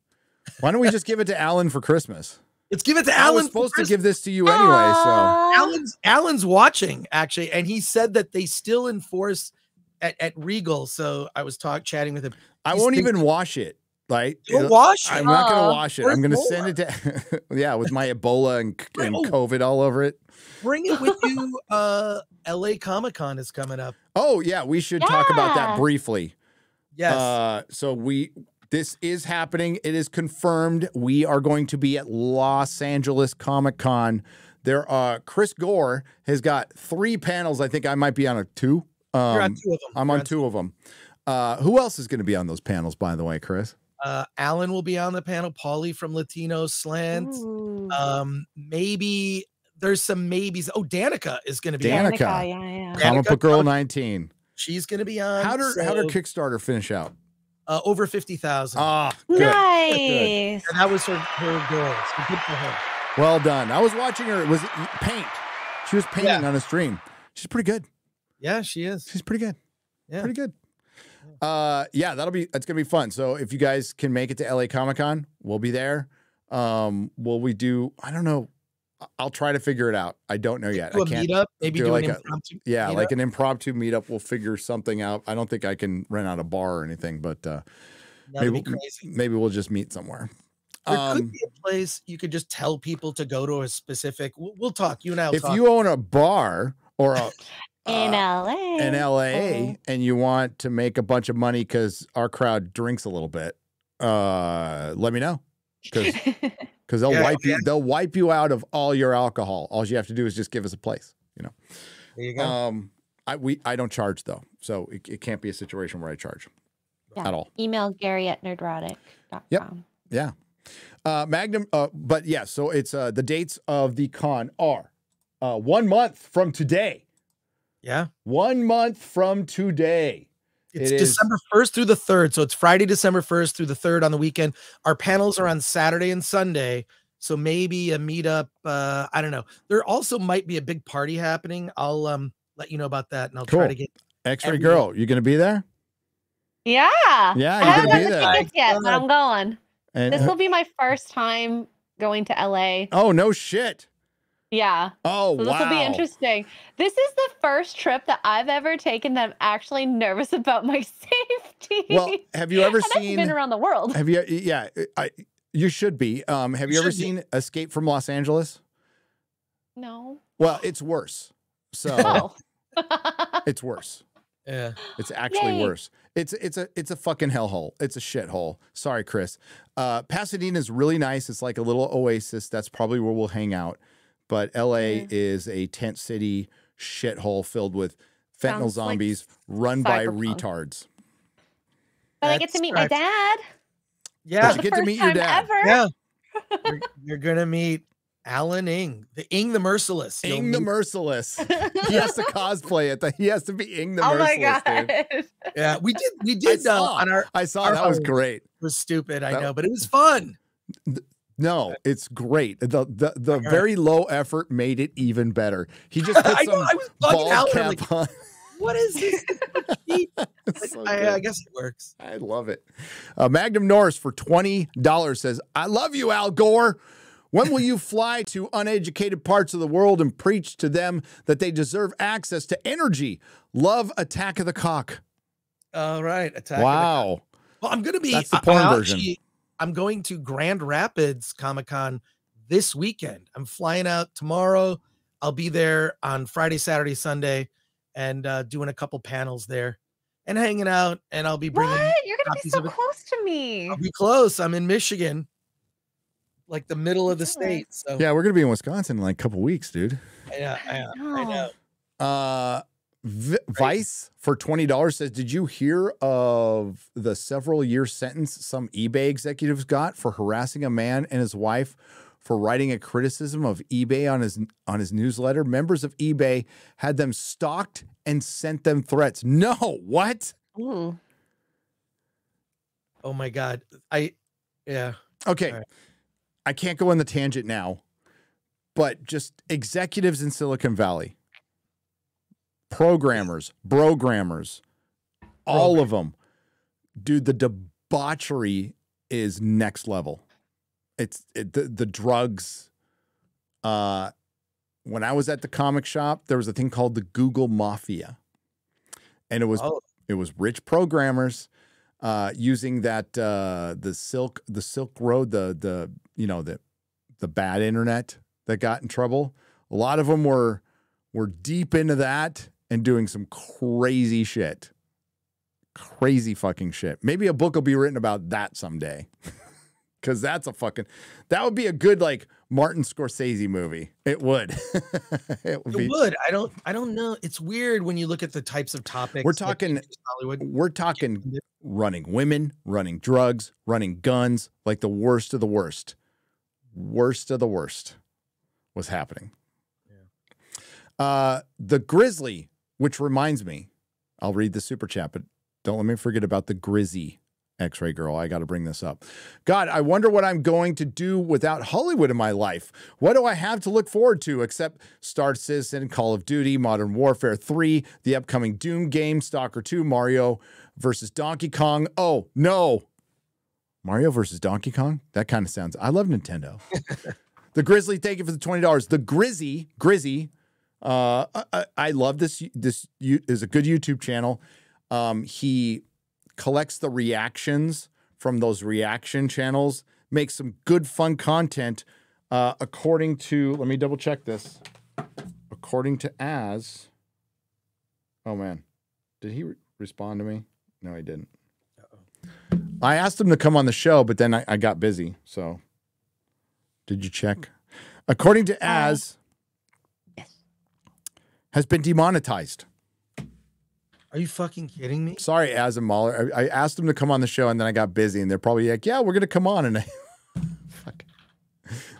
Why don't we just give it to Alan for Christmas? Let's give it to I was Alan. for supposed to give this to you anyway, so Alan's Alan's watching actually, and he said that they still enforce at, at Regal. So I was talk chatting with him. I He's won't thinking- even wash it. Like Don't it'll- wash it. I'm not gonna wash it. Where's I'm gonna Ebola? send it to yeah with my Ebola and, and Oh. COVID all over it. Bring it with you. Uh, L.A. Comic Con is coming up. Oh yeah, we should talk about that briefly. Yes. Uh, so we this is happening. It is confirmed. We are going to be at Los Angeles Comic Con. There are Chris Gore has got three panels. I think I might be on a two. Um, on two of them. I'm You're on two of them. Uh, who else is going to be on those panels, by the way, Chris? Uh, Alan will be on the panel. Paulie from Latino Slant. Um, maybe there's some maybes. Oh, Danica is going to be. Dan- on. Danica. yeah, yeah. Comic Book Girl 19. She's going to be on. How did how did Kickstarter finish out? Uh, over fifty thousand? Ah, good. Nice. and that was her her goal. So good for her. Well done. I was watching her. It was paint. She was painting Yeah. on a stream. She's pretty good. Yeah, she is. She's pretty good. Yeah. Pretty good. Uh, yeah, that'll be that's gonna be fun. So if you guys can make it to LA Comic Con, we'll be there. Um, will we do? I don't know. I- I'll try to figure it out. I don't know yet. Do I a can't. meetup. Maybe do do, like an a- Yeah, meetup. like an impromptu meetup. We'll figure something out. I don't think I can rent out a bar or anything, but uh, maybe be crazy. maybe we'll just meet somewhere. There Um, could be a place you could just tell people to go to a specific. We'll, we'll talk. You and I will if talk. you own a bar or a In uh, LA. in LA Oh. and you want to make a bunch of money because our crowd drinks a little bit, uh, let me know because because they'll Yeah, wipe you they'll wipe you out of all your alcohol. All you have to do is just give us a place. You know. there you go. Um, I we I don't charge though, so it, it can't be a situation where I charge Yeah. at all. Email Gary at nerdrotic.com. Yeah. Uh, Magnum, uh, but yeah, so it's uh, the dates of the con are uh, one month from today. yeah, One month from today. It's it is- December first through the third. So it's Friday, December first through the third on the weekend. Our panels are on Saturday and Sunday. So maybe a meetup. Uh, I don't know. There also might be a big party happening. I'll um let you know about that, and I'll try to get. X-ray girl, you gonna be there? Yeah. Yeah, I you're haven't gonna be the there. tickets yet, but I'm going. And This will be my first time going to LA. oh no shit. Yeah. Oh So this wow. will be interesting. This is the first trip that I've ever taken that I'm actually nervous about my safety. Well, have you ever and I've seen? been around the world. Have you? Yeah, I. You should be. Um, have you, You ever should be. seen Escape from Los Angeles? No. Well, it's worse. So Oh. it's worse. Yeah. It's actually Yay. worse. It's it's a it's a fucking hellhole. It's a shithole. Sorry, Chris. Uh, Pasadena is really nice. It's like a little oasis. That's probably where we'll hang out. But L.A. Mm. is a tent city shithole filled with fentanyl Sounds like zombies run by cyberpunk. retards. but I get to That's meet my dad. Yeah. you get to meet your dad. Ever. Yeah. you're, you're gonna meet Alan Ing, the Ing the Merciless. You'll Ing the Merciless. he has to cosplay it. He has to be Ing the Merciless. oh my god. dude. Yeah, we did. We I did uh, saw. on our. I saw our that was great. It was stupid, I That- know, but it was fun. No, it's great. The the the right. very low effort made it even better. He just put I some know, I was bugging ball cap like- on. What is this? So I. I guess it works. I love it. Uh, Magnum Norris for twenty dollars says, "I love you, Al Gore. When will you fly to uneducated parts of the world and preach to them that they deserve access to energy? Love Attack of the Cock. All right. Attack. of the- wow. Well, I'm gonna be. That's the porn I version. actually- I'm going to Grand Rapids Comic Con this weekend. I'm flying out tomorrow. I'll be there on Friday, Saturday, Sunday, and uh, doing a couple panels there, and hanging out. And I'll be bringing. What? You're gonna be so close to me. I'll be close. I'm in Michigan, like the middle of the state. So Yeah, we're gonna be in Wisconsin in like a couple weeks, dude. yeah, I, I know. Uh, v- Vice for twenty dollars says, "Did you hear of the several year sentence some eBay executives got for harassing a man and his wife for writing a criticism of eBay on his on his newsletter? Members of eBay had them stalked and sent them threats. No, what? Ooh. Oh my god, I yeah. Okay, I can't go on the tangent now, but just executives in Silicon Valley, programmers, programmers, all of them, dude. The debauchery is next level. It's it, the the drugs. Uh, when I was at the comic shop, there was a thing called the Google Mafia, and it was Oh. it was rich programmers uh, using that uh, the silk the Silk Road the the you know the the bad internet that got in trouble. A lot of them were were deep into that and doing some crazy shit, crazy fucking shit. Maybe a book will be written about that someday. Cause that's a fucking that would be a good like Martin Scorsese movie. It would. it would It would. I don't. I don't know. It's weird when you look at the types of topics. We're talking Hollywood. We're talking running women, running drugs, running guns, like the worst of the worst. Worst of the worst was happening. Uh the Grizzly, which reminds me, I'll read the super chat, but don't let me forget about the Grizzy X-ray girl. I got to bring this up. God, I wonder what I'm going to do without Hollywood in my life. What do I have to look forward to except Star Citizen, Call of Duty, Modern Warfare 3, the upcoming Doom game, Stalker 2, Mario versus Donkey Kong? Oh, no. Mario versus Donkey Kong? That kind of sounds. I love Nintendo. the Grizzly, thank you for the $20. The Grizzy, Grizzy, uh, I- I, I love this. This is a good YouTube channel. Um, he collects the reactions from those reaction channels, makes some good, fun content. Uh, according to, let me double check this. According to Az, oh man, did he re- respond to me? No, he didn't. I asked him to come on the show, but then I, I got busy. So, did you check? According to Az, has been demonetized. Are you fucking kidding me? Sorry, and Mahler. I, I asked them to come on the show and then I got busy and they're probably like, yeah, we're going to come on. And I, fuck.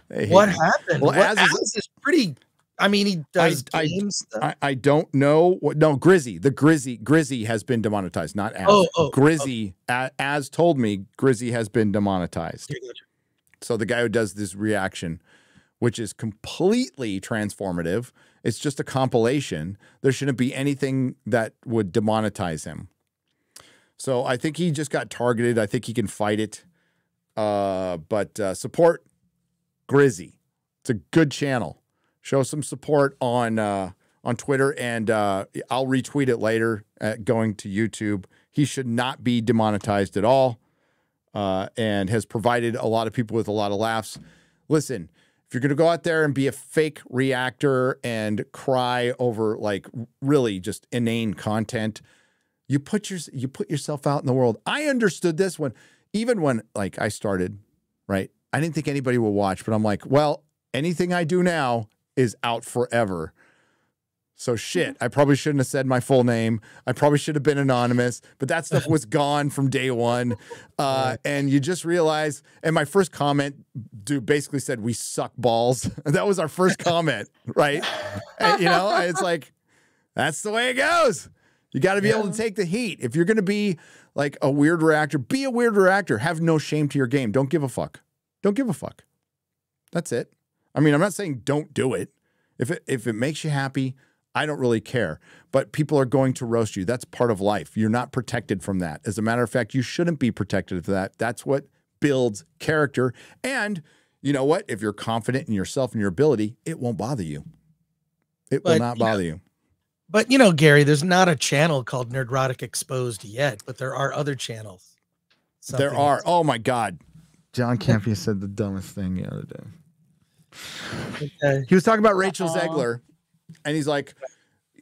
What me. happened? Well, What- Az is, Az is pretty. I mean, he does I, games. I, I don't know what, no, Grizzy, the Grizzy, Grizzy has been demonetized, not Az. Oh, oh, Grizzy, as told me, Grizzy has been demonetized. So the guy who does this reaction, which is completely transformative, it's just a compilation. There shouldn't be anything that would demonetize him. So I think he just got targeted. I think he can fight it. Uh, but uh, support Grizzy. It's a good channel. Show some support on uh, on Twitter, and uh, I'll retweet it later. At going to YouTube, he should not be demonetized at all uh, and has provided a lot of people with a lot of laughs. Listen, you're going to go out there and be a fake reactor and cry over like really just inane content, you put your you put yourself out in the world. I understood this when even when like I started, right? I didn't think anybody would watch, but I'm like, well, anything I do now is out forever. So shit, I probably shouldn't have said my full name. I probably should have been anonymous, but that stuff was gone from day one. Uh, and you just realize, and my first comment, dude, basically said, we suck balls. that was our first comment, right? And, you know, it's like, that's the way it goes. You got to be able to take the heat. If you're going to be like a weird reactor, be a weird reactor. Have no shame to your game. Don't give a fuck. Don't give a fuck. That's it. I mean, I'm not saying don't do it. If it if it makes you happy, I don't really care. But people are going to roast you. That's part of life. You're not protected from that. As a matter of fact, you shouldn't be protected of that. That's what builds character. And you know what? If you're confident in yourself and your ability, it won't bother you. It will But, not you know, bother you. But you know, Gary, there's not a channel called Nerdrotic Exposed yet, but there are other channels. there are. else. Oh my God. John Campea said the dumbest thing the other day. Okay. He was talking about Rachel Aw. Zegler, and he's like,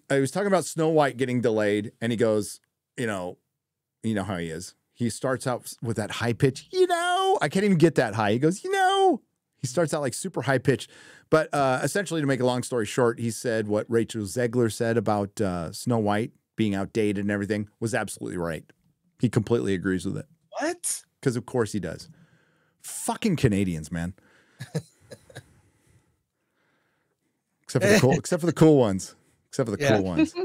he was talking about Snow White getting delayed, and he goes, you know, you know how he is. He starts out with that high pitch, you know, I can't even get that high. He goes, you know, he starts out like super high pitch. But uh, essentially, to make a long story short, he said what Rachel Zegler said about uh, Snow White being outdated and everything was absolutely right. He completely agrees with it. What? Because of course he does. Fucking Canadians, man. Except for the cool, except for the cool ones. Except for the Yeah. cool ones.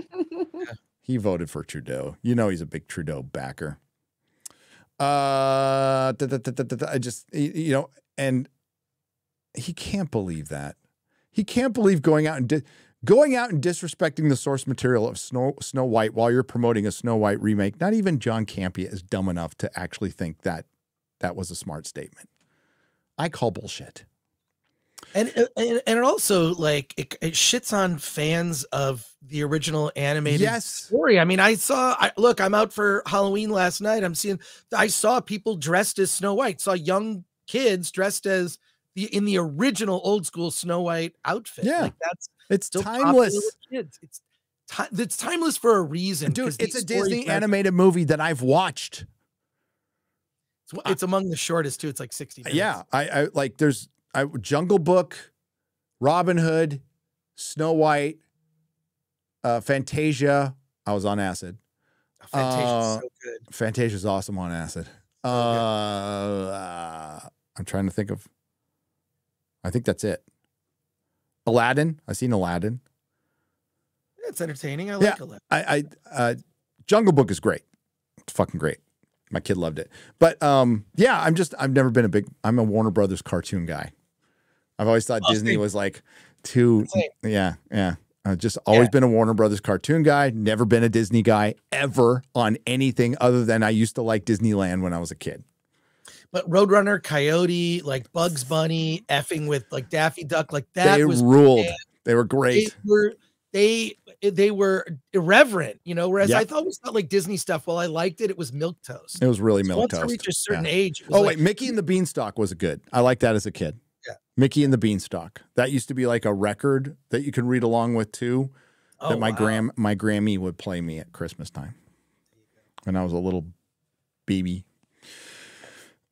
He voted for Trudeau. You know he's a big Trudeau backer. Uh, da- da- da- I just you know, and he can't believe that. He can't believe going out and going out and disrespecting the source material of Snow Snow White while you're promoting a Snow White remake. Not even John Campea is dumb enough to actually think that that was a smart statement. I call bullshit. And, uh, and and it also like it, it shits on fans of the original animated Yes. story. I mean, I saw. I, look, I'm out for Halloween last night. I'm seeing. I saw people dressed as Snow White. Saw young kids dressed as the in the original old school Snow White outfit. Yeah. like that's It's still timeless. Kids, it's ti- it's timeless for a reason, Dude, it's a Disney animated movie that I've watched. It's, it's among the shortest too. It's like 60 minutes. Yeah, I, I like there's I Jungle Book, Robin Hood, Snow White, uh, Fantasia. I was on acid. Fantasia's Uh, so good. Fantasia's awesome on acid. Uh, uh, I'm trying to think of. I think that's it. Aladdin. I seen Aladdin. It's entertaining. I Yeah, like it. I, I uh, Jungle Book is great. It's fucking great. My kid loved it. But um, yeah, I'm just I've never been a big. I'm a Warner Brothers cartoon guy. I've always thought Oh, Disney was like too. Yeah, yeah. I've just always Yeah. been a Warner Brothers cartoon guy. Never been a Disney guy ever on anything other than I used to like Disneyland when I was a kid. But Roadrunner, Coyote, like Bugs Bunny, effing with like Daffy Duck, like that they was ruled. They were They great. were they they were irreverent, you know. Whereas Yeah. I thought it was not like Disney stuff. While I liked it, it was milk toast. It was really So milk once I toast. reached a certain Yeah. age, Oh like, wait, Mickey and the Beanstalk was good. I liked that as a kid. Yeah. Mickey and the Beanstalk. That used to be like a record that you could read along with too. Oh, that my wow. gram my Grammy would play me at Christmas time when I was a little baby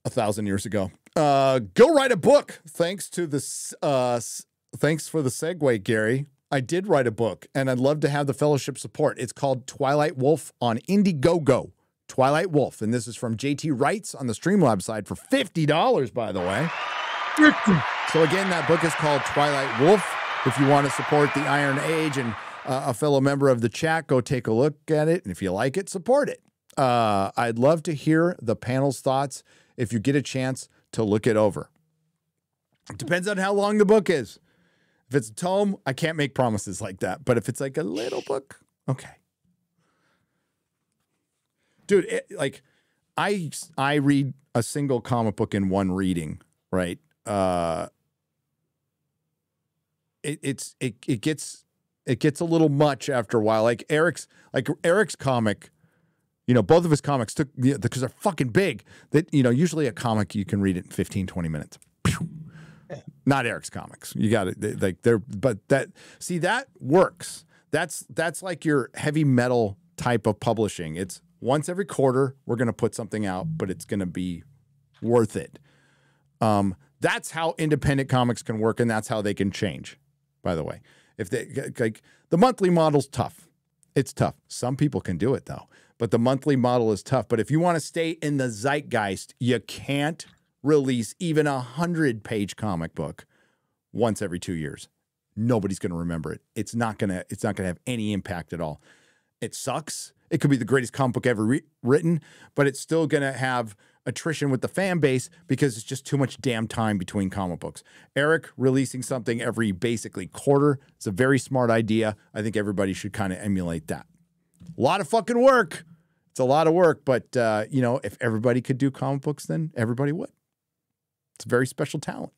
a thousand years ago. Uh, go write a book. Thanks to this. Uh, thanks for the segue, Gary. I did write a book, and I'd love to have the fellowship support. It's called Twilight Wolf on Indiegogo. Twilight Wolf, and this is from JT Wrights on the Streamlab side for fifty dollars. By the way. So again, that book is called Twilight Wolf. If you want to support the Iron Age and uh, a fellow member of the chat, go take a look at it. And if you like it, support it. Uh, I'd love to hear the panel's thoughts if you get a chance to look it over. It depends on how long the book is. If it's a tome, I can't make promises like that. But if it's like a little book, okay. Dude, it, like I I read a single comic book in one reading, right? Uh it, it's it it gets it gets a little much after a while. Like Eric's like Eric's comic, you know, both of his comics took because they're fucking big. That you know, usually a comic you can read it in 15, 20 minutes. Not Eric's comics. You got it. Like they're but that see that works. That's that's like your heavy metal type of publishing. It's once every quarter we're gonna put something out, but it's gonna be worth it. Um, that's how independent comics can work, and that's how they can change. By the way, if they like the monthly model's tough, it's tough. Some people can do it though, but the monthly model is tough. But if you want to stay in the zeitgeist, you can't release even a hundred page comic book once every two years. Nobody's going to remember it. It's not gonna. It's not gonna have any impact at all. It sucks. It could be the greatest comic book ever written, but it's still gonna have attrition with the fan base because it's just too much damn time between comic books. Eric releasing something every basically quarter is a very smart idea. I think everybody should kind of emulate that. A lot of fucking work. It's a lot of work, but uh, you know, if everybody could do comic books, then everybody would. It's a very special talent.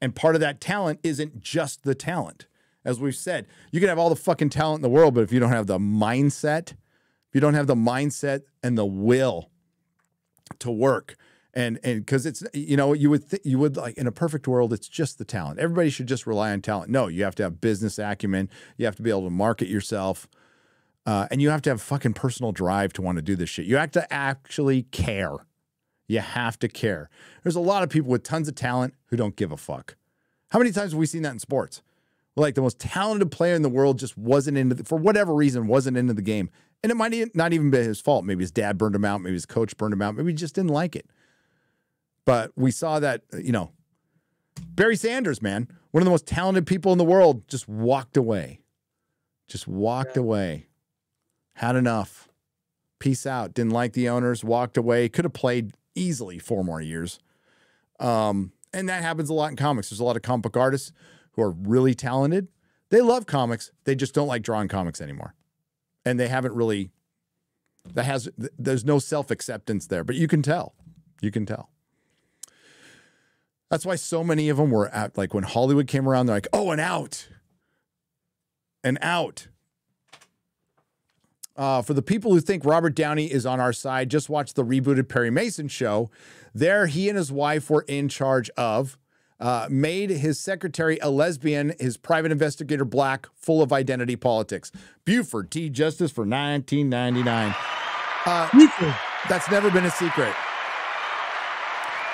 And part of that talent isn't just the talent. As we've said, you can have all the fucking talent in the world, but if you don't have the mindset, if you don't have the mindset and the will to work and and because it's you know you would th- you would like in a perfect world it's just the talent. Everybody should just rely on talent. No you have to have business acumen. You have to be able to market yourself uh, and you have to have fucking personal drive to want to do this shit. You have to actually care you have to care there's a lot of people with tons of talent who don't give a fuck how many times have we seen that in sports like the most talented player in the world just wasn't into the, for whatever reason wasn't into the game and it might not even be his fault maybe his dad burned him out maybe his coach burned him out maybe he just didn't like it but we saw that, uh, you know, Barry Sanders, man, one of the most talented people in the world, just walked away. Just walked yeah. away. Had enough. Peace out. Didn't like the owners, walked away. Could have played easily four more years. Um, and that happens a lot in comics. There's a lot of comic book artists who are really talented. They love comics. They just don't like drawing comics anymore. And they haven't really that has there's no self-acceptance there, but you can tell. You can tell. That's why so many of them were at like when Hollywood came around, they're like, oh, an out. An out. Uh, for the people who think Robert Downey is on our side, just watch the rebooted Perry Mason show. There, he and his wife were in charge of, uh, made his secretary a lesbian, his private investigator black, full of identity politics. Buford T. Justice for 1999. Uh, that's never been a secret.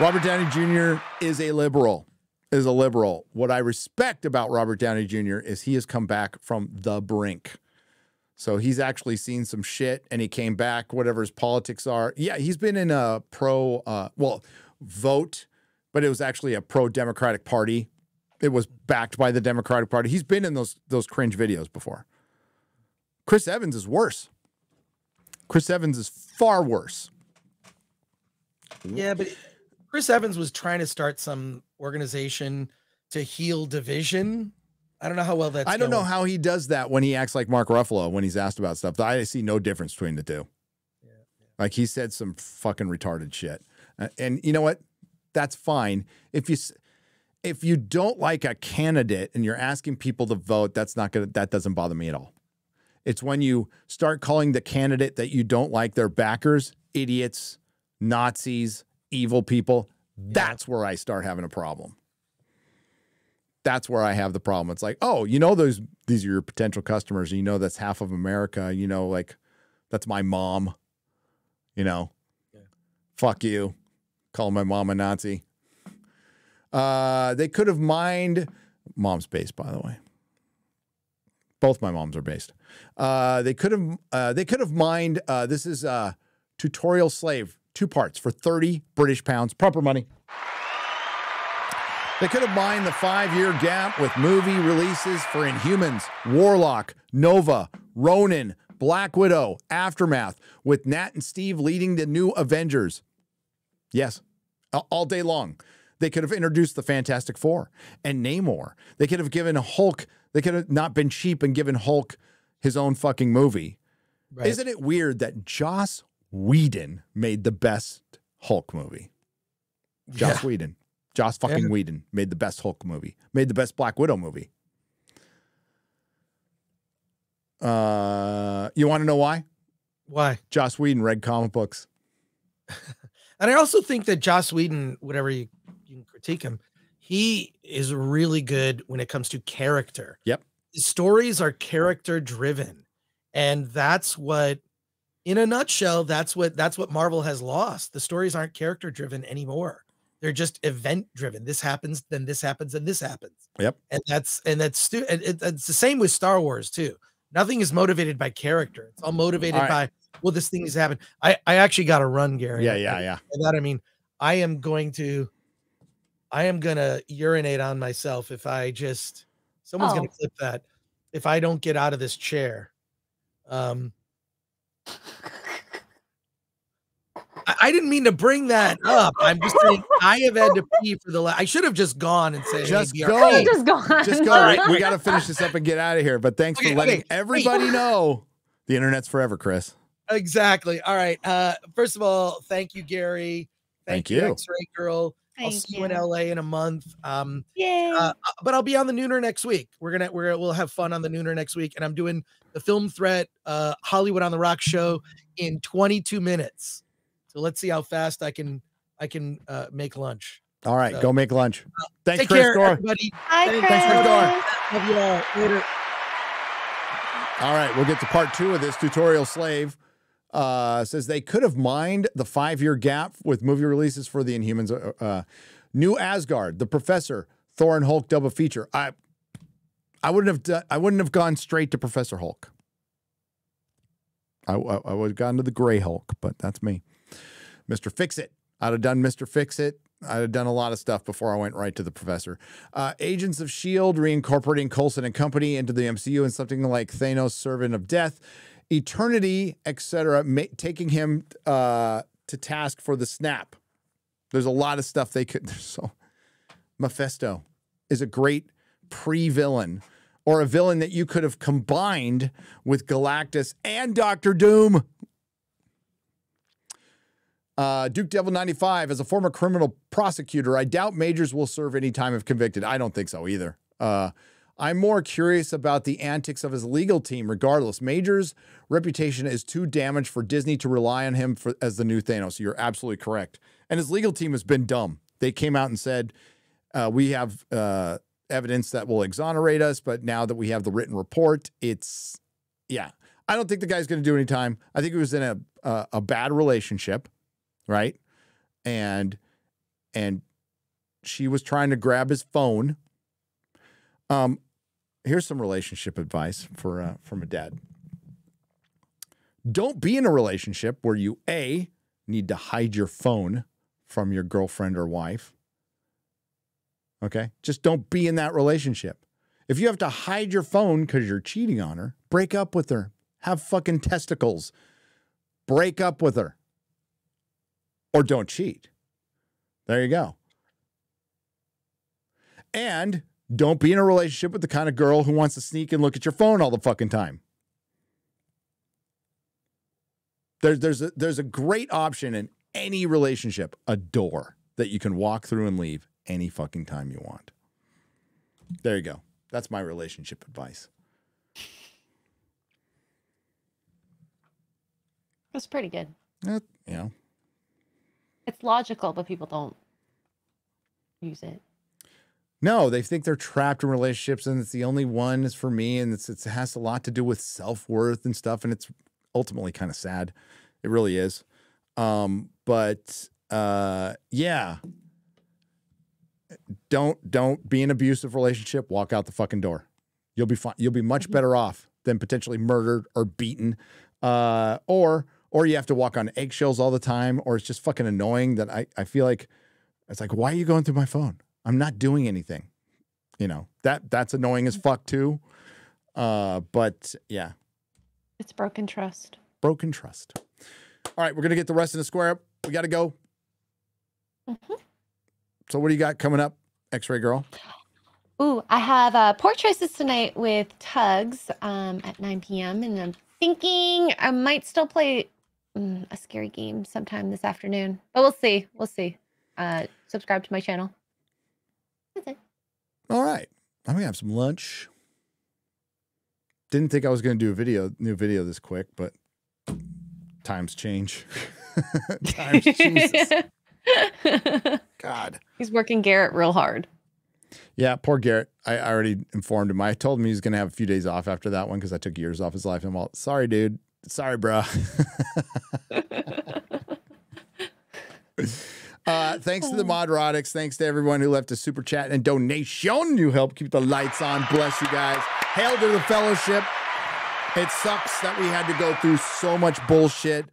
Robert Downey Jr. is a liberal. Is a liberal. What I respect about Robert Downey Jr. is he has come back from the brink. So he's actually seen some shit and he came back, whatever his politics are. Yeah, he's been in a pro, uh, well, vote, but it was actually a pro Democratic Party. It was backed by the Democratic Party. He's been in those those cringe videos before. Chris Evans is worse. Chris Evans is far worse. Yeah, but Chris Evans was trying to start some organization to heal division. I don't know how well that's. I don't going. know how he does that when he acts like Mark Ruffalo when he's asked about stuff. I see no difference between the two. Yeah, yeah. Like he said some fucking retarded shit, uh, and you know what? That's fine if you if you don't like a candidate and you're asking people to vote. That's not gonna. That doesn't bother me at all. It's when you start calling the candidate that you don't like their backers idiots, Nazis, evil people, yeah. that's where I start having a problem. That's where I have the problem. It's like, oh, you know, those these are your potential customers. You know, that's half of America. You know, like that's my mom. You know, yeah. fuck you. Call my mom a Nazi. Uh, they could have mined. Mom's based, by the way. Both my moms are based. Uh, they could have. Uh, they could have mined. Uh, this is a tutorial slave two parts for 30 British pounds, proper money. They could have mined the five year gap with movie releases for Inhumans, Warlock, Nova, Ronin, Black Widow, Aftermath, with Nat and Steve leading the new Avengers. Yes, all day long. They could have introduced the Fantastic Four and Namor. They could have given Hulk, they could have not been cheap and given Hulk his own fucking movie. Right. Isn't it weird that Joss Whedon made the best Hulk movie. Joss yeah. Whedon. Joss fucking yeah. Whedon made the best Hulk movie. Made the best Black Widow movie. Uh, you want to know why? Why? Joss Whedon read comic books. and I also think that Joss Whedon, whatever you, you can critique him, he is really good when it comes to character. Yep. His stories are character driven. And that's what in a nutshell, that's what that's what Marvel has lost. The stories aren't character driven anymore. They're just event driven. This happens, then this happens, and this happens. Yep. And that's and that's stu- and it, it's the same with Star Wars too. Nothing is motivated by character. It's all motivated all right. by well, this thing has happened. I I actually got to run, Gary. Yeah, yeah, yeah. By that I mean I am going to I am gonna urinate on myself if I just someone's oh. gonna clip that if I don't get out of this chair. Um I didn't mean to bring that up. I'm just saying I have had to pee for the. last. I should have just gone and said, "Just hey, go, just go, just go." Right? We got to finish this up and get out of here. But thanks okay, for letting okay. everybody know the internet's forever, Chris. Exactly. All right. Uh, first of all, thank you, Gary. Thank, thank you, X-Ray Girl. Thank I'll see you. you in LA in a month. Um, Yay! Uh, but I'll be on the Nooner next week. We're gonna we're we'll have fun on the Nooner next week, and I'm doing the Film Threat uh, Hollywood on the Rock show in 22 minutes. So let's see how fast I can I can uh, make lunch. All right, So- go make lunch. Thanks, Take Chris care, Gore. everybody. Hi, Hey, Chris. Thanks, Chris Gore. Love you all. Later. All right, we'll get to part two of this tutorial slave. Uh, says they could have mined the five year gap with movie releases for the Inhumans. Uh, uh, New Asgard, The Professor, Thor and Hulk double feature. I, I wouldn't have done. I wouldn't have gone straight to Professor Hulk. I, I, I would have gone to the Gray Hulk, but that's me. Mr. Fix It. I'd have done Mr. Fix It. I'd have done a lot of stuff before I went right to the professor. Uh, Agents of S.H.I.E.L.D. reincorporating Coulson and company into the MCU and something like Thanos, Servant of Death, Eternity, etc., taking him uh, to task for the snap. There's a lot of stuff they could. So, Mephisto is a great pre villain or a villain that you could have combined with Galactus and Doctor Doom. Uh, Duke Devil 95, as a former criminal prosecutor, I doubt Majors will serve any time if convicted. I don't think so either. Uh, I'm more curious about the antics of his legal team, regardless. Majors' reputation is too damaged for Disney to rely on him for, as the new Thanos. You're absolutely correct. And his legal team has been dumb. They came out and said, uh, We have uh, evidence that will exonerate us, but now that we have the written report, it's, yeah. I don't think the guy's going to do any time. I think he was in a, a, a bad relationship right? And and she was trying to grab his phone. Um, here's some relationship advice for uh, from a dad. Don't be in a relationship where you a need to hide your phone from your girlfriend or wife. Okay, just don't be in that relationship. If you have to hide your phone because you're cheating on her, break up with her. Have fucking testicles. Break up with her or don't cheat. There you go. And don't be in a relationship with the kind of girl who wants to sneak and look at your phone all the fucking time. There's there's a, there's a great option in any relationship, a door that you can walk through and leave any fucking time you want. There you go. That's my relationship advice. That's pretty good. Uh, you know, It's logical, but people don't use it. No, they think they're trapped in relationships and it's the only one is for me. And it's, it's, it has a lot to do with self worth and stuff. And it's ultimately kind of sad. It really is. Um, but uh, yeah. Don't don't be in an abusive relationship. Walk out the fucking door. You'll be fine. You'll be much better off than potentially murdered or beaten, uh, or or you have to walk on eggshells all the time, or it's just fucking annoying that I I feel like it's like why are you going through my phone? I'm not doing anything. You know, that that's annoying as fuck too. Uh, but yeah, It's broken trust. broken trust. All right, we're gonna get the rest of the square up. We gotta go. So what do you got coming up, X-Ray Girl? Ooh, I have uh, Pour Choices tonight with Tugs um, at 9 p.m. And I'm thinking I might still play mm, a scary game sometime this afternoon, but we'll see. We'll see. Uh, subscribe to my channel. That's it. All right, I'm gonna have some lunch. Didn't think I was gonna do a video, new video this quick, but times change. times Jesus. God. He's working Garrett real hard. Yeah, poor Garrett. I, I already informed him. I told him he was going to have a few days off after that one because I took years off his life. And I'm all, sorry, dude. Sorry, bro. uh, thanks to the Modrotics. Thanks to everyone who left a super chat and donation. You help keep the lights on. Bless you guys. Hail to the fellowship. It sucks that we had to go through so much bullshit.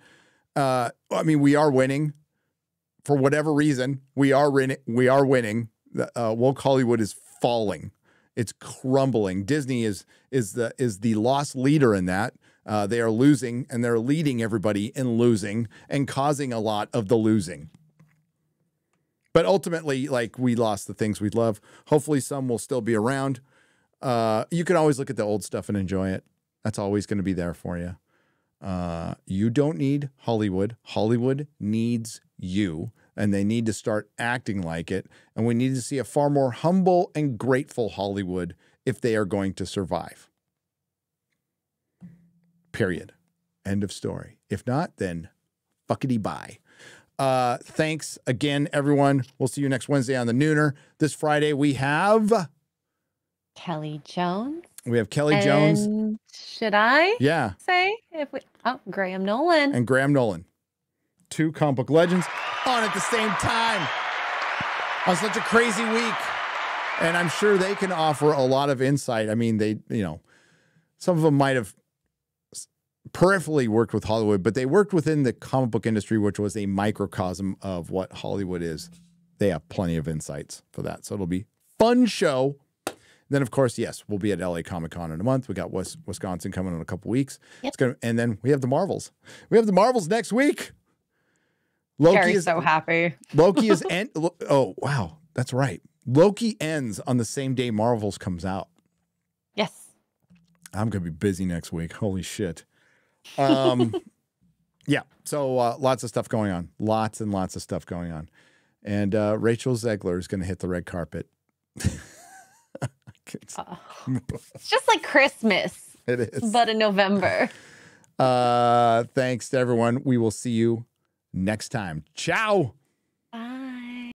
Uh, I mean, we are winning for whatever reason. We are winning. We are winning. The, Uh, woke Hollywood is falling. It's crumbling. Disney is is the is the lost leader in that. Uh, they are losing, and they're leading everybody in losing and causing a lot of the losing. But ultimately, like we lost the things we love. Hopefully, some will still be around. Uh, you can always look at the old stuff and enjoy it. That's always going to be there for you. Uh, you don't need Hollywood. Hollywood needs you, and they need to start acting like it. And we need to see a far more humble and grateful Hollywood if they are going to survive. Period. End of story. If not, then fuckity bye. Uh, thanks again, everyone. We'll see you next Wednesday on the Nooner. This Friday we have Kelley Jones. we have Kelley Jones. Should I Yeah, say if we? Oh, Graham Nolan. and Graham Nolan. Two comic book legends on at the same time on such a crazy week. And I'm sure they can offer a lot of insight. I mean, they, you know, some of them might have peripherally worked with Hollywood, but they worked within the comic book industry, which was a microcosm of what Hollywood is. They have plenty of insights for that. So it'll be fun show. Then, of course, yes, we'll be at LA Comic Con in a month. We got West, Wisconsin coming in a couple weeks. It's gonna, and then we have the Marvels. We have the Marvels next week. Loki Gary's is so happy. Loki is end. Oh wow, that's right. Loki ends on the same day Marvels comes out. Yes. I'm gonna be busy next week. Holy shit. Um, yeah. So uh, lots of stuff going on. Lots and lots of stuff going on. And uh, Rachel Zegler is gonna hit the red carpet. It's just like Christmas, it is. but in November. Uh, thanks to everyone. We will see you next time. Ciao.